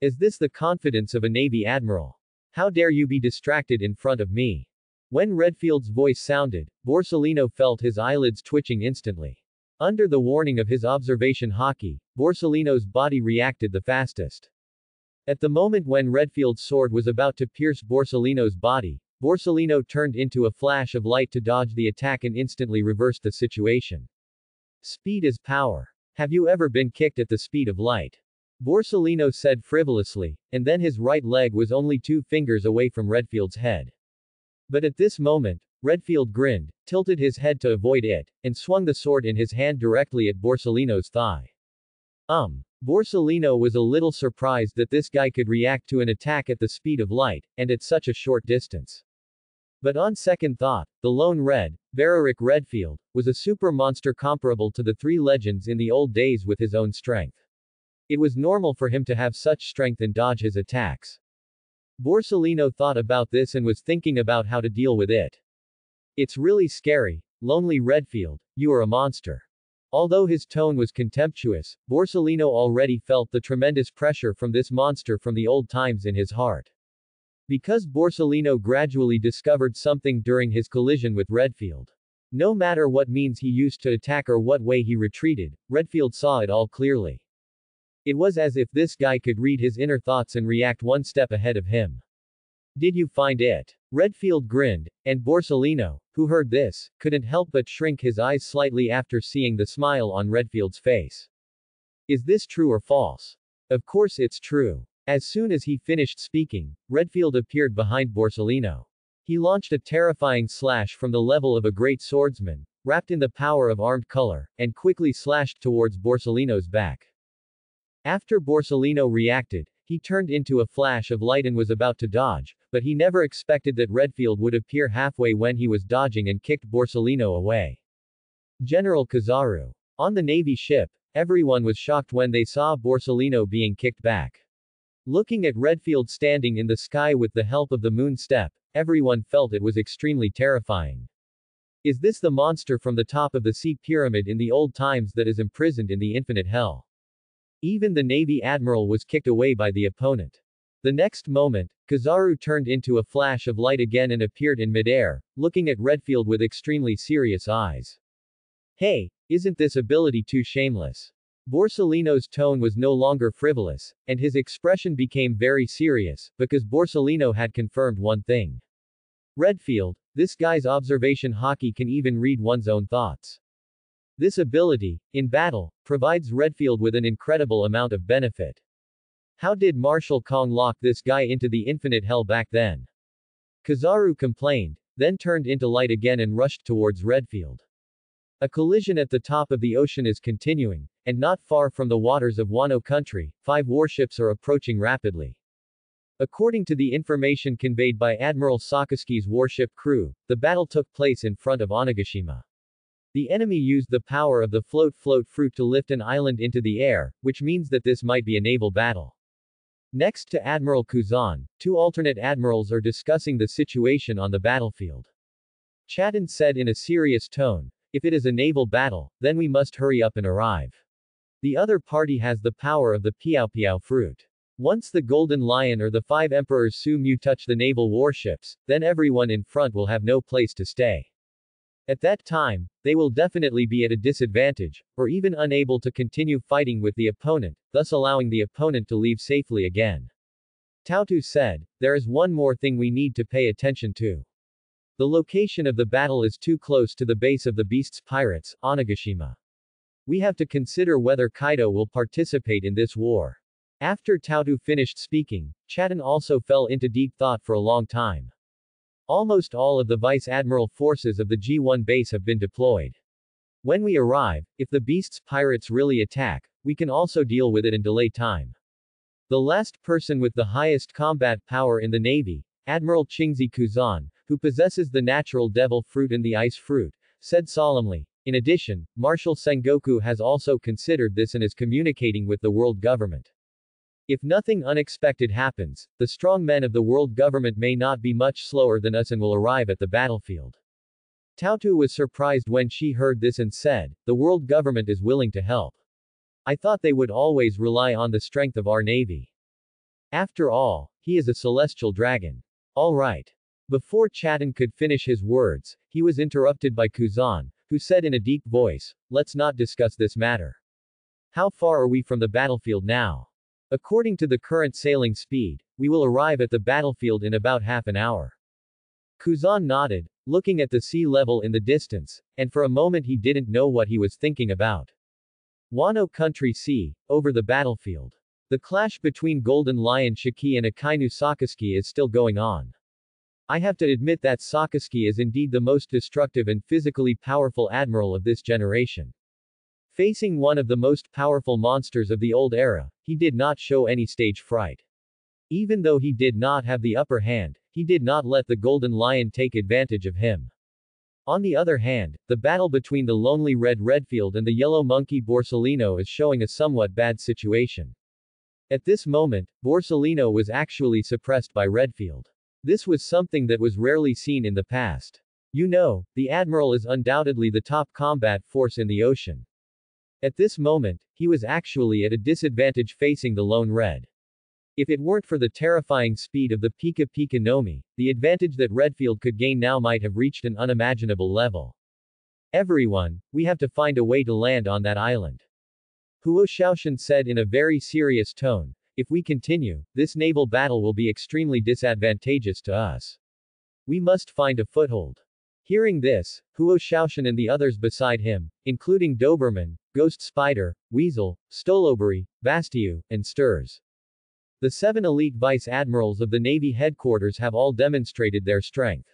Is this the confidence of a Navy admiral? How dare you be distracted in front of me? When Redfield's voice sounded, Borsalino felt his eyelids twitching instantly. Under the warning of his observation Haki, Borsalino's body reacted the fastest. At the moment when Redfield's sword was about to pierce Borsalino's body, Borsalino turned into a flash of light to dodge the attack and instantly reversed the situation. Speed is power. Have you ever been kicked at the speed of light? Borsalino said frivolously, and then his right leg was only two fingers away from Redfield's head. But at this moment, Redfield grinned, tilted his head to avoid it, and swung the sword in his hand directly at Borsalino's thigh. Um. Borsalino was a little surprised that this guy could react to an attack at the speed of light, and at such a short distance. But on second thought, the lone red, Bararic Redfield, was a super monster comparable to the three legends in the old days with his own strength. It was normal for him to have such strength and dodge his attacks. Borsalino thought about this and was thinking about how to deal with it. It's really scary, lonely Redfield, you are a monster. Although his tone was contemptuous, Borsalino already felt the tremendous pressure from this monster from the old times in his heart. Because Borsalino gradually discovered something during his collision with Redfield. No matter what means he used to attack or what way he retreated, Redfield saw it all clearly. It was as if this guy could read his inner thoughts and react one step ahead of him. Did you find it? Redfield grinned, and Borsalino, who heard this, couldn't help but shrink his eyes slightly after seeing the smile on Redfield's face. Is this true or false? Of course it's true. As soon as he finished speaking, Redfield appeared behind Borsalino. He launched a terrifying slash from the level of a great swordsman, wrapped in the power of armed color, and quickly slashed towards Borsalino's back. After Borsalino reacted, he turned into a flash of light and was about to dodge, but he never expected that Redfield would appear halfway when he was dodging and kicked Borsalino away. General Kizaru. On the Navy ship, everyone was shocked when they saw Borsalino being kicked back. Looking at Redfield standing in the sky with the help of the moon step, everyone felt it was extremely terrifying. Is this the monster from the top of the sea pyramid in the old times that is imprisoned in the infinite hell? Even the Navy admiral was kicked away by the opponent. The next moment, Kizaru turned into a flash of light again and appeared in midair, looking at Redfield with extremely serious eyes. Hey, isn't this ability too shameless? Borsalino's tone was no longer frivolous, and his expression became very serious, because Borsalino had confirmed one thing. Redfield, this guy's observation Haki can even read one's own thoughts. This ability, in battle, provides Redfield with an incredible amount of benefit. How did Marshal Kong lock this guy into the infinite hell back then? Kizaru complained, then turned into light again and rushed towards Redfield. A collision at the top of the ocean is continuing, and not far from the waters of Wano country, five warships are approaching rapidly. According to the information conveyed by Admiral Sakazuki's warship crew, the battle took place in front of Onigashima. The enemy used the power of the float-float fruit to lift an island into the air, which means that this might be a naval battle. Next to Admiral Kuzan, two alternate admirals are discussing the situation on the battlefield. Chatten said in a serious tone, if it is a naval battle, then we must hurry up and arrive. The other party has the power of the Piao Piao fruit. Once the Golden Lion or the Five Emperors Su Mu touch the naval warships, then everyone in front will have no place to stay. At that time, they will definitely be at a disadvantage, or even unable to continue fighting with the opponent, thus allowing the opponent to leave safely again. Tautu said, there is one more thing we need to pay attention to. The location of the battle is too close to the base of the Beast's pirates, Onigashima. We have to consider whether Kaido will participate in this war. After Tautu finished speaking, Chaton also fell into deep thought for a long time. Almost all of the vice admiral forces of the G1 base have been deployed. When we arrive, if the beast's pirates really attack, we can also deal with it and delay time. The last person with the highest combat power in the Navy, Admiral Chingzi Kuzan, who possesses the natural devil fruit and the ice fruit, said solemnly. In addition, Marshal Sengoku has also considered this and is communicating with the world government. If nothing unexpected happens, the strong men of the world government may not be much slower than us and will arrive at the battlefield. Tautu was surprised when she heard this and said, the world government is willing to help. I thought they would always rely on the strength of our navy. After all, he is a celestial dragon. All right. Before Chaton could finish his words, he was interrupted by Kuzan, who said in a deep voice, Let's not discuss this matter. How far are we from the battlefield now? According to the current sailing speed, we will arrive at the battlefield in about half an hour. Kuzan nodded, looking at the sea level in the distance, and for a moment he didn't know what he was thinking about. Wano Country Sea, over the battlefield. The clash between Golden Lion Shiki and Akainu Sakazuki is still going on. I have to admit that Sakazuki is indeed the most destructive and physically powerful admiral of this generation. Facing one of the most powerful monsters of the old era, he did not show any stage fright. Even though he did not have the upper hand, he did not let the Golden Lion take advantage of him. On the other hand, the battle between the lonely Red Redfield and the Yellow Monkey Borsalino is showing a somewhat bad situation. At this moment, Borsalino was actually suppressed by Redfield. This was something that was rarely seen in the past. You know, the Admiral is undoubtedly the top combat force in the ocean. At this moment, he was actually at a disadvantage facing the lone red. If it weren't for the terrifying speed of the Pika Pika Nomi, the advantage that Redfield could gain now might have reached an unimaginable level. Everyone, we have to find a way to land on that island. Huo Shaoshan said in a very serious tone, if we continue, this naval battle will be extremely disadvantageous to us. We must find a foothold. Hearing this, Huo Shaoshan and the others beside him, including Doberman, Ghost Spider, Weasel, Strawberry, Bastiu, and Stirs. The seven elite vice admirals of the Navy headquarters have all demonstrated their strength.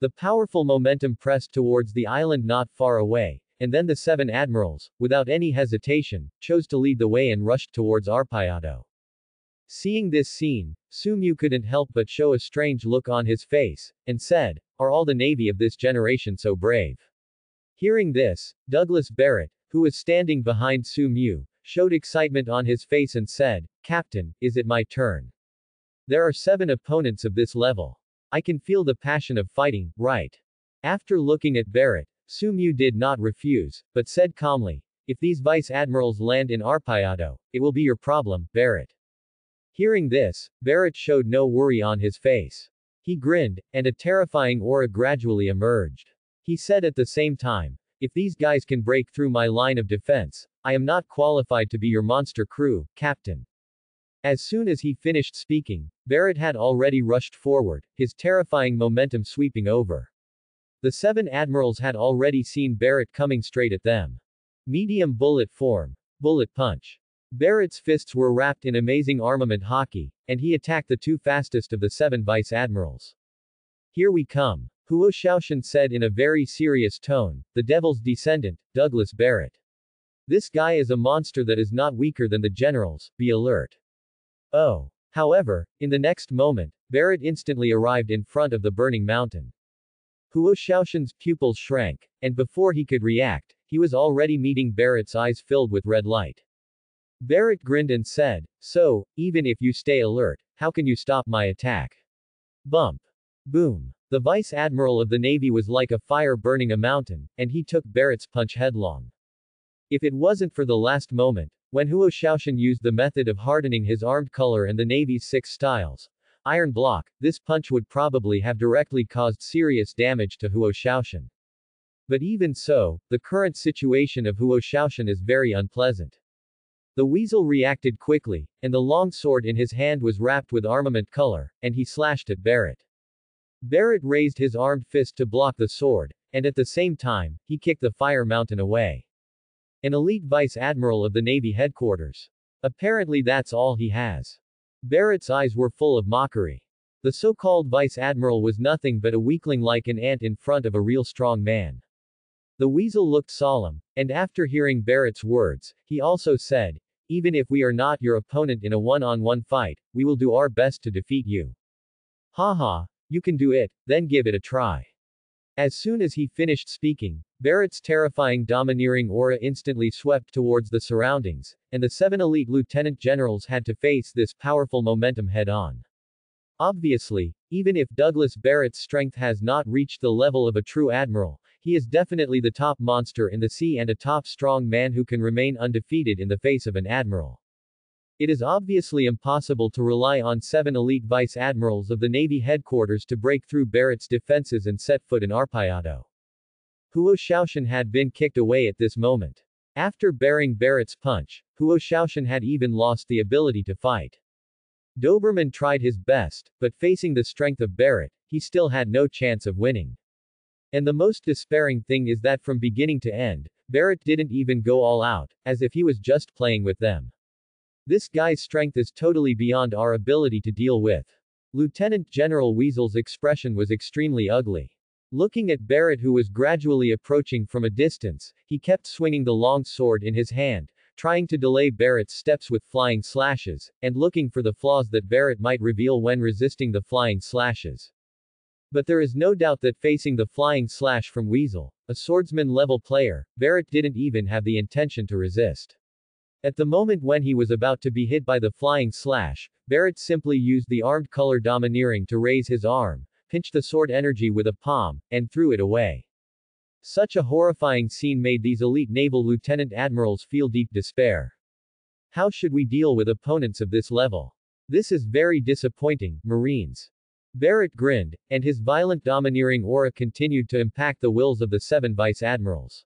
The powerful momentum pressed towards the island not far away, and then the seven admirals, without any hesitation, chose to lead the way and rushed towards Arpayado. Seeing this scene, Su Mu couldn't help but show a strange look on his face, and said, Are all the Navy of this generation so brave? Hearing this, Douglas Barrett, who was standing behind Su Mu, showed excitement on his face and said, Captain, is it my turn? There are seven opponents of this level. I can feel the passion of fighting, right? After looking at Barrett, Su Mu did not refuse, but said calmly, If these vice admirals land in Arpayado, it will be your problem, Barrett. Hearing this, Barrett showed no worry on his face. He grinned, and a terrifying aura gradually emerged. He said at the same time, if these guys can break through my line of defense, I am not qualified to be your monster crew, Captain. As soon as he finished speaking, Barrett had already rushed forward, his terrifying momentum sweeping over. The seven admirals had already seen Barrett coming straight at them. Medium bullet form. Bullet punch. Barrett's fists were wrapped in amazing armament Haki, and he attacked the two fastest of the seven vice admirals. Here we come. Huo Shaoshan said in a very serious tone, the devil's descendant, Douglas Barrett. This guy is a monster that is not weaker than the generals, be alert. Oh. However, in the next moment, Barrett instantly arrived in front of the burning mountain. Huo Shaoshan's pupils shrank, and before he could react, he was already meeting Barrett's eyes filled with red light. Barrett grinned and said, So, even if you stay alert, how can you stop my attack? Bump. Boom. The vice admiral of the navy was like a fire burning a mountain, and he took Barrett's punch headlong. If it wasn't for the last moment, when Huo Shaoshan used the method of hardening his armed color and the navy's six styles, iron block, this punch would probably have directly caused serious damage to Huo Shaoshan. But even so, the current situation of Huo Shaoshan is very unpleasant. The weasel reacted quickly, and the long sword in his hand was wrapped with armament color, and he slashed at Barrett. Barrett raised his armed fist to block the sword, and at the same time, he kicked the fire mountain away. An elite vice admiral of the Navy headquarters. Apparently that's all he has. Barrett's eyes were full of mockery. The so-called vice admiral was nothing but a weakling like an ant in front of a real strong man. The weasel looked solemn, and after hearing Barrett's words, he also said, even if we are not your opponent in a one-on-one -on -one fight, we will do our best to defeat you. Haha, you can do it, then give it a try. As soon as he finished speaking, Barrett's terrifying domineering aura instantly swept towards the surroundings, and the seven elite lieutenant generals had to face this powerful momentum head-on. Obviously, even if Douglas Barrett's strength has not reached the level of a true admiral, he is definitely the top monster in the sea and a top strong man who can remain undefeated in the face of an admiral. It is obviously impossible to rely on seven elite vice admirals of the Navy headquarters to break through Barrett's defenses and set foot in Arpaio. Huo Shaoshan had been kicked away at this moment. After bearing Barrett's punch, Huo Shaoshan had even lost the ability to fight. Doberman tried his best, but facing the strength of Barrett, he still had no chance of winning. And the most despairing thing is that from beginning to end, Barrett didn't even go all out, as if he was just playing with them. This guy's strength is totally beyond our ability to deal with. Lieutenant General Weasel's expression was extremely ugly. Looking at Barrett who was gradually approaching from a distance, he kept swinging the long sword in his hand, trying to delay Barrett's steps with flying slashes, and looking for the flaws that Barrett might reveal when resisting the flying slashes. But there is no doubt that facing the flying slash from Weasel, a swordsman-level player, Barrett didn't even have the intention to resist. At the moment when he was about to be hit by the flying slash, Barrett simply used the armed color domineering to raise his arm, pinched the sword energy with a palm, and threw it away. Such a horrifying scene made these elite naval lieutenant admirals feel deep despair. How should we deal with opponents of this level? This is very disappointing, Marines. Barrett grinned, and his violent domineering aura continued to impact the wills of the seven vice admirals.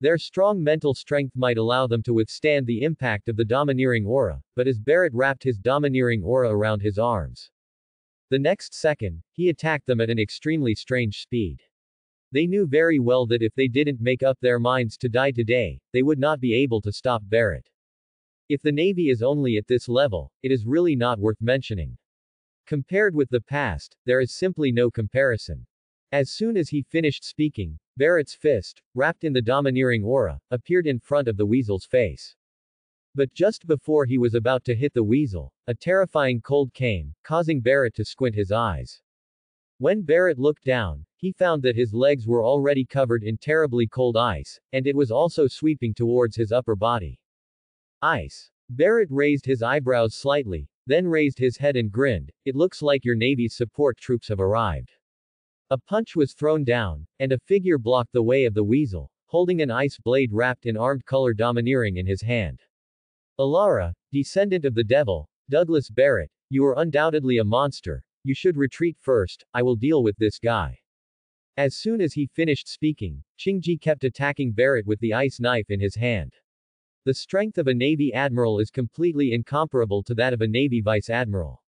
Their strong mental strength might allow them to withstand the impact of the domineering aura, but as Barrett wrapped his domineering aura around his arms. The next second, he attacked them at an extremely strange speed. They knew very well that if they didn't make up their minds to die today, they would not be able to stop Barrett. If the Navy is only at this level, it is really not worth mentioning. Compared with the past, there is simply no comparison. As soon as he finished speaking, Barrett's fist, wrapped in the domineering aura, appeared in front of the weasel's face. But just before he was about to hit the weasel, a terrifying cold came, causing Barrett to squint his eyes. When Barrett looked down, he found that his legs were already covered in terribly cold ice, and it was also sweeping towards his upper body. Ice. Barrett raised his eyebrows slightly, then raised his head and grinned, it looks like your Navy's support troops have arrived. A punch was thrown down, and a figure blocked the way of the weasel, holding an ice blade wrapped in armed color domineering in his hand. Alara, descendant of the devil, Douglas Barrett, you are undoubtedly a monster, you should retreat first, I will deal with this guy. As soon as he finished speaking, Qingji kept attacking Barrett with the ice knife in his hand. The strength of a Navy admiral is completely incomparable to that of a Navy vice admiral.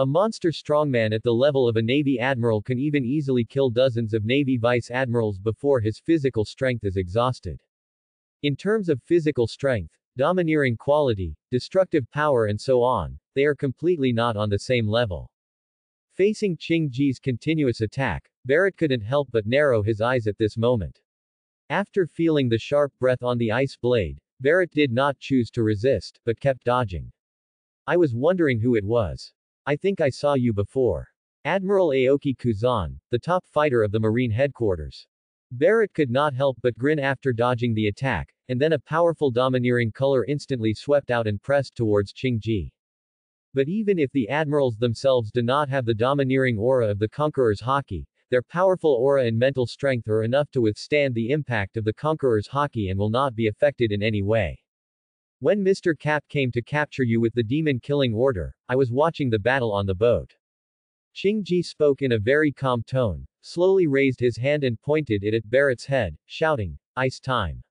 A monster strongman at the level of a Navy admiral can even easily kill dozens of Navy vice admirals before his physical strength is exhausted. In terms of physical strength, domineering quality, destructive power and so on, they are completely not on the same level. Facing Qing Ji's continuous attack, Barrett couldn't help but narrow his eyes at this moment. After feeling the sharp breath on the ice blade, Barrett did not choose to resist, but kept dodging. I was wondering who it was. I think I saw you before. Admiral Aoki Kuzan, the top fighter of the Marine headquarters. Barrett could not help but grin after dodging the attack, and then a powerful domineering color instantly swept out and pressed towards Qingji. But even if the admirals themselves do not have the domineering aura of the Conqueror's Haki, their powerful aura and mental strength are enough to withstand the impact of the Conqueror's Haki and will not be affected in any way. When Mr. Garp came to capture you with the demon-killing order, I was watching the battle on the boat. Qing Ji spoke in a very calm tone, slowly raised his hand and pointed it at Barrett's head, shouting, Ice time.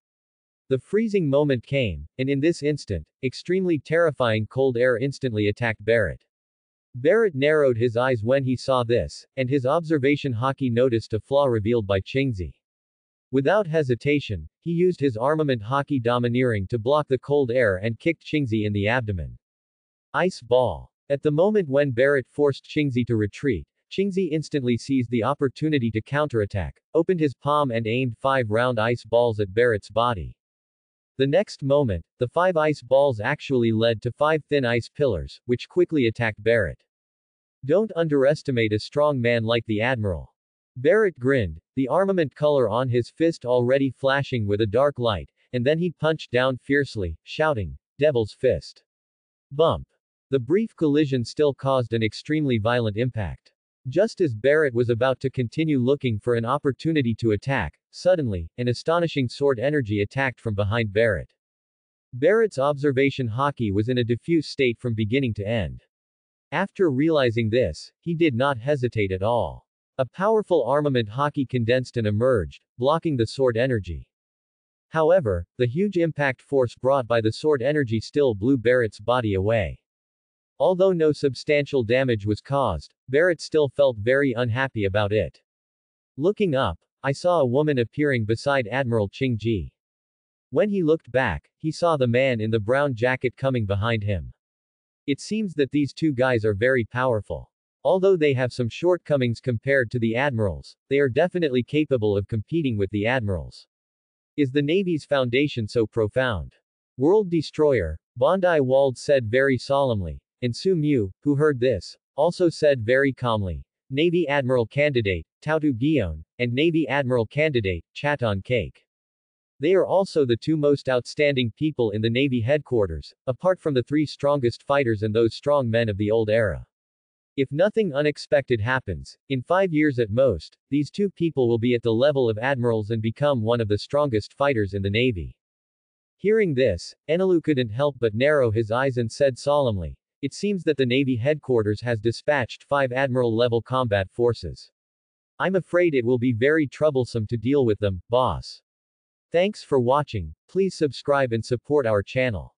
The freezing moment came, and in this instant, extremely terrifying cold air instantly attacked Barrett. Barrett narrowed his eyes when he saw this, and his observation Haki noticed a flaw revealed by Qingzi. Without hesitation, he used his armament Haki domineering to block the cold air and kicked Qingzi in the abdomen. Ice Ball. At the moment when Barrett forced Qingzi to retreat, Qingzi instantly seized the opportunity to counterattack, opened his palm and aimed five round ice balls at Barrett's body. The next moment, the five ice balls actually led to five thin ice pillars, which quickly attacked Barrett. Don't underestimate a strong man like the Admiral. Barrett grinned, the armament color on his fist already flashing with a dark light, and then he punched down fiercely, shouting, Devil's Fist. Bump. The brief collision still caused an extremely violent impact. Just as Barrett was about to continue looking for an opportunity to attack, suddenly, an astonishing sword energy attacked from behind Barrett. Barrett's observation Haki was in a diffuse state from beginning to end. After realizing this, he did not hesitate at all. A powerful armament Haki condensed and emerged, blocking the sword energy. However, the huge impact force brought by the sword energy still blew Barrett's body away. Although no substantial damage was caused, Barrett still felt very unhappy about it. Looking up, I saw a woman appearing beside Admiral Ching Ji. When he looked back, he saw the man in the brown jacket coming behind him. It seems that these two guys are very powerful. Although they have some shortcomings compared to the admirals, they are definitely capable of competing with the admirals. Is the Navy's foundation so profound? World Destroyer, Byrnndi World said very solemnly, and Su Mu, who heard this, also said very calmly, Navy Admiral Candidate, Tautu Gion, and Navy Admiral Candidate, Chaton Cake. They are also the two most outstanding people in the Navy headquarters, apart from the three strongest fighters and those strong men of the old era. If nothing unexpected happens, in five years at most, these two people will be at the level of admirals and become one of the strongest fighters in the Navy. Hearing this, Enelu couldn't help but narrow his eyes and said solemnly, it seems that the Navy headquarters has dispatched five Admiral-level combat forces. I'm afraid it will be very troublesome to deal with them, boss. Thanks for watching, please subscribe and support our channel.